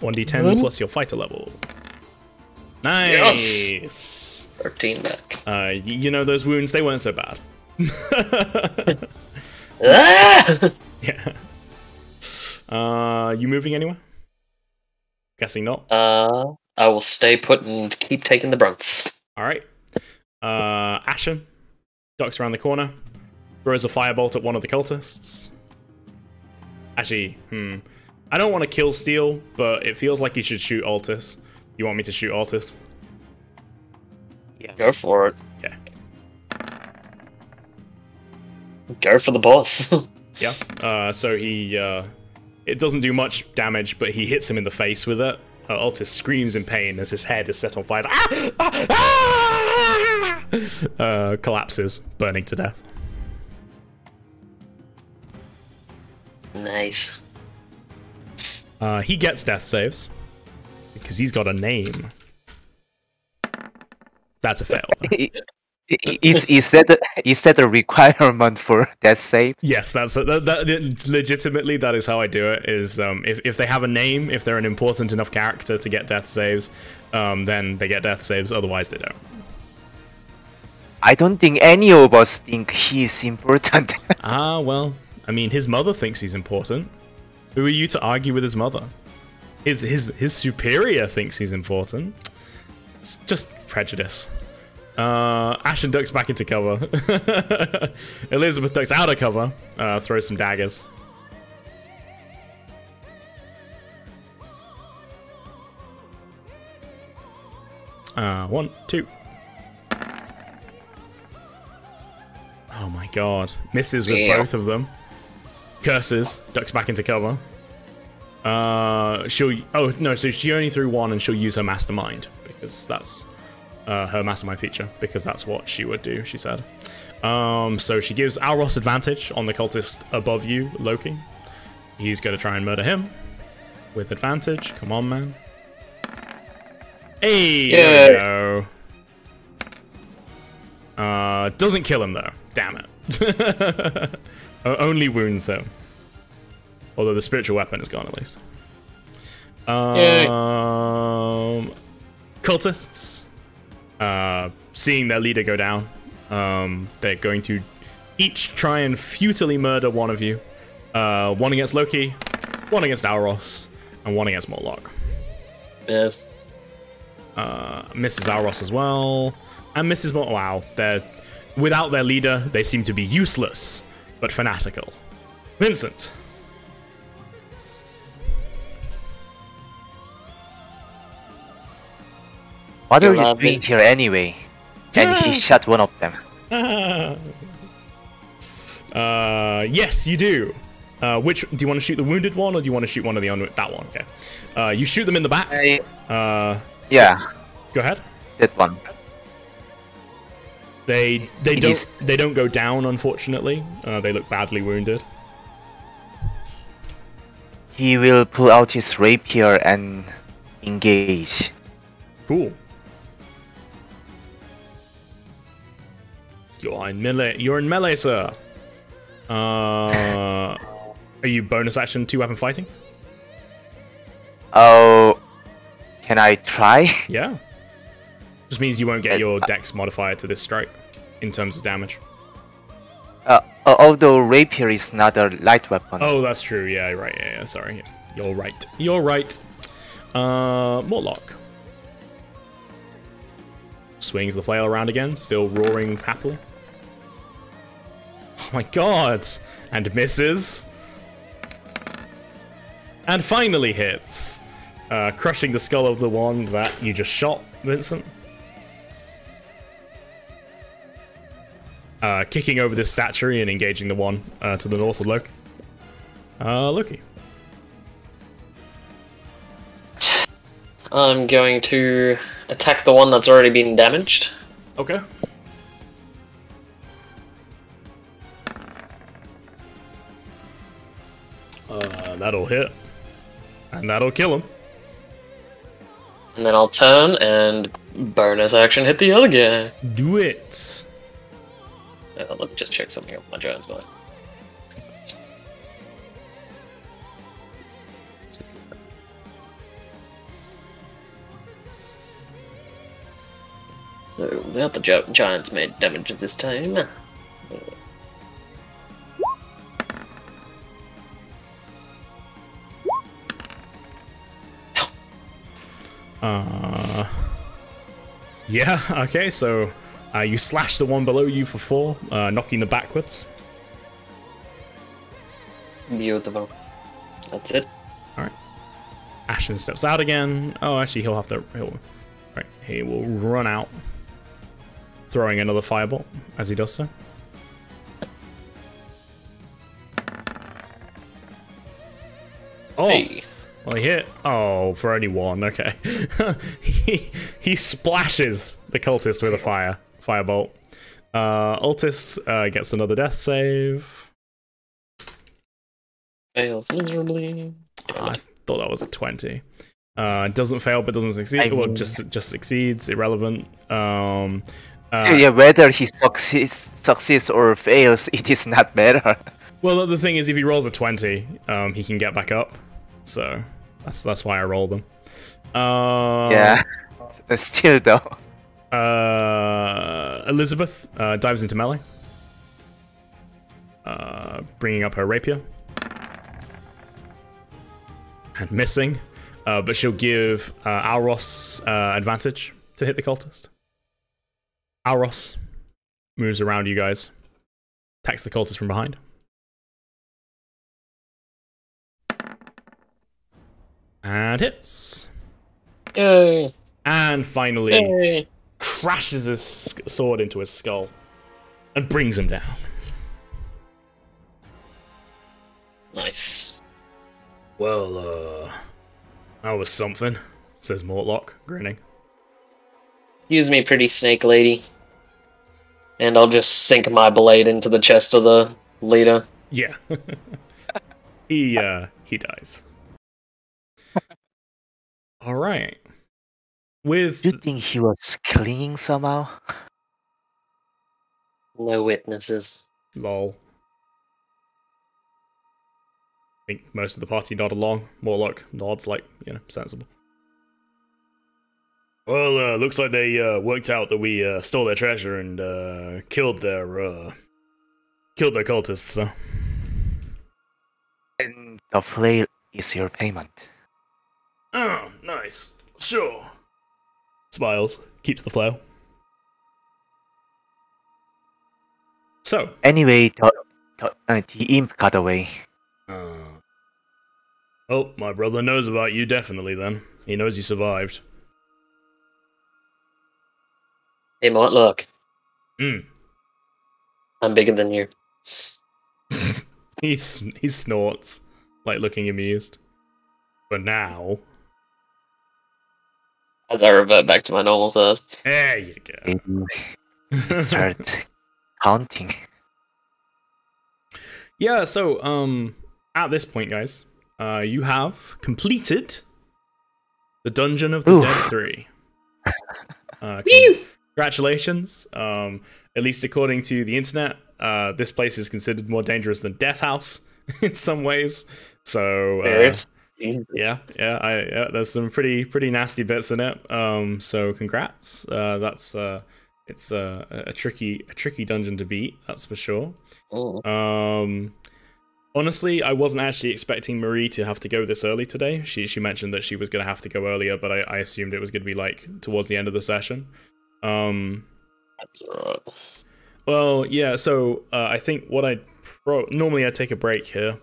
Speaker 1: 1d10 plus your fighter level. Nice. Yes!
Speaker 3: thirteen back.
Speaker 1: Uh, you know those wounds, they weren't so bad.
Speaker 3: Ah!
Speaker 1: yeah. Uh, you moving anywhere? Guessing not.
Speaker 3: Uh I will stay put and keep taking the brunts.
Speaker 1: All right. Uh, Ashen ducks around the corner, throws a firebolt at one of the cultists. Actually, hmm. I don't want to kill Steel, but it feels like you should shoot Altus. You want me to shoot Altus? Yeah.
Speaker 3: Go for it.
Speaker 1: Okay.
Speaker 3: Go for the boss.
Speaker 1: Yeah. Uh, so he, uh, it doesn't do much damage, but he hits him in the face with it. Uh, Altus screams in pain as his head is set on fire. Ah! Ah! Ah! Uh, collapses, burning to death.
Speaker 3: Nice.
Speaker 1: Uh, he gets death saves because he's got a name. That's a fail. though.
Speaker 4: is is that a, is that a requirement for that save?
Speaker 1: yes, that's that, that. Legitimately, that is how I do it. Is um, if if they have a name, if they're an important enough character to get death saves, um, then they get death saves. Otherwise, they don't.
Speaker 4: I don't think any of us think he's important.
Speaker 1: Ah, well, I mean, his mother thinks he's important. Who are you to argue with his mother? His his his superior thinks he's important. It's just prejudice. Uh, Ashen ducks back into cover. Elizabeth ducks out of cover. Uh, throws some daggers. Uh, one, two. Oh my god. Misses with
Speaker 3: Yeah.
Speaker 1: both of them. Curses. Ducks back into cover. Uh, she'll. Oh, no, so she only threw one and she'll use her mastermind because that's uh, her mastermind feature because that's what she would do, she said. Um, so she gives Alros advantage on the cultist above you, Loki. He's going to try and murder him with advantage. Come on, man. Hey, there we go. Uh, doesn't kill him though. Damn it. O- Only wounds him. Although the spiritual weapon is gone at least. Um, cultists, uh, seeing their leader go down, um, they're going to each try and futilely murder one of you. Uh, one against Loki, one against Alros, and one against Mortlock.
Speaker 3: Yes.
Speaker 1: Uh, Mrs. Alros as well. And Mrs. Mo- wow, they're without their leader, they seem to be useless, but fanatical. Vincent.
Speaker 4: What are you
Speaker 3: love
Speaker 4: doing here anyway? And he shot one of them.
Speaker 1: uh, yes, you do. Uh, which do you want to shoot the wounded one, or do you want to shoot one of the un- that one? Okay. Uh, you shoot them in the back. Uh,
Speaker 4: yeah,
Speaker 1: go ahead.
Speaker 4: that one.
Speaker 1: They they
Speaker 4: It
Speaker 1: don't
Speaker 4: is-
Speaker 1: they don't go down, unfortunately. Uh, they look badly wounded.
Speaker 4: He will pull out his rapier and engage.
Speaker 1: Cool. You're in melee. You're in melee, sir. Uh, are you bonus action two weapon fighting?
Speaker 4: Oh, can I try?
Speaker 1: Yeah. Just means you won't get your
Speaker 4: uh,
Speaker 1: dex modifier to this strike in terms of damage.
Speaker 4: Uh, uh, although rapier is not a light weapon.
Speaker 1: Oh, that's true. Yeah, right. Yeah, yeah. Sorry. You're right. You're right. Uh, Mortlock. Swings the flail around again, still roaring happily. Oh my god! And misses. And finally hits. Uh, crushing the skull of the one that you just shot, Vincent. Uh, kicking over this statuary and engaging the one uh, to the north of Loki. Uh, Loki.
Speaker 3: I'm going to attack the one that's already been damaged.
Speaker 1: Okay. Uh, that'll hit. And that'll kill him.
Speaker 3: And then I'll turn and bonus action hit the other guy.
Speaker 1: Do it.
Speaker 3: Uh, let me just check something Giant's Might. So, without the gi- Giant's Might damage this time.
Speaker 1: Uh. Yeah, okay, so uh, you slash the one below you for four, uh, knocking them backwards.
Speaker 3: Beautiful. That's it. All right.
Speaker 1: Ashen steps out again. Oh, actually, he'll have to. He'll, right, he will run out, throwing another firebolt as he does so. Oh,
Speaker 3: Hey.
Speaker 1: well, he hit. Oh, for only one. Okay, he he splashes the cultist with a fire firebolt. Uh, Altis uh, gets another death save.
Speaker 3: Fails miserably.
Speaker 1: I thought that was a 20. Uh, doesn't fail but doesn't succeed.
Speaker 4: I
Speaker 1: well, just just succeeds. Irrelevant. Um, uh,
Speaker 4: yeah, whether he succeeds, succeeds or fails, it is not matter.
Speaker 1: Well, the thing is, if he rolls a 20, um, he can get back up. So that's that's why I roll them. Uh,
Speaker 4: yeah, still though.
Speaker 1: Uh, Elizabeth uh, dives into melee, uh, bringing up her rapier and missing. Uh, but she'll give uh, Alros uh, advantage to hit the cultist. Alros moves around you guys, attacks the cultist from behind. And hits.
Speaker 3: Yay!
Speaker 1: And finally,
Speaker 3: Yay!
Speaker 1: Crashes his sword into his skull and brings him down.
Speaker 3: Nice.
Speaker 1: Well, uh, that was something, says Mortlock, grinning.
Speaker 3: Use me, pretty snake lady. And I'll just sink my blade into the chest of the leader.
Speaker 1: Yeah. he, uh, he dies. All right. With
Speaker 4: you think he was clinging somehow?
Speaker 3: No witnesses.
Speaker 1: lol. I think most of the party nod along. More Mortlock nods like, you know, sensible. Well, uh, looks like they uh, worked out that we uh, stole their treasure and uh, killed their uh, killed their cultists. So
Speaker 4: And the flail is your payment.
Speaker 1: Oh, nice. Sure. Smiles, keeps the flow. So,
Speaker 4: Anyway, the, the, uh, the imp got away.
Speaker 1: uh, oh, my brother knows about you definitely. Then he knows you survived.
Speaker 3: Hey, Mort, look.
Speaker 1: Hmm.
Speaker 3: I'm bigger than you.
Speaker 1: He s- he snorts, like looking amused. But now,
Speaker 3: As I revert back to my normal size.
Speaker 1: there you go.
Speaker 4: Start counting.
Speaker 1: Yeah, so um at this point, guys, uh you have completed the Dungeon of the
Speaker 4: Oof.
Speaker 1: Dead 3. Uh
Speaker 3: Whew.
Speaker 1: congratulations. Um at least according to the internet, uh this place is considered more dangerous than Death House in some ways. So uh,
Speaker 3: Serious?
Speaker 1: Yeah, yeah, I yeah, there's some pretty pretty nasty bits in it. Um so congrats. Uh that's uh it's uh, a tricky a tricky dungeon to beat, that's for sure.
Speaker 3: Mm.
Speaker 1: Um, honestly, I wasn't actually expecting Marie to have to go this early today. She she mentioned that she was gonna have to go earlier, but I, I assumed it was gonna be like towards the end of the session. Um,
Speaker 3: That's alright.
Speaker 1: well, yeah. So uh, I think what I pro normally I take a break here.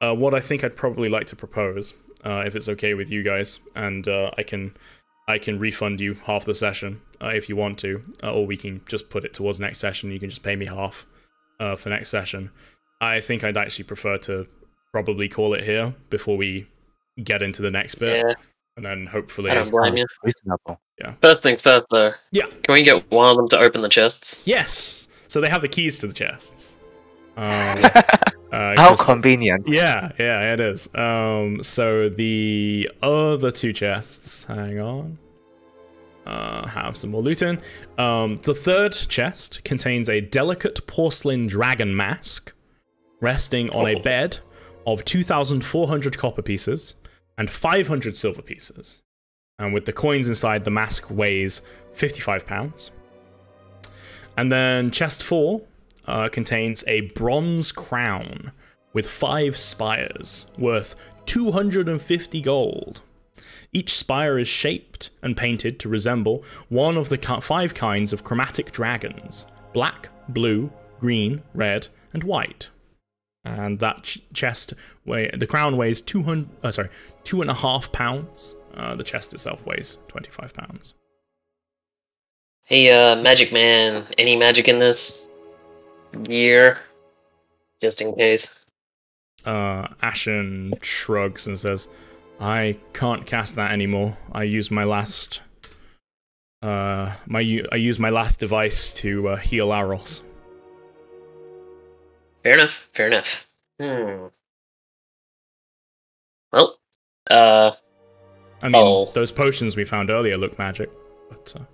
Speaker 1: Uh, what I think I'd probably like to propose, uh, if it's okay with you guys, and uh, I can I can refund you half the session uh, if you want to, uh, or we can just put it towards next session. You can just pay me half uh, for next session. I think I'd actually prefer to probably call it here before we get into the next bit,
Speaker 3: Yeah.
Speaker 1: and then hopefully,
Speaker 3: I don't blame you.
Speaker 4: Reasonable.
Speaker 3: First things first, though.
Speaker 1: Yeah.
Speaker 3: Can we get one of them to open the chests?
Speaker 1: yes. So they have the keys to the chests. Um, uh,
Speaker 4: How convenient.
Speaker 1: Yeah, yeah, it is. Um, so the other two chests, hang on, uh, have some more loot in. Um, the third chest contains a delicate porcelain dragon mask resting on a
Speaker 3: Oh.
Speaker 1: bed of 2,400 copper pieces and 500 silver pieces. And with the coins inside, the mask weighs 55 pounds. And then chest four uh, contains a bronze crown with five spires worth 250 gold. Each spire is shaped and painted to resemble one of the five kinds of chromatic dragons black, blue, green, red, and white. And that ch- chest weigh the crown weighs 200 uh, sorry, two and a half pounds. Uh, the chest itself weighs 25 pounds.
Speaker 3: Hey, uh, Magic Man, any magic in this year? Just in case.
Speaker 1: uh, Ashen shrugs and says, "I can't cast that anymore. I used my last, uh, my I used my last device to uh, heal Aros.
Speaker 3: Fair enough, fair enough. Hmm. Well, uh,
Speaker 1: I mean,
Speaker 3: Oh.
Speaker 1: those potions we found earlier look magic, but uh,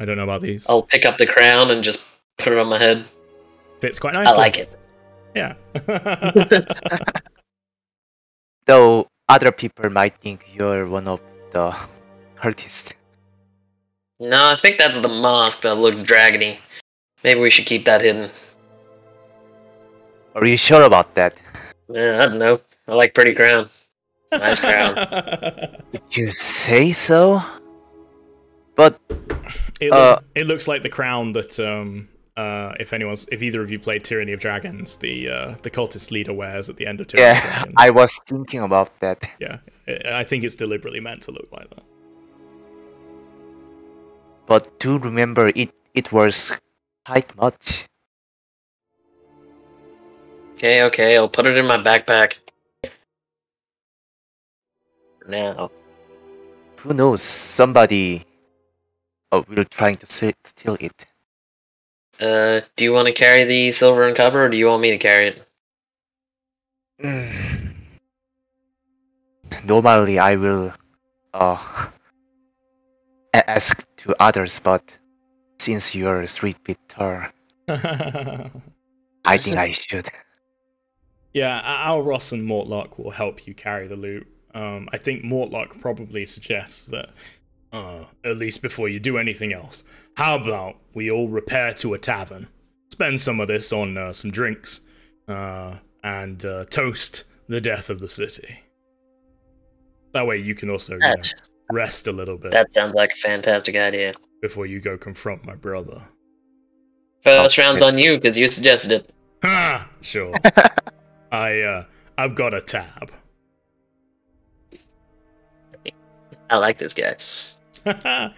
Speaker 1: I don't know about these.
Speaker 3: I'll pick up the crown and just put it on my head.
Speaker 1: Fits quite nicely.
Speaker 3: I like it.
Speaker 1: Yeah.
Speaker 4: Though other people might think you're one of the artists.
Speaker 3: No, I think that's the mask that looks dragony. Maybe we should keep that hidden.
Speaker 4: Are you sure about that?
Speaker 3: Yeah, I don't know. I like pretty crown. Nice crown.
Speaker 4: If you say so. But
Speaker 1: it,
Speaker 4: Uh,
Speaker 1: look- it looks like the crown that um uh if anyone's if either of you played Tyranny of Dragons, the uh the cultist leader wears at the end of Tyranny of
Speaker 4: yeah,
Speaker 1: Dragons.
Speaker 4: I was thinking about that.
Speaker 1: Yeah, I I think it's deliberately meant to look like that.
Speaker 4: But do remember it it was quite much.
Speaker 3: okay, okay, I'll put it in my backpack. Now.
Speaker 4: Who knows? Somebody uh, will trying to se- steal it.
Speaker 3: Uh, do you want to carry the silver and copper, or do you want me to carry it?
Speaker 4: Mm. Normally, I will uh ask to others, but since you're three bit turn, I think I should.
Speaker 1: yeah, our Ross and Mortlock will help you carry the loot. Um, I think Mortlock probably suggests that, uh, at least before you do anything else, how about we all repair to a tavern, spend some of this on uh, some drinks, uh, and uh, toast the death of the city. That way, you can also you know, rest a little bit
Speaker 3: That sounds like a fantastic idea.
Speaker 1: before you go confront my brother.
Speaker 3: First round's on you because you suggested it.
Speaker 1: Ha! Sure. I uh, I've got a tab.
Speaker 3: I like this guy.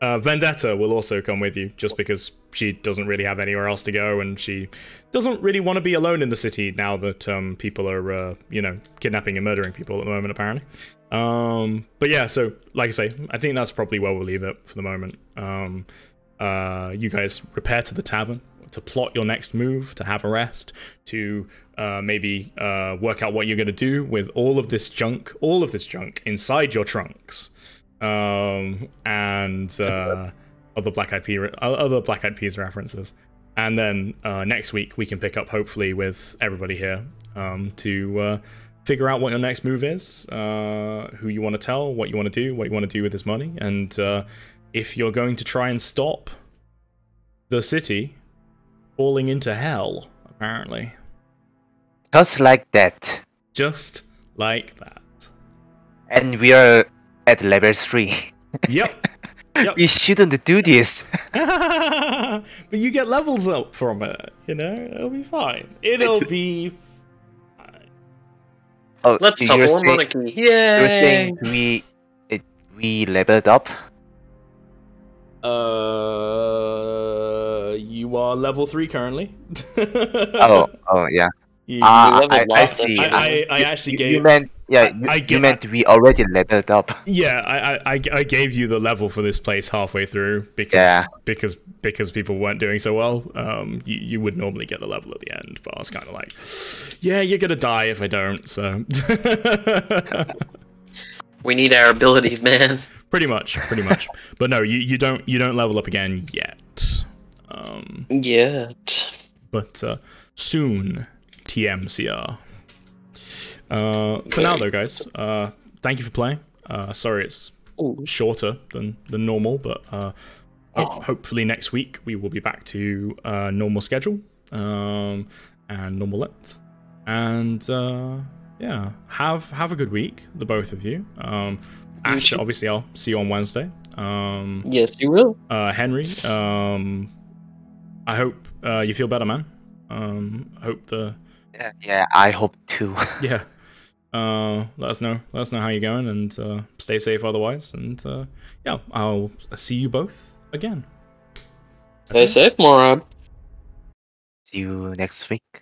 Speaker 1: uh, Vendetta will also come with you, just because she doesn't really have anywhere else to go, and she doesn't really want to be alone in the city now that um, people are, uh, you know, kidnapping and murdering people at the moment, apparently. Um, but yeah, so like I say, I think that's probably where we'll leave it for the moment. Um, uh, you guys repair to the tavern to plot your next move, to have a rest, to uh, maybe uh, work out what you're going to do with all of this junk, all of this junk inside your trunks, um, and uh, other Black Eyed Peas, other Black Eyed Peas references. And then uh, next week we can pick up hopefully with everybody here um, to uh, figure out what your next move is, uh, who you want to tell, what you want to do, what you want to do with this money, and uh, if you're going to try and stop the city falling into hell, apparently.
Speaker 4: Just like that.
Speaker 1: Just like that.
Speaker 4: And we are at level 3.
Speaker 1: Yep. Yep.
Speaker 4: We shouldn't do this.
Speaker 1: but you get levels up from it, you know? It'll be fine. It'll be
Speaker 4: Oh,
Speaker 3: Let's
Speaker 4: you're
Speaker 3: topple a
Speaker 4: saying-
Speaker 3: monarchy.
Speaker 4: You're
Speaker 3: Yay!
Speaker 4: saying we it, we leveled up?
Speaker 1: Uh, you are level three currently.
Speaker 4: Oh, oh yeah.
Speaker 1: You-
Speaker 3: leveled
Speaker 4: I, I see.
Speaker 3: session.
Speaker 1: I- I actually
Speaker 4: you,
Speaker 1: gave-
Speaker 4: You meant yeah.
Speaker 1: I-
Speaker 4: you,
Speaker 1: I
Speaker 4: you
Speaker 1: get-
Speaker 4: meant we already leveled up.
Speaker 1: yeah, I, I, I I gave you the level for this place halfway through because
Speaker 4: Yeah.
Speaker 1: because because people weren't doing so well. Um, you, you would normally get the level at the end, but I was kind of like, yeah, you're gonna die if I don't. So
Speaker 3: We need our abilities, man.
Speaker 1: pretty much, pretty much. But no, you, you don't you don't level up again yet. Um,
Speaker 3: Yet.
Speaker 1: but uh, soon, TMCR. Uh, for now, though, guys, uh, thank you for playing. Uh, sorry, it's
Speaker 3: Ooh.
Speaker 1: shorter than than normal, but uh, ho- hopefully next week we will be back to uh, normal schedule um, and normal length. And uh, yeah, have have a good week, the both of you. Um, Ash, obviously, I'll see you on Wednesday. Um,
Speaker 3: Yes, you will.
Speaker 1: uh, Henry, um, I hope uh, you feel better, man. Um, I hope the
Speaker 4: Yeah, yeah. I hope too.
Speaker 1: yeah. Uh, let us know. Let us know how you're going, and uh, stay safe. Otherwise, and uh, yeah, I'll see you both again.
Speaker 3: Stay safe, Morrab.
Speaker 4: See you next week.